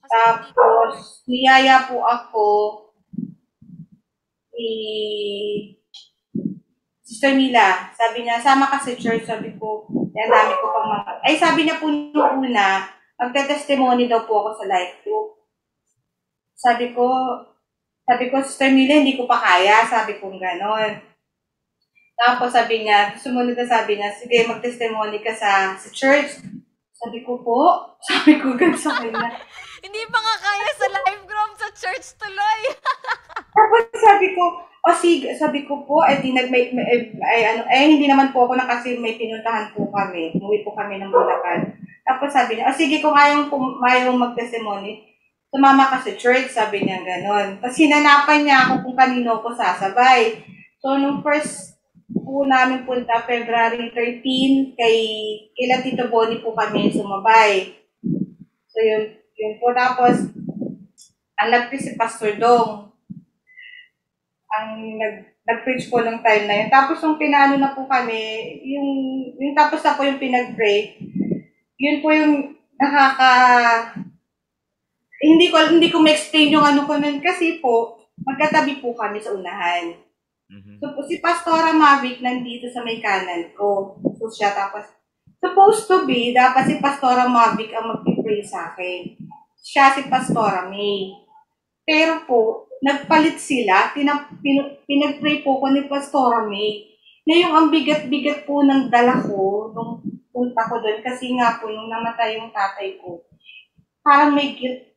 Tapos, niyaya po ako ni Sister Mila. Sabi niya, sama ka sa church. Sabi ko, yan dami ko pang mga... Ay, sabi niya po nung una, magte-testimony daw po ako sa life group. Sabi ko, sabi ko, Sister Mila, hindi ko pa kaya. Sabi ko, ganon. Tapos sabi niya, sumunod na sabi niya, sige, mag-testimony ka sa, sa church. Sabi ko po, sabi ko ganun sa kanya. Hindi pa nga kaya sa live group sa church tuloy. Tapos sabi ko, o sige, sabi ko po, eh di nag, may, may, eh, ay, ano, eh hindi naman po ako na kasi may pinuntahan po kami. Umuwi po kami ng Bulacan. Tapos sabi niya, o sige, kung ayaw, kung ayaw mag-testimony, sumama ka sa church, sabi niya ganon. Tapos hinanapan niya ako kung kanino ko sasabay. So, nung first po namin punta, February 13, kay kila Tito Bonnie po kami sumabay. So, yun, yun po. Tapos, ang nag si Pastor Dong ang nag nag-preach po ng time na yun. Tapos yung pinano na po kami, yung, yung tapos na po yung pinag-pray, yun po yung nakaka, hindi ko, hindi ko ma-explain yung ano ko nun kasi po, magkatabi po kami sa unahan. Mhm. So, si Pastora Mavic nandito sa may kanan ko. So, siya tapos, supposed to be, dapat si Pastora Mavic ang mag-pray sa akin. Siya si Pastora May. Pero po, nagpalit sila, tinap, pin, pinag-pray po ko ni Pastora May. Na yung ang bigat-bigat po ng dala ko, nung punta ko doon, kasi nga po, nung namatay yung tatay ko, parang may guilt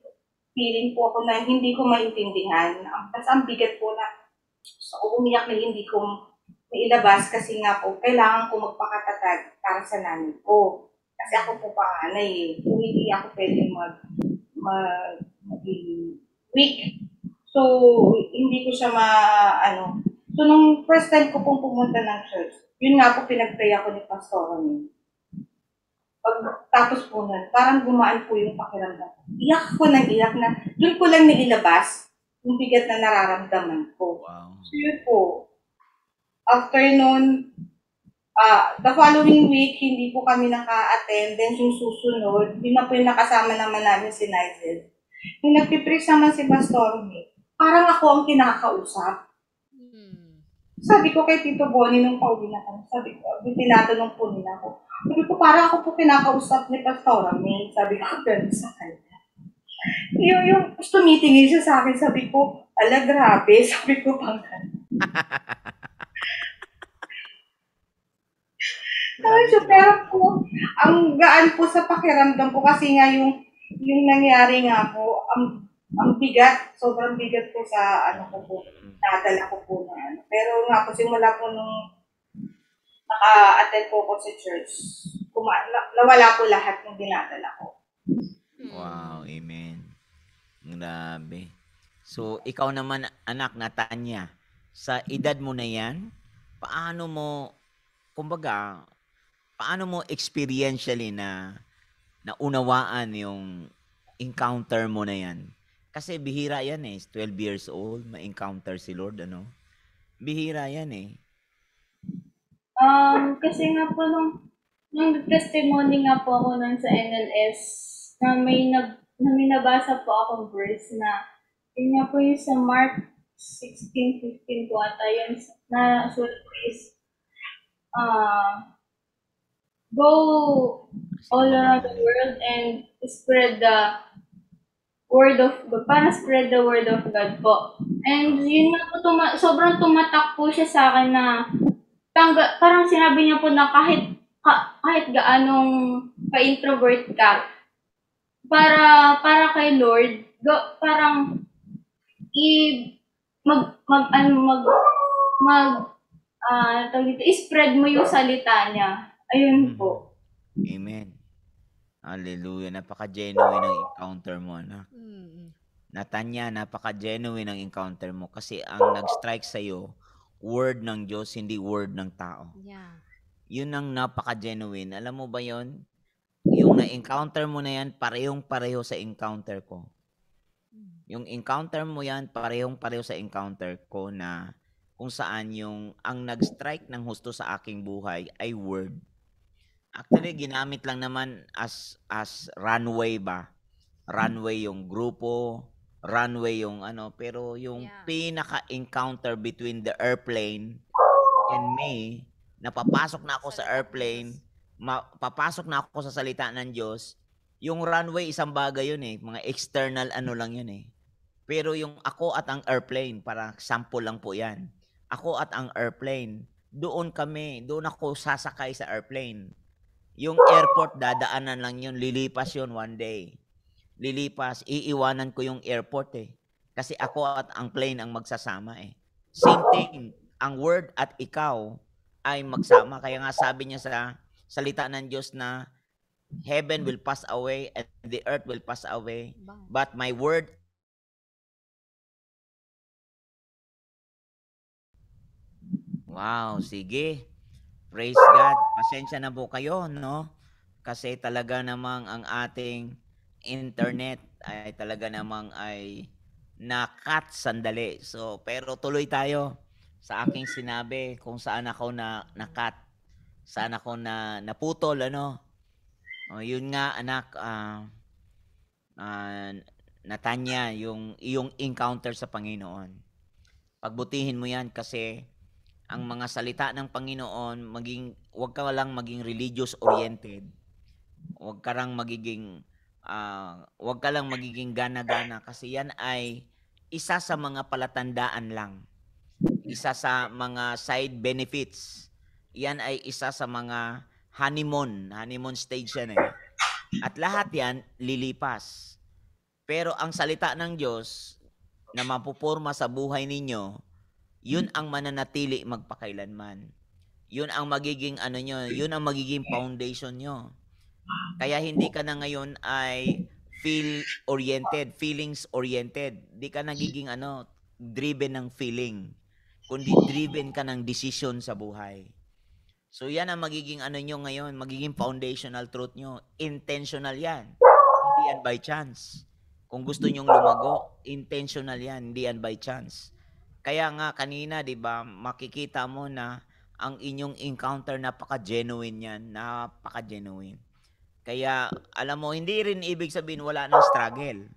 feeling po ako na hindi ko maintindihan. Tapos ang bigat po na So, umiyak na hindi ko mailabas kasi nga po, kailangan ko magpakatatag para sa nanay ko. Kasi ako po panganay eh. Kung hindi ako pwede mag, mag, maging weak. So, hindi ko siya ma, ano. So, nung first time ko pong pumunta ng church, yun nga po pinagpray ako ni Pastor Ronnie. Pag tapos po nun, parang gumaan po yung pakiramdam. Iyak ko nang iyak na, doon ko lang nailabas yung bigat na nararamdaman ko. Wow. So yun po. After nun, ah the following week, hindi po kami naka-attend. Then yung susunod, yun na po yung nakasama naman namin si Nigel. Yung nagpipreach naman si Pastor May, parang ako ang kinakausap. Mm. Sabi ko kay Tito Bonnie nung pauwi na kami, sabi ko, yung tinatanong po nila ako, sabi ko, parang ako po kinakausap ni Pastor May. Sabi ko, ganun sa kanya. Yung, yung tumitingin siya sa akin, sabi ko, ala, grabe. Sabi ko, pang Ay, so, pero po, ang gaan po sa pakiramdam ko kasi nga yung yung nangyari nga po, ang ang bigat, sobrang bigat po sa ano ko po, nadala ko po na ano. Pero nga po, simula po nung naka-attend po ko sa church, kuma- na- nawala po lahat ng dinadala ko. Mm. Wow, amen. Grabe. So, ikaw naman, anak na Tanya, sa edad mo na yan, paano mo, kumbaga, paano mo experientially na naunawaan yung encounter mo na yan? Kasi bihira yan eh, 12 years old, ma-encounter si Lord, ano? Bihira yan eh. Um, kasi nga po nung, nung testimony nga po ako nun sa NLS, na may, nag, na may nabasa po akong verse na, yun po yung sa Mark 16, 15 po ata yun, na sulat is, uh, go all around the world and spread the word of God, para spread the word of God po. And yun nga po, tuma- sobrang tumatak po siya sa akin na tangga, parang sinabi niya po na kahit ka, kahit gaanong ka-introvert ka, para para kay Lord, go, parang i mag mag ano mag mag ah tawag dito, i-spread mo yung salita niya. Ayun po. Amen. Hallelujah. Napaka-genuine ng encounter mo. Mm. Natanya, napaka-genuine ng encounter mo kasi ang nag-strike sa'yo, word ng Diyos, hindi word ng tao. Yeah. Yun ang napaka-genuine. Alam mo ba yon? Yung na-encounter mo na yan, parehong-pareho sa encounter ko. Yung encounter mo yan, parehong-pareho sa encounter ko na kung saan yung ang nag-strike ng husto sa aking buhay ay word. Actually, ginamit lang naman as as runway ba? Runway yung grupo, runway yung ano, pero yung Yeah. pinaka-encounter between the airplane and me, napapasok na ako sa airplane, ma- papasok na ako sa salita ng Diyos, yung runway isang bagay yun eh, mga external ano lang yun eh. Pero yung ako at ang airplane, para sample lang po yan. Ako at ang airplane, doon kami, doon ako sasakay sa airplane. Yung airport, dadaanan lang yun, lilipas yun one day. Lilipas, iiwanan ko yung airport eh. Kasi ako at ang plane ang magsasama eh. Same thing, ang word at ikaw ay magsama. Kaya nga sabi niya sa salita ng Diyos na heaven will pass away and the earth will pass away. But my word Wow, sige. Praise God. Pasensya na po kayo, no? Kasi talaga namang ang ating internet ay talaga namang ay nakat sandali. So, pero tuloy tayo sa aking sinabi kung saan ako na nakat. Saan ako na naputol, ano? O, yun nga, anak, ah, ah, Natanya, yung iyong encounter sa Panginoon. Pagbutihin mo yan kasi ang mga salita ng Panginoon, maging wag ka lang maging religious oriented. Wag ka lang magiging ah, wag ka lang magiging gana-gana kasi yan ay isa sa mga palatandaan lang. Isa sa mga side benefits. Yan ay isa sa mga honeymoon, honeymoon stage yan eh. At lahat yan lilipas. Pero ang salita ng Diyos na mapuporma sa buhay ninyo, yun ang mananatili magpakailanman. Yun ang magiging ano nyo, yun ang magiging foundation nyo. Kaya hindi ka na ngayon ay feel oriented, feelings oriented. Di ka nagiging ano, driven ng feeling, kundi driven ka ng decision sa buhay. So yan ang magiging ano nyo ngayon, magiging foundational truth nyo. Intentional yan. Hindi yan by chance. Kung gusto nyong lumago, intentional yan, hindi yan by chance. Kaya nga kanina, 'di ba, makikita mo na ang inyong encounter napaka-genuine yan, napaka-genuine. Kaya alam mo, hindi rin ibig sabihin wala ng struggle.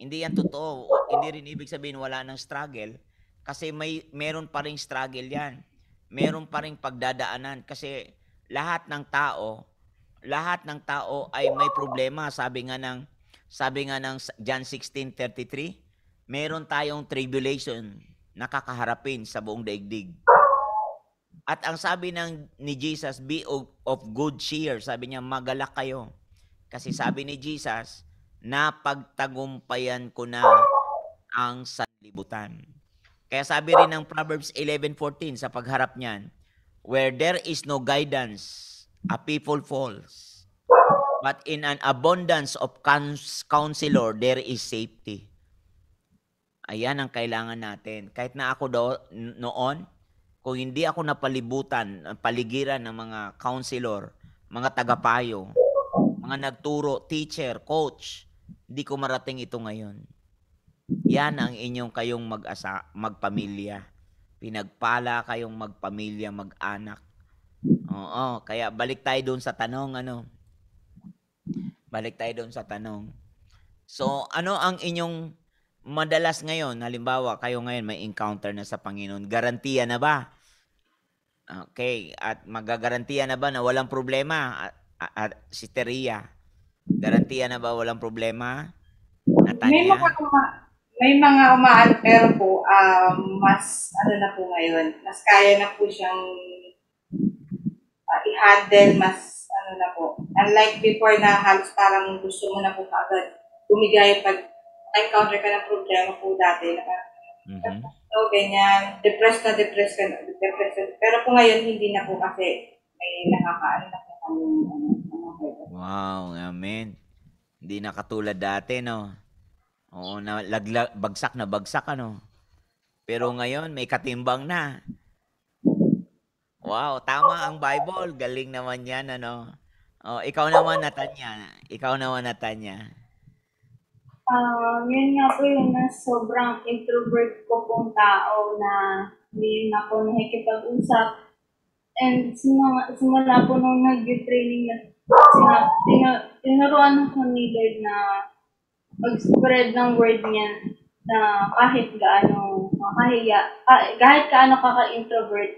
Hindi yan totoo. Hindi rin ibig sabihin wala ng struggle kasi may meron pa ring struggle yan. Meron pa ring pagdadaanan kasi lahat ng tao, lahat ng tao ay may problema. Sabi nga ng sabi nga ng John 16:33, meron tayong tribulation na kakaharapin sa buong daigdig. At ang sabi ng ni Jesus, be of, of good cheer. Sabi niya, magalak kayo. Kasi sabi ni Jesus, napagtagumpayan ko na ang sanlibutan. Kaya sabi rin ng Proverbs 11:14 sa pagharap niyan, where there is no guidance, a people falls. But in an abundance of couns- counselor, there is safety. Ayan ang kailangan natin. Kahit na ako do, noon, kung hindi ako napalibutan, paligiran ng mga counselor, mga tagapayo, mga nagturo, teacher, coach, hindi ko marating ito ngayon. Yan ang inyong kayong mag-asa, magpamilya. Pinagpala kayong magpamilya, mag-anak. Oo, kaya balik tayo doon sa tanong, ano? Balik tayo doon sa tanong. So, ano ang inyong madalas ngayon, halimbawa, kayo ngayon may encounter na sa Panginoon, garantiya na ba? Okay, at magagarantiya na ba na walang problema? At, at, si Teria, garantiya na ba walang problema? May Natanya? mga uma, may mga umaan pero po um, mas ano na po ngayon, mas kaya na po siyang ah, i-handle, mas ano na po. Unlike before na halos parang gusto mo na po kaagad bumigay pag encounter ka ng problema po dati. Na, Mhm. so, ganyan, depressed na depressed ka na, depressed. na- Pero po ngayon, hindi na po kasi may nakakaano na po kami. Ano, ano, ano, Wow, amen. Hindi na katulad dati, no? Oo, na lagla, bagsak na bagsak, ano? Pero ngayon, may katimbang na. Wow, tama ang Bible. Galing naman yan, ano? Oh, ikaw naman, Natanya. Ikaw naman, Natanya. Ah, yun nga po yung na sobrang introvert ko pong tao na hindi na ako nakikipag-usap. And simula, simula po nung nag-training na sina, tina, tinuruan ako ni Lord na mag-spread ng word niya na kahit gaano makahiya, ah, kahit gaano ka ka-introvert,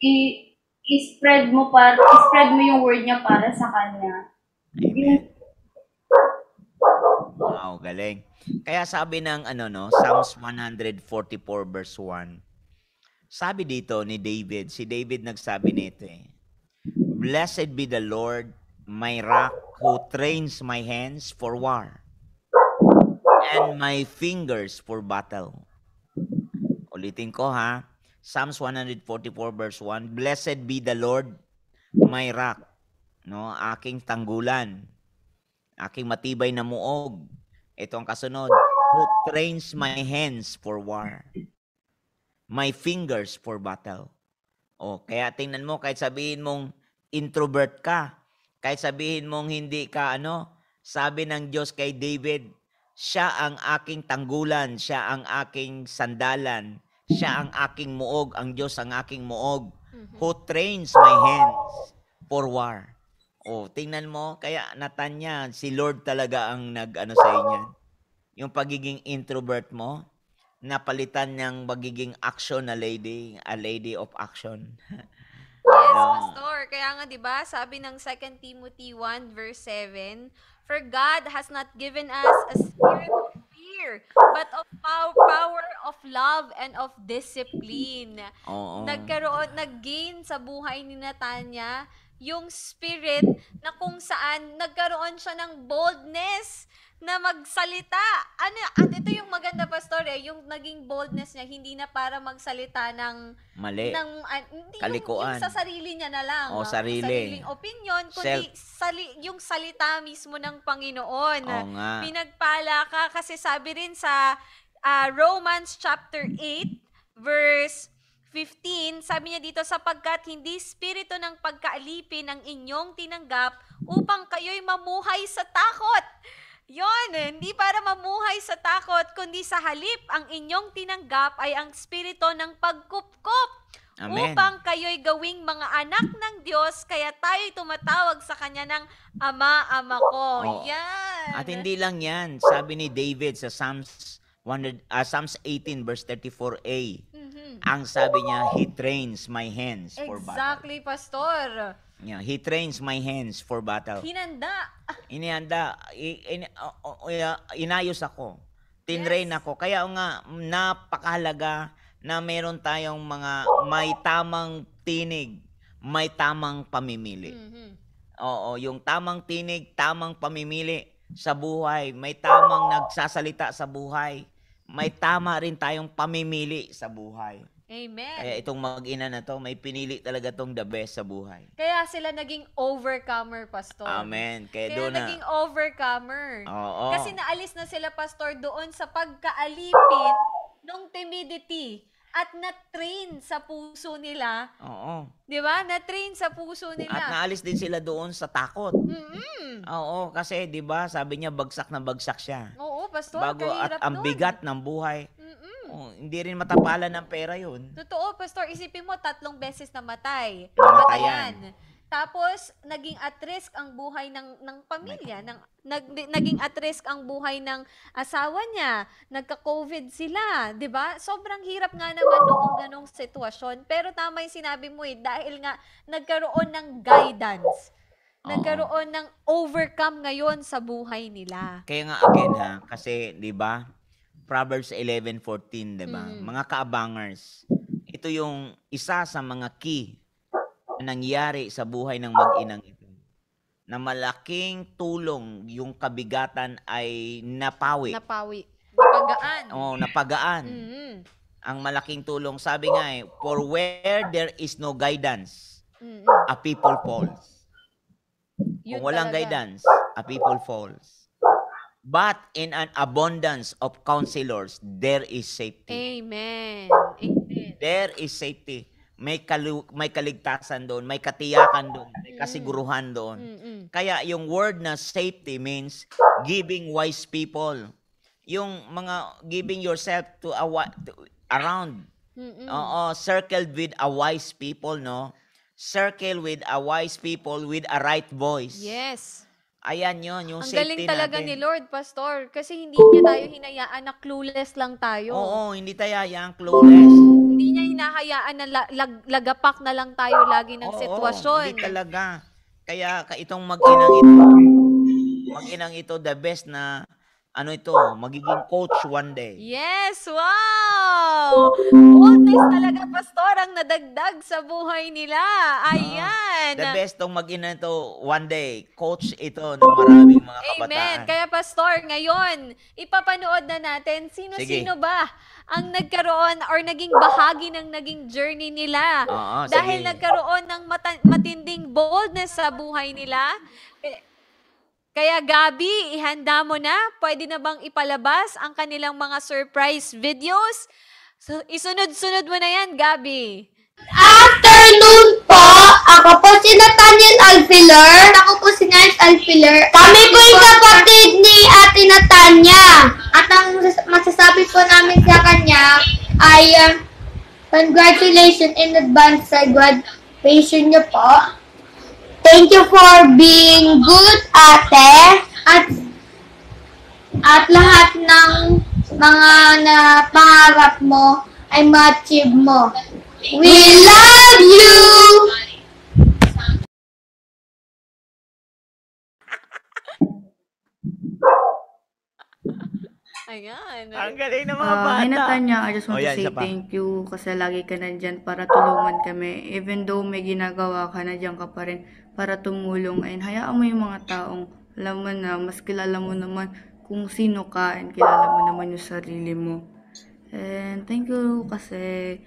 i- i-spread mo para i-spread mo yung word niya para sa kanya. Yun, Wow, galing. Kaya sabi ng ano no, Psalms 144 verse 1. Sabi dito ni David, si David nagsabi nito eh. Blessed be the Lord, my rock, who trains my hands for war and my fingers for battle. Ulitin ko ha. Psalms 144 verse 1. Blessed be the Lord, my rock, no, aking tanggulan, aking matibay na muog. Ito ang kasunod. Who trains my hands for war, my fingers for battle. O, kaya tingnan mo, kahit sabihin mong introvert ka, kahit sabihin mong hindi ka ano, sabi ng Diyos kay David, siya ang aking tanggulan, siya ang aking sandalan, siya ang aking muog, ang Diyos ang aking muog, Mhm. who trains my hands for war. O, tingnan mo, kaya Natanya, si Lord talaga ang nag-ano sa inyo. Yung pagiging introvert mo, napalitan niyang magiging action na lady, a lady of action. Yes, No. Pastor. Kaya nga, di ba, sabi ng 2 Timothy 1 verse 7, For God has not given us a spirit of fear, but of power, power of love and of discipline. Oo. Nagkaroon, nag-gain sa buhay ni Natanya yung spirit na kung saan nagkaroon siya ng boldness na magsalita. Ano, at ito yung maganda, Pastor, eh, yung naging boldness niya, hindi na para magsalita ng Mali. ng ah, hindi yung- Kalikuan. Yung, sa sarili niya na lang. O, sarili. Sariling opinion, kundi sali, yung salita mismo ng Panginoon. Oo nga. Pinagpala ka kasi sabi rin sa ah, Romans chapter 8 verse 15, sabi niya dito, sapagkat hindi spirito ng pagkaalipin ang inyong tinanggap upang kayo'y mamuhay sa takot. Yon, hindi para mamuhay sa takot, kundi sa halip ang inyong tinanggap ay ang spirito ng pagkupkop Amen. upang kayo'y gawing mga anak ng Diyos, kaya tayo'y tumatawag sa Kanya ng Ama, Ama ko. Oo. Yan. At hindi lang yan. Sabi ni David sa Psalms 100, ah, Psalms 18 verse 34a. Mhm. Ang sabi niya, He trains my hands for battle. Exactly, Pastor. Yeah, he trains my hands for battle. Hinanda. Inihanda, i- in- o- inayos ako. Tinrain Yes. ako. Kaya nga, napakahalaga na meron tayong mga may tamang tinig, may tamang pamimili. Mhm. Oo, yung tamang tinig, tamang pamimili sa buhay, may tamang nagsasalita sa buhay, may tama rin tayong pamimili sa buhay. Amen. Kaya itong mag-ina na to, may pinili talaga tong the best sa buhay. Kaya sila naging overcomer, Pastor. Amen. Kaya Kaya doon na. naging overcomer. Oo. Kasi naalis na sila, Pastor, doon sa pagkaalipin ng timidity at na-train sa puso nila. Oo. Di ba? Na-train sa puso At nila. naalis din sila doon sa takot. Mm-mm. Oo, kasi 'di ba, sabi niya bagsak na bagsak siya. Oo, Pastor. Bago at ang nun. bigat ng buhay. Mm-mm. Oh, hindi rin matapalan ng pera 'yun. Totoo, Pastor. Isipin mo, tatlong beses namatay. Namatayan. Tapos, naging at risk ang buhay ng, ng pamilya. Ng, nag, naging at risk ang buhay ng asawa niya. Nagka-COVID sila. 'di ba Sobrang hirap nga naman noong ganong sitwasyon. Pero tama yung sinabi mo eh. Dahil nga, nagkaroon ng guidance. Oo. Nagkaroon ng overcome ngayon sa buhay nila. Kaya nga again ha, kasi 'di ba? Proverbs 11:14, 'di ba? Mm. Mga kaabangers. Ito yung isa sa mga key na nangyari sa buhay ng mag-inang ito. Na malaking tulong yung kabigatan ay napawi. Napawi. Napagaan. oh, napagaan. Mhm. Ang malaking tulong, sabi nga eh, for where there is no guidance, Mhm. a people falls. Yun Kung walang talaga. guidance, a people falls. But in an abundance of counselors, there is safety. Amen. Amen. There is safety. May, kalu- may kaligtasan doon, may katiyakan doon, may kasiguruhan doon. Mm-mm. Kaya yung word na safety means giving wise people. Yung mga giving yourself to, a, to- around Mm-mm. Oo, circled with a wise people, no? Circle with a wise people with a right voice. Yes. Ayan yon yung Ang safety galing talaga natin. ni Lord, Pastor. Kasi hindi niya tayo hinayaan na clueless lang tayo. Oo, hindi tayo yang clueless. Hindi niya hinahayaan na la- lag- lagapak na lang tayo lagi ng Oo, sitwasyon. Hindi talaga. Kaya ka itong mag-inang ito, mag-inang ito the best na ano ito, magiging coach one day. Yes! Wow! Boldness talaga, Pastor, ang nadagdag sa buhay nila. Ayan. The best tong mag-ina ito one day, coach ito ng maraming mga kabataan. Amen. Kaya Pastor, ngayon, ipapanood na natin sino-sino ba ang nagkaroon or naging bahagi ng naging journey nila. Oo, Dahil sige. nagkaroon ng matinding boldness sa buhay nila. Kaya Gabi, ihanda mo na. Pwede na bang ipalabas ang kanilang mga surprise videos? So, isunod-sunod mo na yan, Gabi. Afternoon po! Ako po si Nathaniel Alfiler. Ako po si Niles Alfiler. Kami po yung kapatid ni Ate Natanya. At ang masas- masasabi po namin sa kanya ay um, congratulations in advance sa graduation niyo po. Thank you for being good, ate. At at lahat ng mga na pangarap mo ay ma-achieve mo. We love you! Ayan. Ang galing ng mga Ah, bata. hi Natanya, I just want Oh, to yan, say thank you kasi lagi ka nandyan para tulungan kami. Even though may ginagawa ka, nandiyan ka pa rin para tumulong. And hayaan mo yung mga taong alam mo na, mas kilala mo naman kung sino ka and kilala mo naman yung sarili mo. And thank you kasi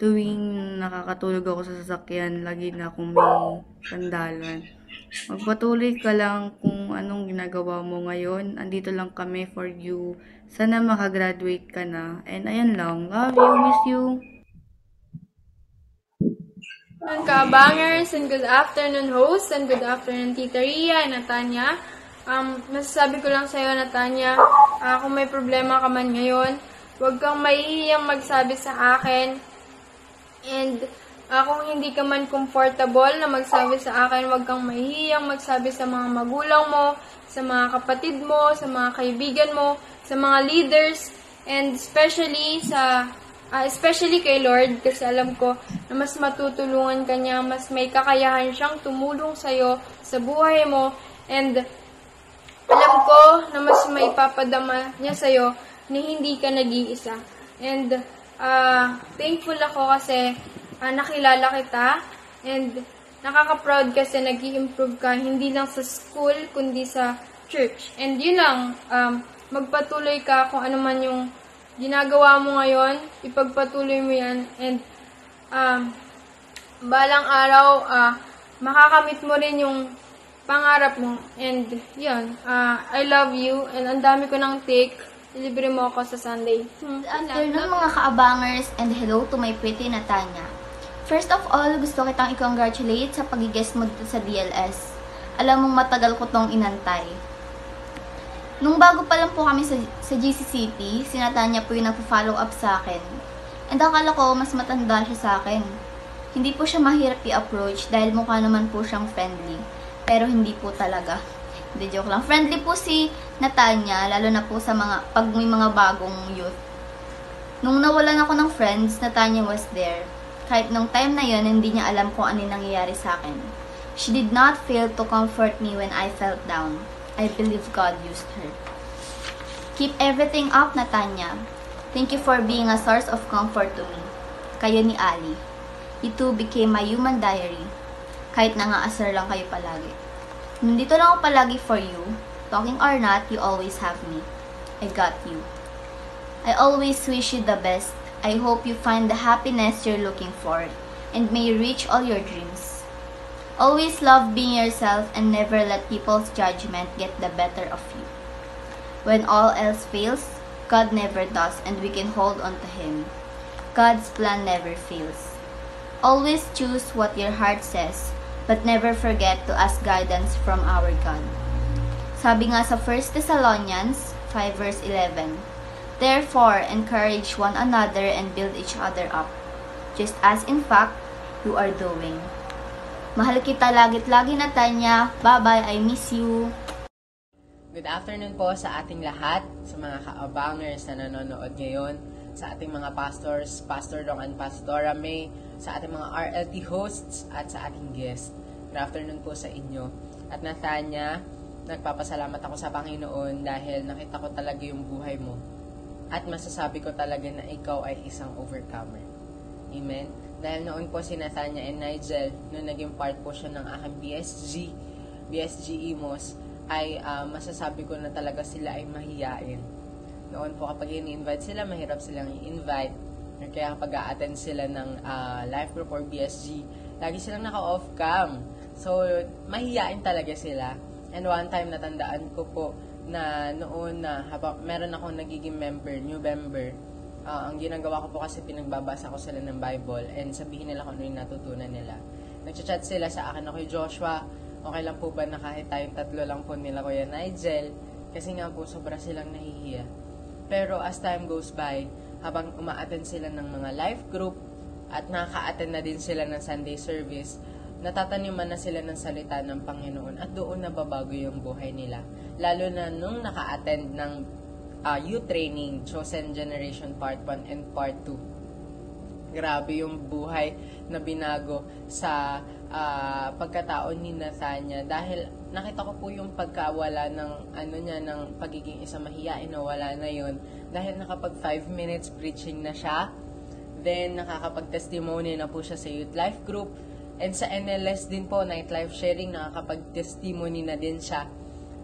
tuwing nakakatulog ako sa sasakyan, lagi na akong may sandalan. Magpatuloy ka lang kung anong ginagawa mo ngayon. Andito lang kami for you. Sana makagraduate ka na. And ayan lang. Love you, miss you. Mga kabangers and good afternoon host and good afternoon Tita Ria and Natanya. Um, masasabi ko lang sa'yo, Natanya, ah, kung may problema ka man ngayon, huwag kang mahihiyang magsabi sa akin. And ah, kung hindi ka man comfortable na magsabi sa akin, huwag kang mahihiyang magsabi sa mga magulang mo, sa mga kapatid mo, sa mga kaibigan mo, sa mga leaders, and especially sa Ah, especially kay Lord, kasi alam ko na mas matutulungan ka niya, mas may kakayahan siyang tumulong sa'yo sa buhay mo, and alam ko na mas may papadama niya sa'yo na hindi ka nag-iisa. And ah, thankful ako kasi ah, nakilala kita, and nakaka-proud kasi nag improve ka, hindi lang sa school, kundi sa church. And yun lang, um, magpatuloy ka kung ano man yung ginagawa mo ngayon, ipagpatuloy mo yan, and um, balang araw, ah, makakamit mo rin yung pangarap mo. And yun, ah, I love you, and ang dami ko ng take, libre mo ako sa Sunday. Hmm, afternoon mga kaabangers and hello to my pretty Natanya. First of all, gusto kitang i-congratulate sa pagigest mo dito sa DLS. Alam mong matagal ko tong inantay. Nung bago pa lang po kami sa, sa GCCP, si Natanya po yung nagpo-follow up sa akin. And akala ko mas matanda siya sa akin. Hindi po siya mahirap i-approach dahil mukha naman po siyang friendly. Pero hindi po talaga. Hindi joke lang. Friendly po si Natanya, lalo na po sa mga, pag may mga bagong youth. Nung nawalan ako ng friends, Natanya was there. Kahit nung time na yon hindi niya alam kung ano nangyayari sa akin. She did not fail to comfort me when I felt down. I believe God used her. Keep everything up, Natanya. Thank you for being a source of comfort to me. Kayo ni Ali. You became my human diary. Kahit nangaasar lang kayo palagi. Nandito lang ako palagi for you. Talking or not, you always have me. I got you. I always wish you the best. I hope you find the happiness you're looking for and may you reach all your dreams. Always love being yourself and never let people's judgment get the better of you. When all else fails, God never does and we can hold on to Him. God's plan never fails. Always choose what your heart says, but never forget to ask guidance from our God. Sabi nga sa 1 Thessalonians 5 verse 11, Therefore, encourage one another and build each other up, just as in fact you are doing. Mahal kita lagit lagi Natanya. Bye-bye, I miss you. Good afternoon po sa ating lahat, sa mga kaabangers na nanonood ngayon, sa ating mga pastors, Pastor Dong and Pastora May, sa ating mga RLT hosts, at sa ating guest. Good afternoon po sa inyo. At Nathanya, nagpapasalamat ako sa Panginoon dahil nakita ko talaga yung buhay mo. At masasabi ko talaga na ikaw ay isang overcomer. Amen? Dahil noon po si Nathanya and Nigel, nung naging part po siya ng aking BSG, BSG Imos, ay ah, masasabi ko na talaga sila ay mahiyain. Noon po kapag ini-invite sila, mahirap silang i-invite. Kaya kapag a-attend sila ng ah, life group or BSG, lagi silang naka-off cam. So, mahiyain talaga sila. And one time, natandaan ko po na noon na habang meron akong nagiging member, new member, ah, ang ginagawa ko po kasi pinagbabasa ko sila ng Bible and sabihin nila kung ano yung natutunan nila. Nagchat-chat sila sa akin ako, Joshua, okay lang po ba na kahit tayong tatlo lang po nila Kuya Nigel? Kasi nga po, sobra silang nahihiya. Pero as time goes by, habang uma-attend sila ng mga life group at nakaka-attend na din sila ng Sunday service, natataniman na sila ng salita ng Panginoon at doon nababago yung buhay nila. Lalo na nung naka-attend ng ah, youth training, Chosen Generation Part 1 and Part 2. Grabe yung buhay na binago sa ah, pagkatao ni Nathania dahil nakita ko po yung pagkawala ng ano niya ng pagiging isang mahiyain na wala na yon dahil nakapag 5 minutes preaching na siya. Then nakakapag-testimony na po siya sa youth life group. And sa NLS din po night life sharing nakakapag-testimony na din siya.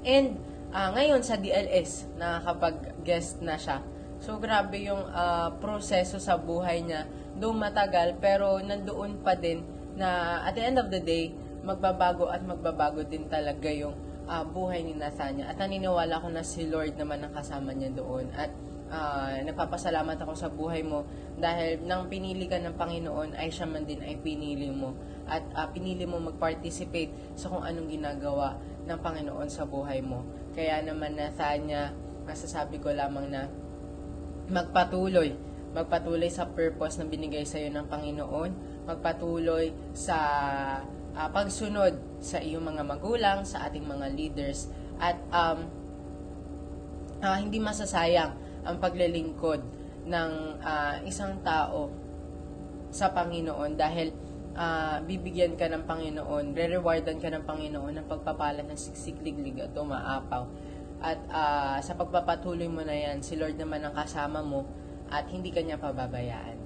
And ah, ngayon sa DLS nakakapag-guest na siya so grabe yung ah, proseso sa buhay niya though matagal pero nandoon pa din na at the end of the day magbabago at magbabago din talaga yung ah, buhay ni Nathania. At naniniwala ko na si Lord naman ang kasama niya doon. At ah, nagpapasalamat ako sa buhay mo dahil nang pinili ka ng Panginoon ay siya man din ay pinili mo. At ah, pinili mo mag-participate sa kung anong ginagawa ng Panginoon sa buhay mo. Kaya naman Nathania, masasabi ko lamang na magpatuloy. Magpatuloy sa purpose na binigay sa iyo ng Panginoon. Magpatuloy sa ah, pagsunod sa iyong mga magulang, sa ating mga leaders. At um, ah, hindi masasayang ang paglilingkod ng ah, isang tao sa Panginoon dahil ah, bibigyan ka ng Panginoon, re-rewardan ka ng Panginoon ng pagpapala ng siksikliglig at umaapaw. At ah, sa pagpapatuloy mo na yan, si Lord naman ang kasama mo at hindi ka niya pababayaan.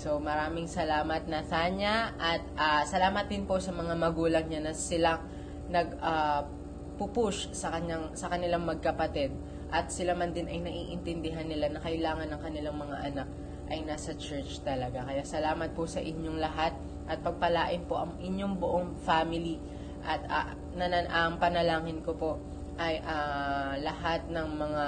So maraming salamat Nathania at ah, salamat din po sa mga magulang niya na silang nag ah, pupush sa kanyang sa kanilang magkapatid at sila man din ay naiintindihan nila na kailangan ng kanilang mga anak ay nasa church talaga. Kaya salamat po sa inyong lahat at pagpalain po ang inyong buong family at ah, nanan ang panalangin ko po ay ah, lahat ng mga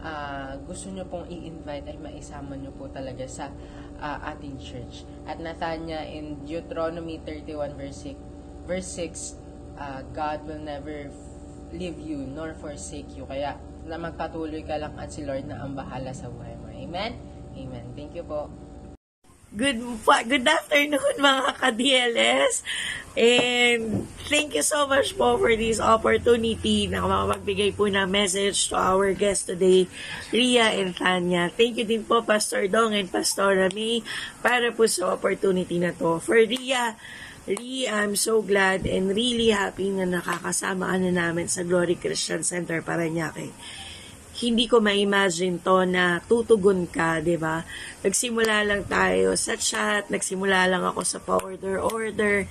ah, gusto nyo pong i-invite ay maisama nyo po talaga sa ah, ating church. At Nathania in Deuteronomy 31 verse 6, verse 6 ah, God will never leave you nor forsake you. Kaya na magpatuloy ka lang at si Lord na ang bahala sa buhay mo. Amen? Amen. Thank you po. Good good afternoon mga ka-DLS. And thank you so much po for this opportunity na makapagbigay po ng message to our guest today, Ria and Tanya. Thank you din po Pastor Dong and Pastor May para po sa opportunity na to. For Ria, Ria, I'm so glad and really happy na nakakasama ka na namin sa Glory Christian Center Paranaque hindi ko ma-imagine to na tutugon ka, di ba? Nagsimula lang tayo sa chat, nagsimula lang ako sa order order,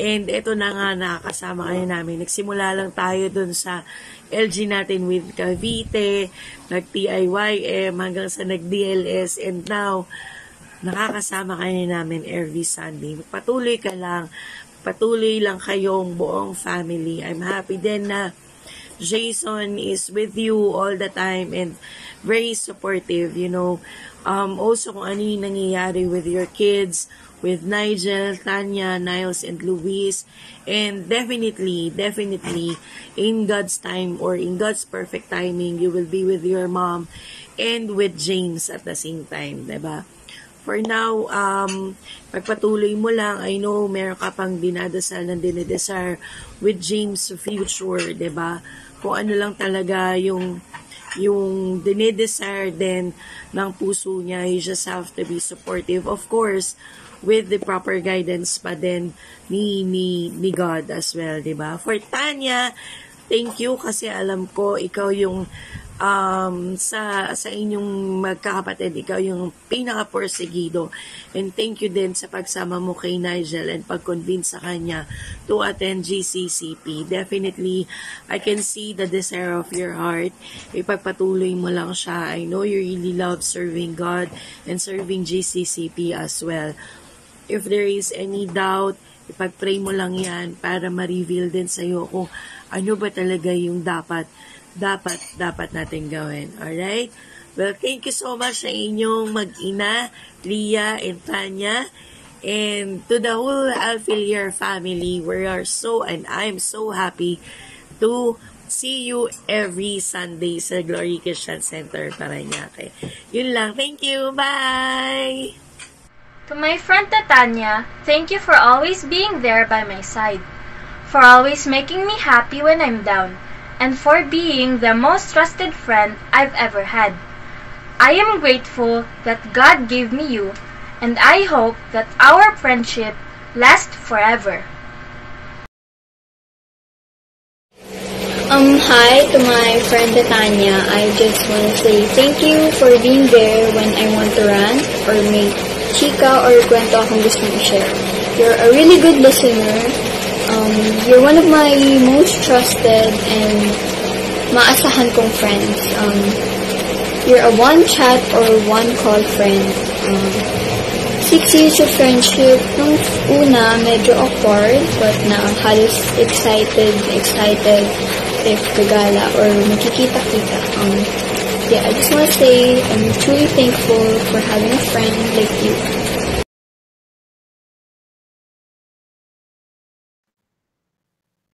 and ito na nga nakakasama kayo namin. Nagsimula lang tayo dun sa LG natin with Cavite, nag-TIYM, hanggang sa nag-DLS, and now, nakakasama kayo namin every Sunday. Patuloy ka lang, patuloy lang kayong buong family. I'm happy din na Jason is with you all the time and very supportive, you know. Um, also kung ano yung nangyayari with your kids, with Nigel, Tanya, Niles, and Luis. And definitely, definitely, in God's time or in God's perfect timing, you will be with your mom and with James at the same time, ba? For now, um, pagpatuloy mo lang, I know meron ka pang dinadasal ng dinidesire with James future, ba? Kung ano lang talaga yung yung dinidesire din ng puso niya, you just have to be supportive. Of course, with the proper guidance pa din ni, ni, ni God as well, di ba? For Tanya, thank you kasi alam ko ikaw yung um, sa, sa inyong magkakapatid, ikaw yung pinaka-porsigido. And thank you din sa pagsama mo kay Nigel and pag-convince sa kanya to attend GCCP. Definitely, I can see the desire of your heart. Ipagpatuloy mo lang siya. I know you really love serving God and serving GCCP as well. If there is any doubt, ipag-pray mo lang yan para ma-reveal din sa'yo kung ano ba talaga yung dapat dapat, dapat natin gawin. Alright? Well, thank you so much sa inyong mag-ina, Ria and Tanya. And to the whole Alfilier family, we are so, and I'm so happy to see you every Sunday sa Glory Christian Center Paranaque. Yun lang. Thank you. Bye! To my friend Tatanya, thank you for always being there by my side, for always making me happy when I'm down, and for being the most trusted friend I've ever had. I am grateful that God gave me you, and I hope that our friendship lasts forever. Um, hi to my friend Tanya. I just want to say thank you for being there when I want to rant or make chika or kwento akong gustong i-share. You're a really good listener. Um, you're one of my most trusted and maasahan kong friends. Um, you're a one chat or one call friend. Um, six years of friendship. Nung una, medyo awkward, but na halos excited, excited if gagala or makikita-kita. Um, yeah, I just want to say I'm truly thankful for having a friend like you.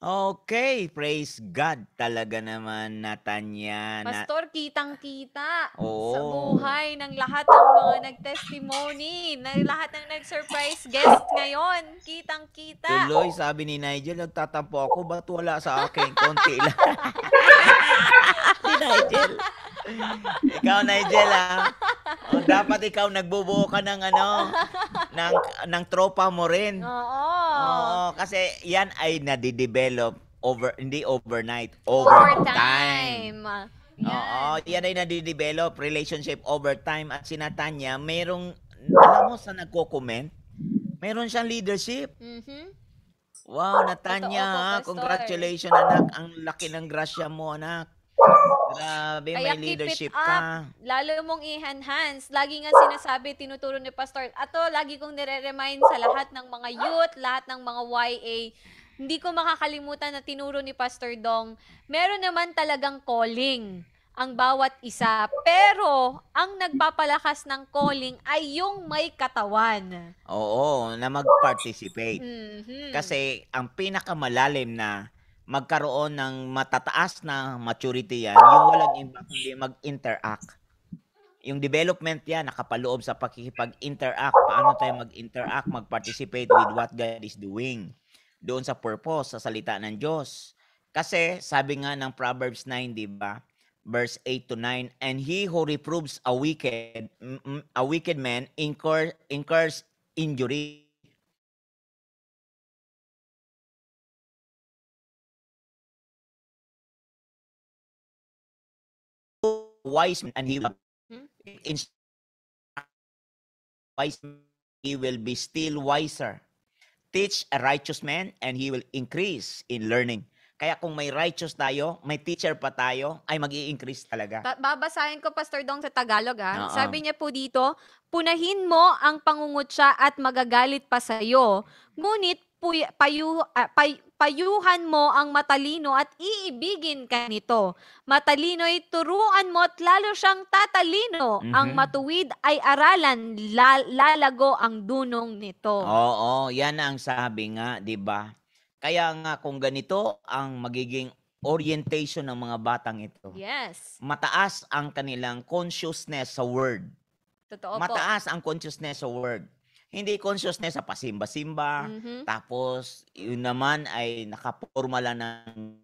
Okay, praise God talaga naman, Natanya. Na, Pastor, kitang-kita sa Oo. buhay ng lahat ng mga nag-testimony, ng lahat ng nag-surprise guest ngayon. Kitang-kita. tuloy, sabi ni Nigel, nagtatampo ako, ba't wala sa akin? Konti lang. si Nigel. Ikaw, Nigel, ah. O, dapat ikaw nagbubuo ka ng ano, ng, ng tropa mo rin. Oo. Oo, kasi yan ay nadidevelop over, hindi overnight, over, time. Overtime. Oo, yan ay nadidevelop relationship over time at si Natanya, merong, alam mo sa nagko-comment, meron siyang leadership. Mhm. Wow, Natanya, Totoo? Pastor. Congratulations, anak. Ang laki ng grasya mo, anak. Grabe, Kaya may leadership ka. Lalo mong i-enhance. Lagi nga sinasabi, tinuturo ni Pastor. Ato, lagi kong nire-remind sa lahat ng mga youth, lahat ng mga YA. Hindi ko makakalimutan na tinuro ni Pastor Dong, meron naman talagang calling ang bawat isa. Pero, ang nagpapalakas ng calling ay yung may katawan. Oo, na mag-participate. Mhm. Kasi ang pinakamalalim na magkaroon ng matataas na maturity yan, yung walang iba kundi mag-interact. Yung development yan, nakapaloob sa pakikipag-interact. Paano tayo mag-interact, mag-participate with what God is doing. Doon sa purpose, sa salita ng Diyos. Kasi sabi nga ng Proverbs 9, di ba? Verse 8 to 9, And he who reproves a wicked, a wicked man incur, incurs injury. wise man and he will Hmm? wise man, he will be still wiser. Teach a righteous man and he will increase in learning. Kaya kung may righteous tayo, may teacher pa tayo, ay mag increase talaga. Ta- babasahin ko, Pastor Dong, sa Tagalog, ha? Oo. Sabi niya po dito, punahin mo ang pangungutya at magagalit pa sa iyo. Ngunit, puy- payu, ah, pay- payuhan mo ang matalino at iibigin ka nito. Matalino'y turuan mo at lalo siyang tatalino. Ang Mhm. matuwid ay aralan, la- lalago ang dunong nito. Oo, yan ang sabi nga, 'di ba? Kaya nga kung ganito ang magiging orientation ng mga batang ito. Yes. Mataas ang kanilang consciousness sa word. Totoo po. Mataas ang consciousness sa word. Hindi consciousness sa pasimba-simba. Mhm. Tapos, yun naman ay nakaporma lang ng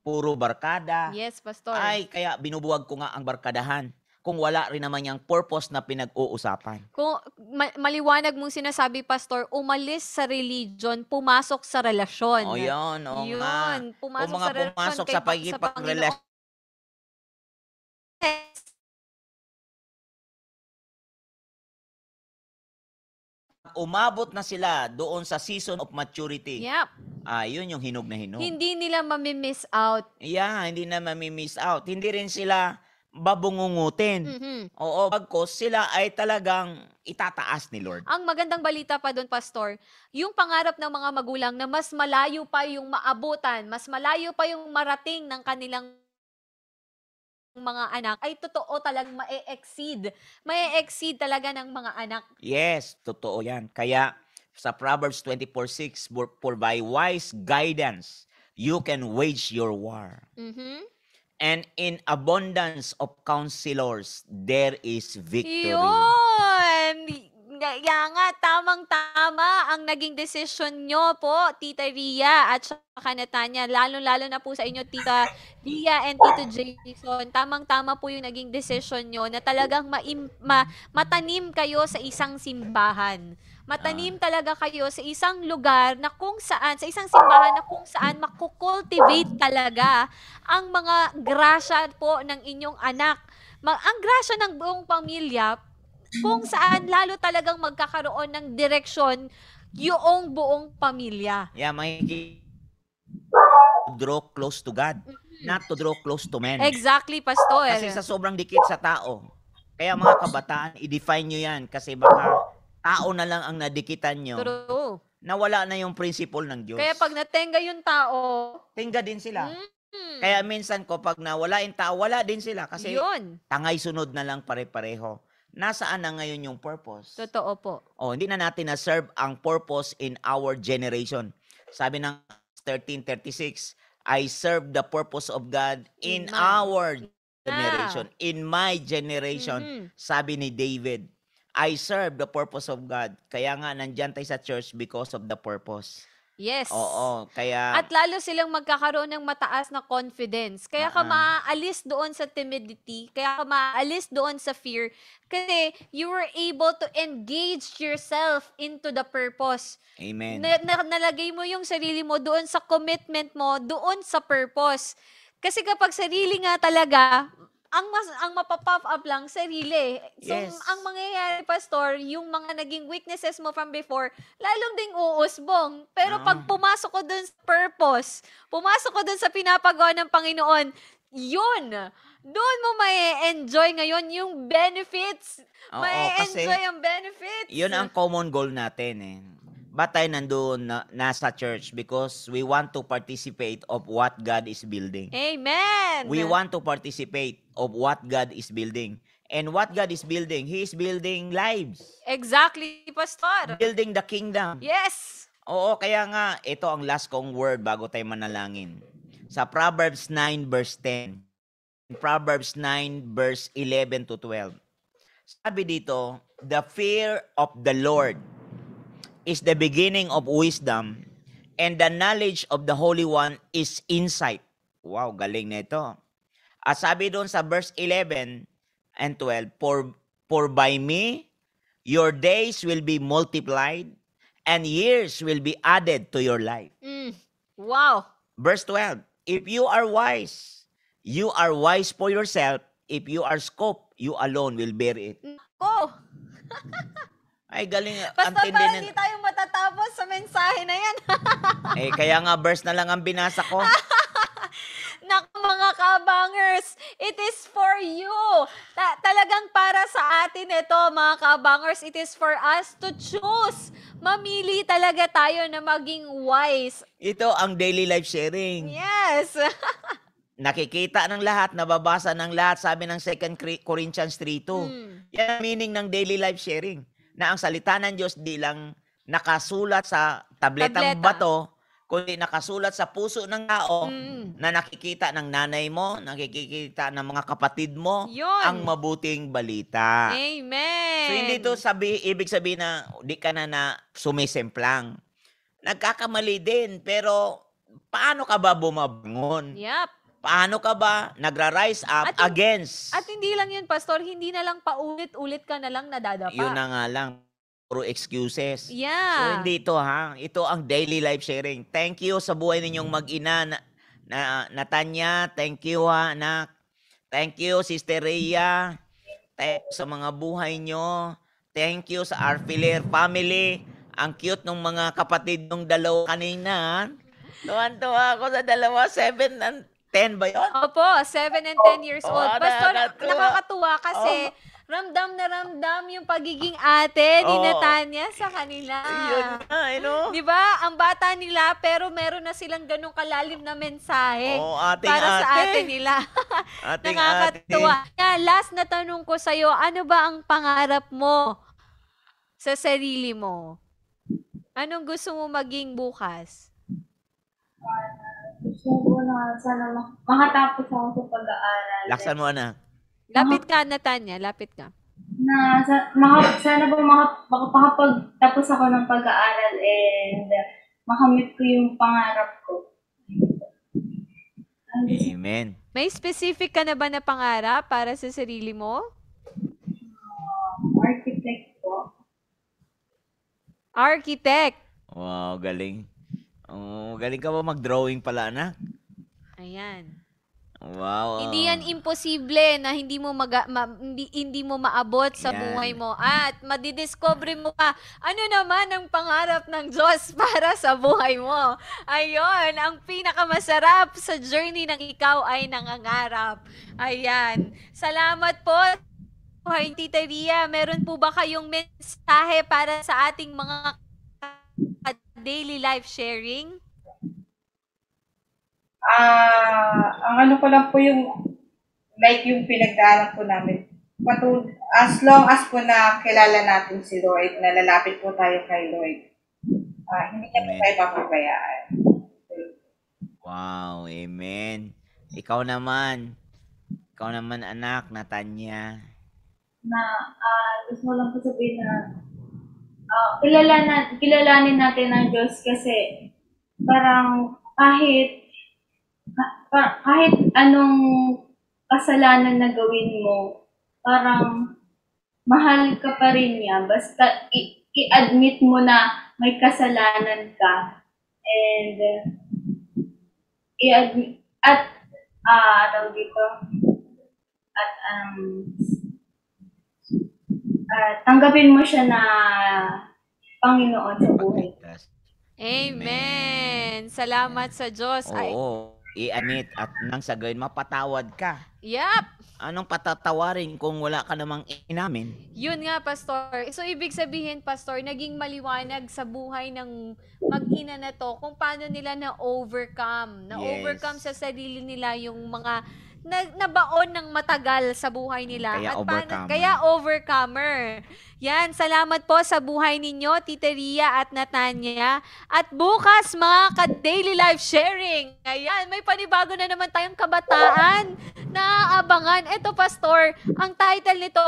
puro barkada. Yes, Pastor. Ay, kaya binubuwag ko nga ang barkadahan. Kung wala rin naman yung purpose na pinag-uusapan. Kung ma- maliwanag mong sinasabi, Pastor, umalis sa religion, pumasok sa relasyon. O yun, o Yun, nga. pumasok Kung mga sa pumasok sa Pa- pagkipagrelasyon, umabot na sila doon sa season of maturity. Yep. Ah, yun yung hinog na hinog. Hindi nila mamimiss out. Yeah, hindi na mami-miss out. Hindi rin sila babungungutin. Mhm. Oo, pagkos sila ay talagang itataas ni Lord. Ang magandang balita pa doon, Pastor, yung pangarap ng mga magulang na mas malayo pa yung maabutan, mas malayo pa yung marating ng kanilang mga anak, ay totoo talagang ma-exceed. Ma-exceed talaga ng mga anak. Yes, totoo yan. Kaya sa Proverbs 24:6, for, by wise guidance, you can wage your war. Mhm. And in abundance of counselors, there is victory. Yun! Kaya nga, tamang-tama ang naging desisyon nyo po, Tita Ria at saka Natanya. Lalo-lalo na po sa inyo, Tita Ria and Tito Jason. Tamang-tama po yung naging desisyon nyo na talagang maim, ma, matanim kayo sa isang simbahan. Matanim talaga kayo sa isang lugar na kung saan, sa isang simbahan na kung saan makukultivate talaga ang mga grasya po ng inyong anak. Ma- ang grasya ng buong pamilya, kung saan lalo talagang magkakaroon ng direksyon yung buong pamilya. Yeah, makiki draw close to God, not to draw close to men. Exactly, Pastor. Kasi sa sobrang dikit sa tao. Kaya mga kabataan, i-define nyo yan kasi baka tao na lang ang nadikitan nyo. True. Nawala na yung principle ng Diyos. Kaya pag natenga yung tao, Tingga din sila. mm, Kaya minsan ko pag nawala yung tao, wala din sila kasi yun. tangay sunod na lang pare-pareho. Nasaan na ngayon yung purpose? Totoo po. Oh, hindi na natin na-serve ang purpose in our generation. Sabi ng 1336, I serve the purpose of God in In our generation. In my generation, Mhm. sabi ni David, I serve the purpose of God. Kaya nga, nandyan tayo sa church because of the purpose. Yes. Oo, kaya... At lalo silang magkakaroon ng mataas na confidence. Kaya ka maaalis doon sa timidity, kaya ka maaalis doon sa fear, kasi you were able to engage yourself into the purpose. Amen. Na, na- nalagay mo yung sarili mo doon sa commitment mo, doon sa purpose. Kasi kapag sarili nga talaga, ang mas ang mapapop up lang sarili. So Yes. ang mangyayari pastor, yung mga naging weaknesses mo from before, lalong ding uusbong. Pero pag Ah. pumasok ko dun sa purpose, pumasok ko dun sa pinapagawa ng Panginoon, yun, doon mo may enjoy ngayon yung benefits. Oo, may enjoy ang benefits. Yun ang common goal natin eh. Ba't tayo nandun na, nasa church? Because we want to participate of what God is building. Amen. We want to participate of what God is building. And what God is building, He is building lives. Exactly, Pastor. Building the kingdom. Yes. Oo, kaya nga, ito ang last kong word bago tayo manalangin. Sa Proverbs 9 verse 10. Proverbs 9 verse 11 to 12. Sabi dito, the fear of the Lord is the beginning of wisdom and the knowledge of the Holy One is insight. Wow, galing na ito. At sabi doon sa verse 11 and 12, for, for by me, your days will be multiplied and years will be added to your life. Mm. Wow. Verse 12, if you are wise, you are wise for yourself. If you are scope, you alone will bear it. Oh, Ay, galing. Pastor, Antindi parang na- hindi tayo matatapos sa mensahe na yan. Eh, kaya nga verse na lang ang binasa ko. Naku mga kabangers, it is for you. Ta- talagang para sa atin ito mga kabangers, it is for us to choose. Mamili talaga tayo na maging wise. Ito ang daily life sharing. Yes. Nakikita ng lahat, nababasa ng lahat, sabi ng 2 Corinthians 3.2. Mm. Yan ang meaning ng daily life sharing. Na ang salita ng Diyos di lang nakasulat sa tabletang Tableta. bato, kundi nakasulat sa puso ng tao Mm. na nakikita ng nanay mo, nakikita ng mga kapatid mo, Yun. ang mabuting balita. Amen. So hindi to sabi, ibig sabihin na di ka na na sumisemplang. Nagkakamali din, pero paano ka ba bumabangon? Yep. Paano ka ba nagra-rise up At hin- against? At hindi lang yun, Pastor, hindi na lang paulit-ulit ka na lang nadadapa. Yun na nga lang, puro excuses. So Yeah. hindi ito ha, ito ang daily life sharing. Thank you sa buhay ninyong mag-ina na, na Natanya, thank you ha anak. Thank you Sister Rhea. Thank you sa mga buhay nyo. Thank you sa Arfiler family. Ang cute ng mga kapatid ng dalawa kanina. Tuwan-tuwa ako sa dalawa, 7 and 10 ba yun? Opo, 7 and 10 years old. Oh, Pastor, nakakatuwa. nakakatuwa kasi ramdam na ramdam yung pagiging ate ni Oo. Natanya sa kanila. Yun nga, eh, no? Di ba? Ang bata nila, pero meron na silang ganong kalalim na mensahe Oo, ating para sa ate. ate nila. Ating Nakakatuwa. ate. Nga, last na tanong ko sa'yo, ano ba ang pangarap mo sa sarili mo? Anong gusto mo maging bukas? Ko na sana mak- makatapos ako sa pag-aaral. Laksan mo, anak. Lapit ka, Natanya. Lapit ka. na sa, maka, sana po maka, makapagtapos ako ng pag-aaral and makamit ko yung pangarap ko. Amen. May specific ka na ba na pangarap para sa sarili mo? Architect po. Architect. Wow, galing. Oh, galing ka ba mag-drawing pala, anak? Ayan. Wow. Hindi yan imposible na hindi mo maga, ma- hindi, hindi mo maabot sa Yan. buhay mo at madidiscover mo pa ano naman ang pangarap ng Diyos para sa buhay mo. Ayun, ang pinakamasarap sa journey ng ikaw ay nangangarap. Ayan. Salamat po. Buhay Tita Ria, meron po ba kayong mensahe para sa ating mga daily life sharing? Ah, ang ano ko lang po yung like yung pinagdaanan po namin. Patul as long as po na kilala natin si Lord, nalalapit po tayo kay Lord. Ah, hindi niya po Amen. tayo papabayaan. Wow, amen. Ikaw naman. Ikaw naman, anak, Natanya. na ah, gusto ko lang po sabihin na ah, kilala na, kilalanin natin ang Diyos kasi parang kahit kahit anong kasalanan na gawin mo, parang mahal ka pa rin niya. Basta i- i-admit mo na may kasalanan ka. And uh, i-admit, at, ah, tawag dito, at, um, ah, tanggapin mo siya na Panginoon sa buhay. Amen. Salamat sa Diyos. Ay, Oo. I-admit at nang sa gawin, mapatawad ka. yep. Anong patatawarin kung wala ka namang inamin? Yun nga, Pastor. So, ibig sabihin, Pastor, naging maliwanag sa buhay ng mag-ina na to kung paano nila na-overcome. Na-overcome Yes. sa sarili nila yung mga na, nabaon ng matagal sa buhay nila. Kaya At paano- overcomer. kaya overcomer. Yan, salamat po sa buhay ninyo, Tita Ria at Natanya. At bukas, mga ka-daily life sharing. Ayan, may panibago na naman tayong kabataan na abangan. Ito, Pastor, ang title nito,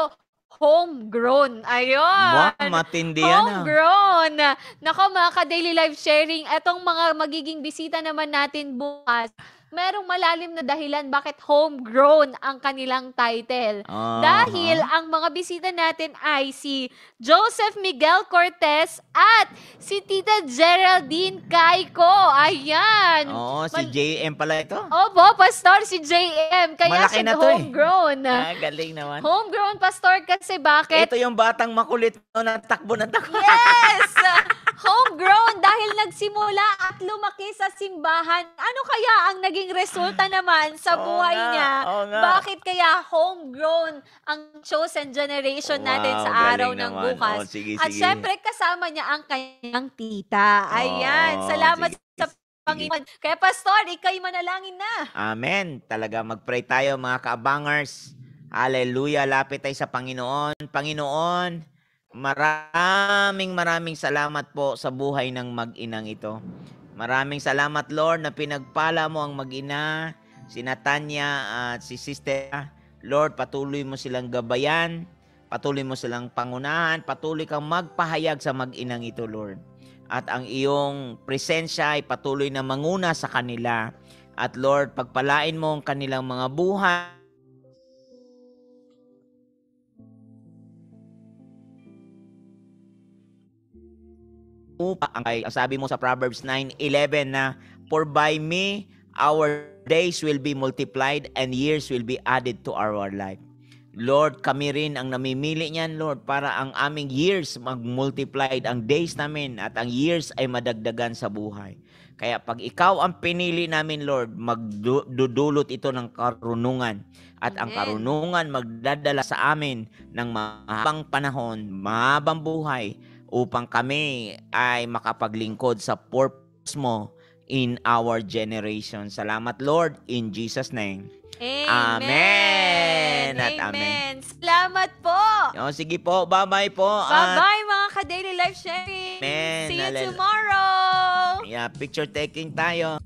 Homegrown. Ayun. Wow, matindi yan ah. Homegrown. Nako mga ka-daily life sharing, etong mga magiging bisita naman natin bukas, merong malalim na dahilan bakit homegrown ang kanilang title. Ah, Dahil ang mga bisita natin ay si Joseph Miguel Cortez at si Tita Geraldine Caico. Ayan. Oo, si Mal- JM pala ito. Opo, Pastor, si JM. Kaya Malaki siya na to eh. homegrown. Ah, galing naman. Homegrown, Pastor, kasi bakit? Ito yung batang makulit na takbo ng takbo. Yes! Homegrown dahil nagsimula at lumaki sa simbahan. Ano kaya ang naging resulta naman sa buhay nga, niya? oo nga. Bakit kaya homegrown ang chosen generation natin Wow, sa araw ng naman. bukas? Oh, sige, At sige. syempre kasama niya ang kanyang tita. Ayan, Oo, salamat sige, sa Panginoon. Kaya Pastor, ikaw'y manalangin na. Amen. Talaga mag-pray tayo mga kaabangers. Hallelujah. Lapit tayo sa Panginoon. Panginoon, maraming maraming salamat po sa buhay ng mag-inang ito. Maraming salamat Lord na pinagpala mo ang mag-ina, si Natanya at si Sister. Lord, patuloy mo silang gabayan, patuloy mo silang pangunahan, patuloy kang magpahayag sa mag-inang ito, Lord. At ang iyong presensya ay patuloy na manguna sa kanila. At Lord, pagpalain mo ang kanilang mga buhay. Upang ay ang sabi mo sa Proverbs 9:11 na for by me our days will be multiplied and years will be added to our life. Lord, kami rin ang namimili niyan, Lord, para ang aming years mag-multiplied, ang days namin at ang years ay madagdagan sa buhay. Kaya pag ikaw ang pinili namin, Lord, magdudulot ito ng karunungan. At ang Amen. karunungan magdadala sa amin ng mahabang panahon, mahabang buhay, upang kami ay makapaglingkod sa purpose mo in our generation. Salamat, Lord, in Jesus' name. Amen. At amen. Salamat po. O, sige po, bye-bye po. At, Bye-bye mga ka-daily life sharing. Amen. See you Hallel- tomorrow. yeah, picture taking tayo.